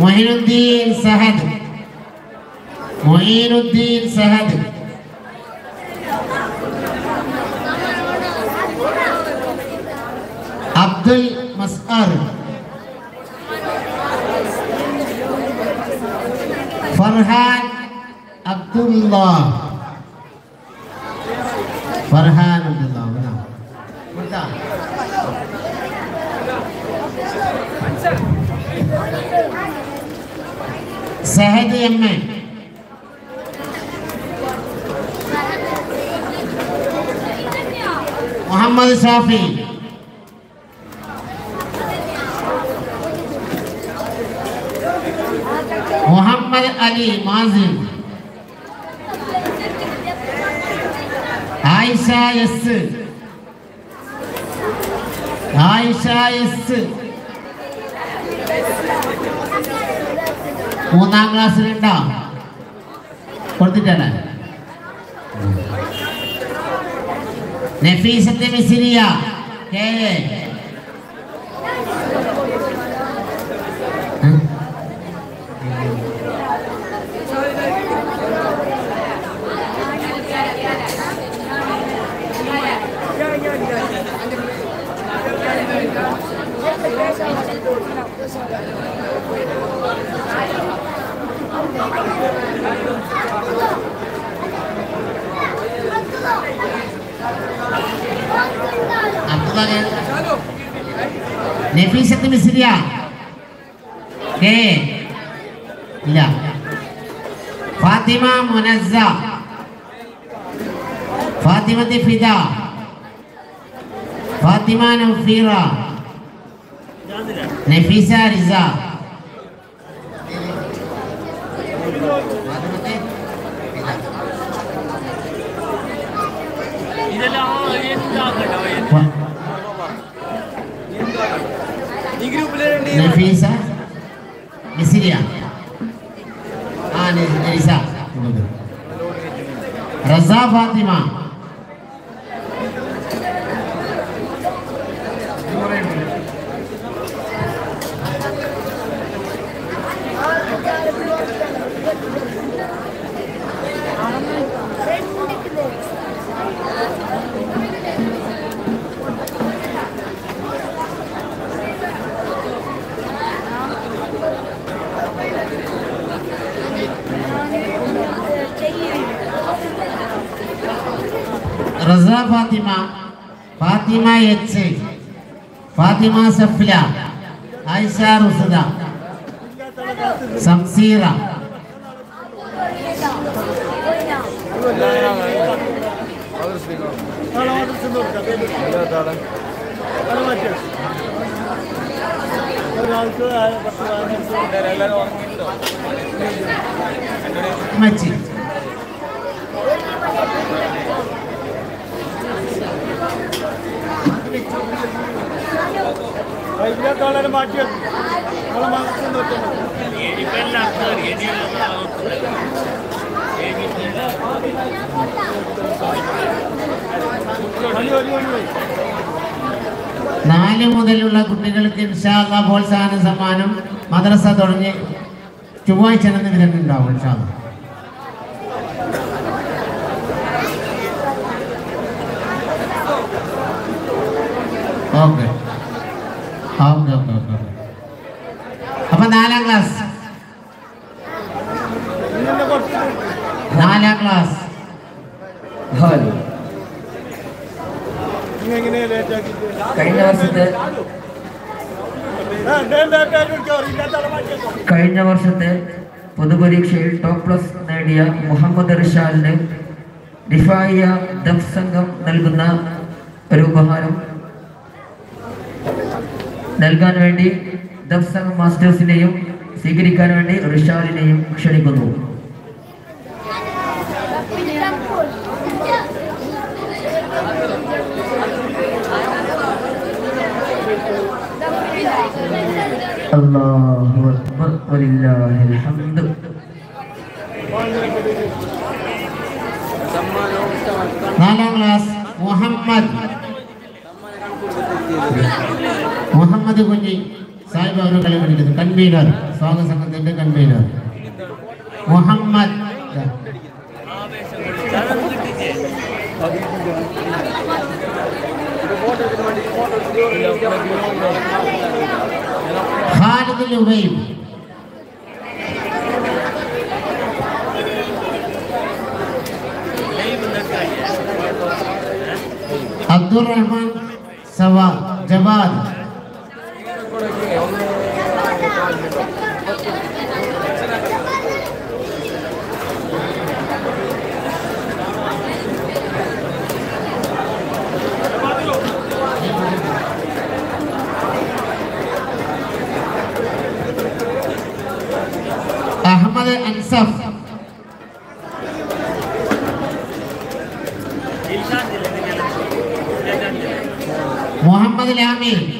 Speaker 1: معين الدين سهد معين الدين سهد عبد المسأر فرحان عبد الله فرحان عبد الله సహదయమ్మ మొహమ్మద్ సాఫీ محمد علی مازن عائشہ یس عائشہ یس മൂന്നാം ക്ലാസ്സിലുണ്ടോ കൊടുത്തിട്ടല്ലേ നഫീസത്തെ മിസിരിയ കെ എ. ഉം. Nevi Septimi Surya. Oke. Iya. Fatima Munazza. Fatima Fida. Fatima Nufira, Nefisa Riza. نفيسة من سوريا آه نريسا رزا فاطمة Fathima. Fathima H. Fathima Safla. Ayisha റുസദ. Samseera. മച്ചി. നാല് മുതലുള്ള കുട്ടികൾക്ക് ഇൻഷാല്ല പ്രോത്സാഹന സമ്മാനം മദ്രസ തുടങ്ങി ചൊവ്വാഴ്ച വിതരണം ഉണ്ടാവും ഇൻഷാല്ല ഓക്കെ ഓക്കെ ഓക്കെ ഓക്കെ അപ്പൊ നാലാം ക്ലാസ് നാലാം ക്ലാസ്
Speaker 2: ഹാല്
Speaker 5: എങ്ങനെ ലേറ്റ് ആക്കി
Speaker 2: കഴിഞ്ഞ വർഷത്തെ
Speaker 5: മാറ്റിയേക്കാം
Speaker 2: കഴിഞ്ഞ വർഷത്തെ പൊതുപരീക്ഷയിൽ ടോപ്പ് പ്ലസ് നേടിയ മുഹമ്മദ് റിഷാലിന് റിഫായിയ ദഫ് സംഘം നൽകുന്ന ഒരു ഉപഹാരം നൽകാൻ വേണ്ടി ദഫ്സംഗ് മാസ്റ്റേഴ്സിനെയും സ്വീകരിക്കാൻ വേണ്ടി റിഷാലിനെയും ക്ഷണിക്കുന്നു. അല്ലാഹു അക്ബർ വലില്ലാഹിൽ ഹംദ്
Speaker 1: നാലാം
Speaker 5: class Muhammad. Muhammad
Speaker 1: Kunji, Sai Baba kali ini itu
Speaker 5: convener, soalnya sangat
Speaker 1: dekat convener. Muhammad. Khalid Ibrahim. Abdul Rahman Sawa Jabal أحمد أنصف محمد الأمين.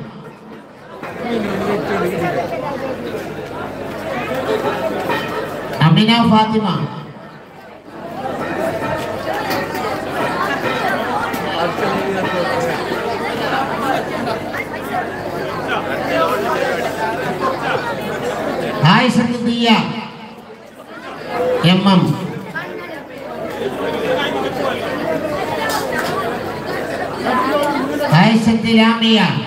Speaker 1: Aminah Fatimah. Hai Sintia. Imam. Hai Sintia Mia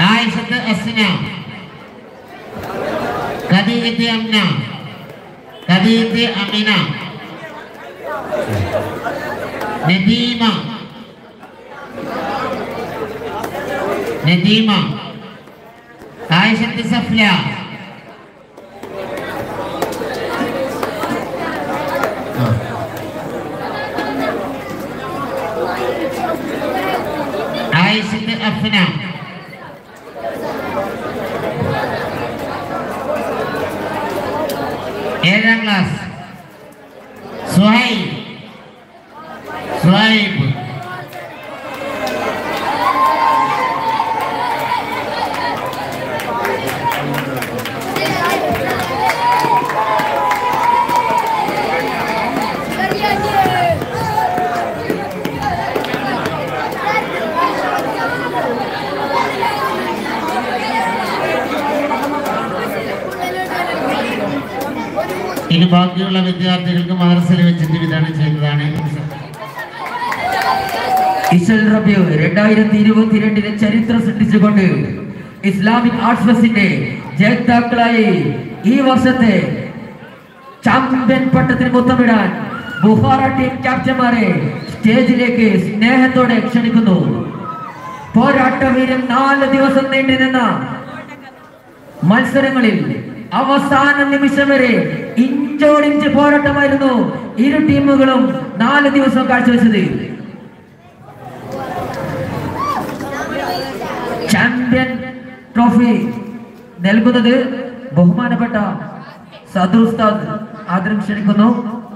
Speaker 1: عائشة أسنا خديجة أمنا خديجة أمينة نديمة نديمة عائشة صفية
Speaker 2: عائشة أفنان രണ്ടായിരത്തി ഇരുപത്തിരണ്ടിലെ ചരിത്രം സൃഷ്ടിച്ചുകൊണ്ട് ഇസ്ലാമിക് ആർട്സ് ഫെസ്റ്റിന്റെ ജേതാക്കളായി ഈ വർഷത്തെ champion പട്ടത്തിന് മുത്തമിടാൻ Buhara team ക്യാപ്റ്റന്മാരെ സ്റ്റേജിലേക്ക് സ്നേഹത്തോടെ ക്ഷണിക്കുന്നു. പോരാട്ട വീരം നാല് ദിവസം നീണ്ടു നിന്ന മത്സരങ്ങളിൽ അവസാന നിമിഷം വരെ ഇഞ്ചോടിഞ്ച് പോരാട്ടമായിരുന്നു ഇരു ടീമുകളും നാല് ദിവസം കാഴ്ചവെച്ചത് ചാമ്പ്യൻ ട്രോഫി നൽകുന്നത് ബഹുമാനപ്പെട്ട സദ്രുസ്താദ് ആദരം ക്ഷണിക്കുന്നു.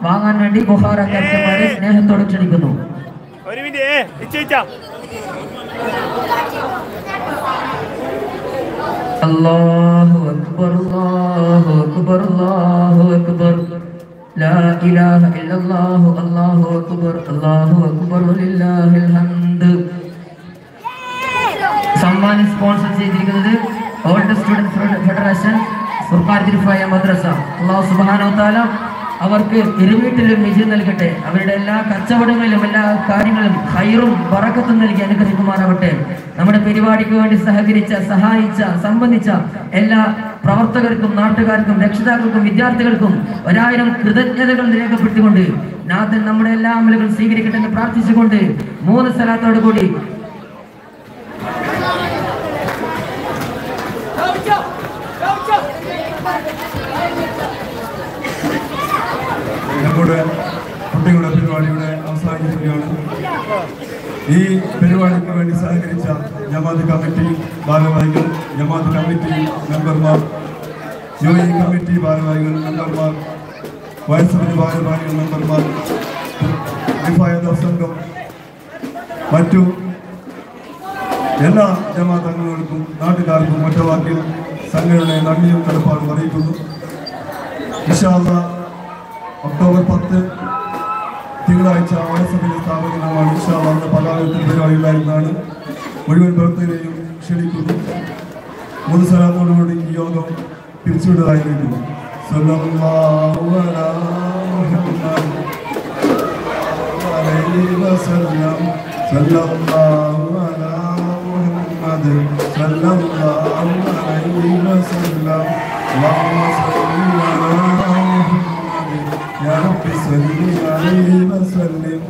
Speaker 2: വാങ്ങാൻ വേണ്ടി ബുഹാർ ക്യാപ്റ്റന്മാരെ സ്നേഹത്തോടെ ക്ഷണിക്കുന്നു.
Speaker 5: ഒരു മിനിറ്റ്
Speaker 2: അല്ലാഹു അക്ബർ അല്ലാഹു അക്ബർ അല്ലാഹു അക്ബർ. الحمد സമ്മാനം സ്പോൺസർ ചെയ്തിരിക്കുന്നത് ഓൾഡ് സ്റ്റുഡന്റ് ഫെഡറേഷൻ ഫുർഖാൻ തിരുഫായ മദ്രസ അള്ളാഹു സുബ്ഹാനഹു വതആല അവർക്ക് ഇരുവീട്ടിലും വിജയം നൽകട്ടെ. അവരുടെ എല്ലാ കച്ചവടങ്ങളിലും എല്ലാ കാര്യങ്ങളും ഹൈറും വറക്കത്തും നൽകി അനുഗ്രഹിക്കുമാറാവട്ടെ. നമ്മുടെ പരിപാടിക്ക് വേണ്ടി സഹകരിച്ച സഹായിച്ച സംബന്ധിച്ച എല്ലാ പ്രവർത്തകർക്കും നാട്ടുകാർക്കും രക്ഷിതാക്കൾക്കും വിദ്യാർത്ഥികൾക്കും ഒരായിരം കൃതജ്ഞതകൾ രേഖപ്പെടുത്തിക്കൊണ്ട് നാഥൻ നമ്മുടെ എല്ലാ അമലുകളും സ്വീകരിക്കട്ടെ എന്ന് പ്രാർത്ഥിച്ചുകൊണ്ട് മൂന്ന് സ്ഥലത്തോടു കൂടി
Speaker 9: നമ്മുടെ കുട്ടികളുടെ പരിപാടിയുടെ അവസാനിക്കുകയാണ്. ഈ പരിപാടിക്ക് വേണ്ടി സഹകരിച്ച ജമാഅത്ത് കമ്മിറ്റി ഭാരവാഹികൾ ജമാഅത്ത് കമ്മിറ്റി മെമ്പർമാർ യു എ കമ്മിറ്റി ഭാരവാഹികൾ മെമ്പർമാർ വൈസ് ഭാരവാഹികൾ മെമ്പർമാർ സംഘം മറ്റു എല്ലാ ജമാഅത്ത് അംഗങ്ങൾക്കും നാട്ടുകാർക്കും ഒറ്റവാക്കിൽ സംഘടനയുടെ നന്ദിയും കടപ്പാടും അറിയിക്കുന്നു. വിശാല ഒക്ടോബർ പത്ത് തിങ്കളാഴ്ച ഓണസഭയിലെ സ്ഥാപനമാണ് വിശാല എന്ന പലാലയത്തിൽ പരിപാടിയുണ്ടായിരുന്നാണ് മുഴുവൻ പ്രവർത്തകരെയും ക്ഷണിക്കുന്നു മൂന്ന് സ്ഥലത്തോടുകൂടി ഈ യോഗം പിരിച്ചുവിട്ടതായി കഴിഞ്ഞു محمد صلى الله عليه وسلم اللهم صل على محمد. يا رب صل عليه وسلم.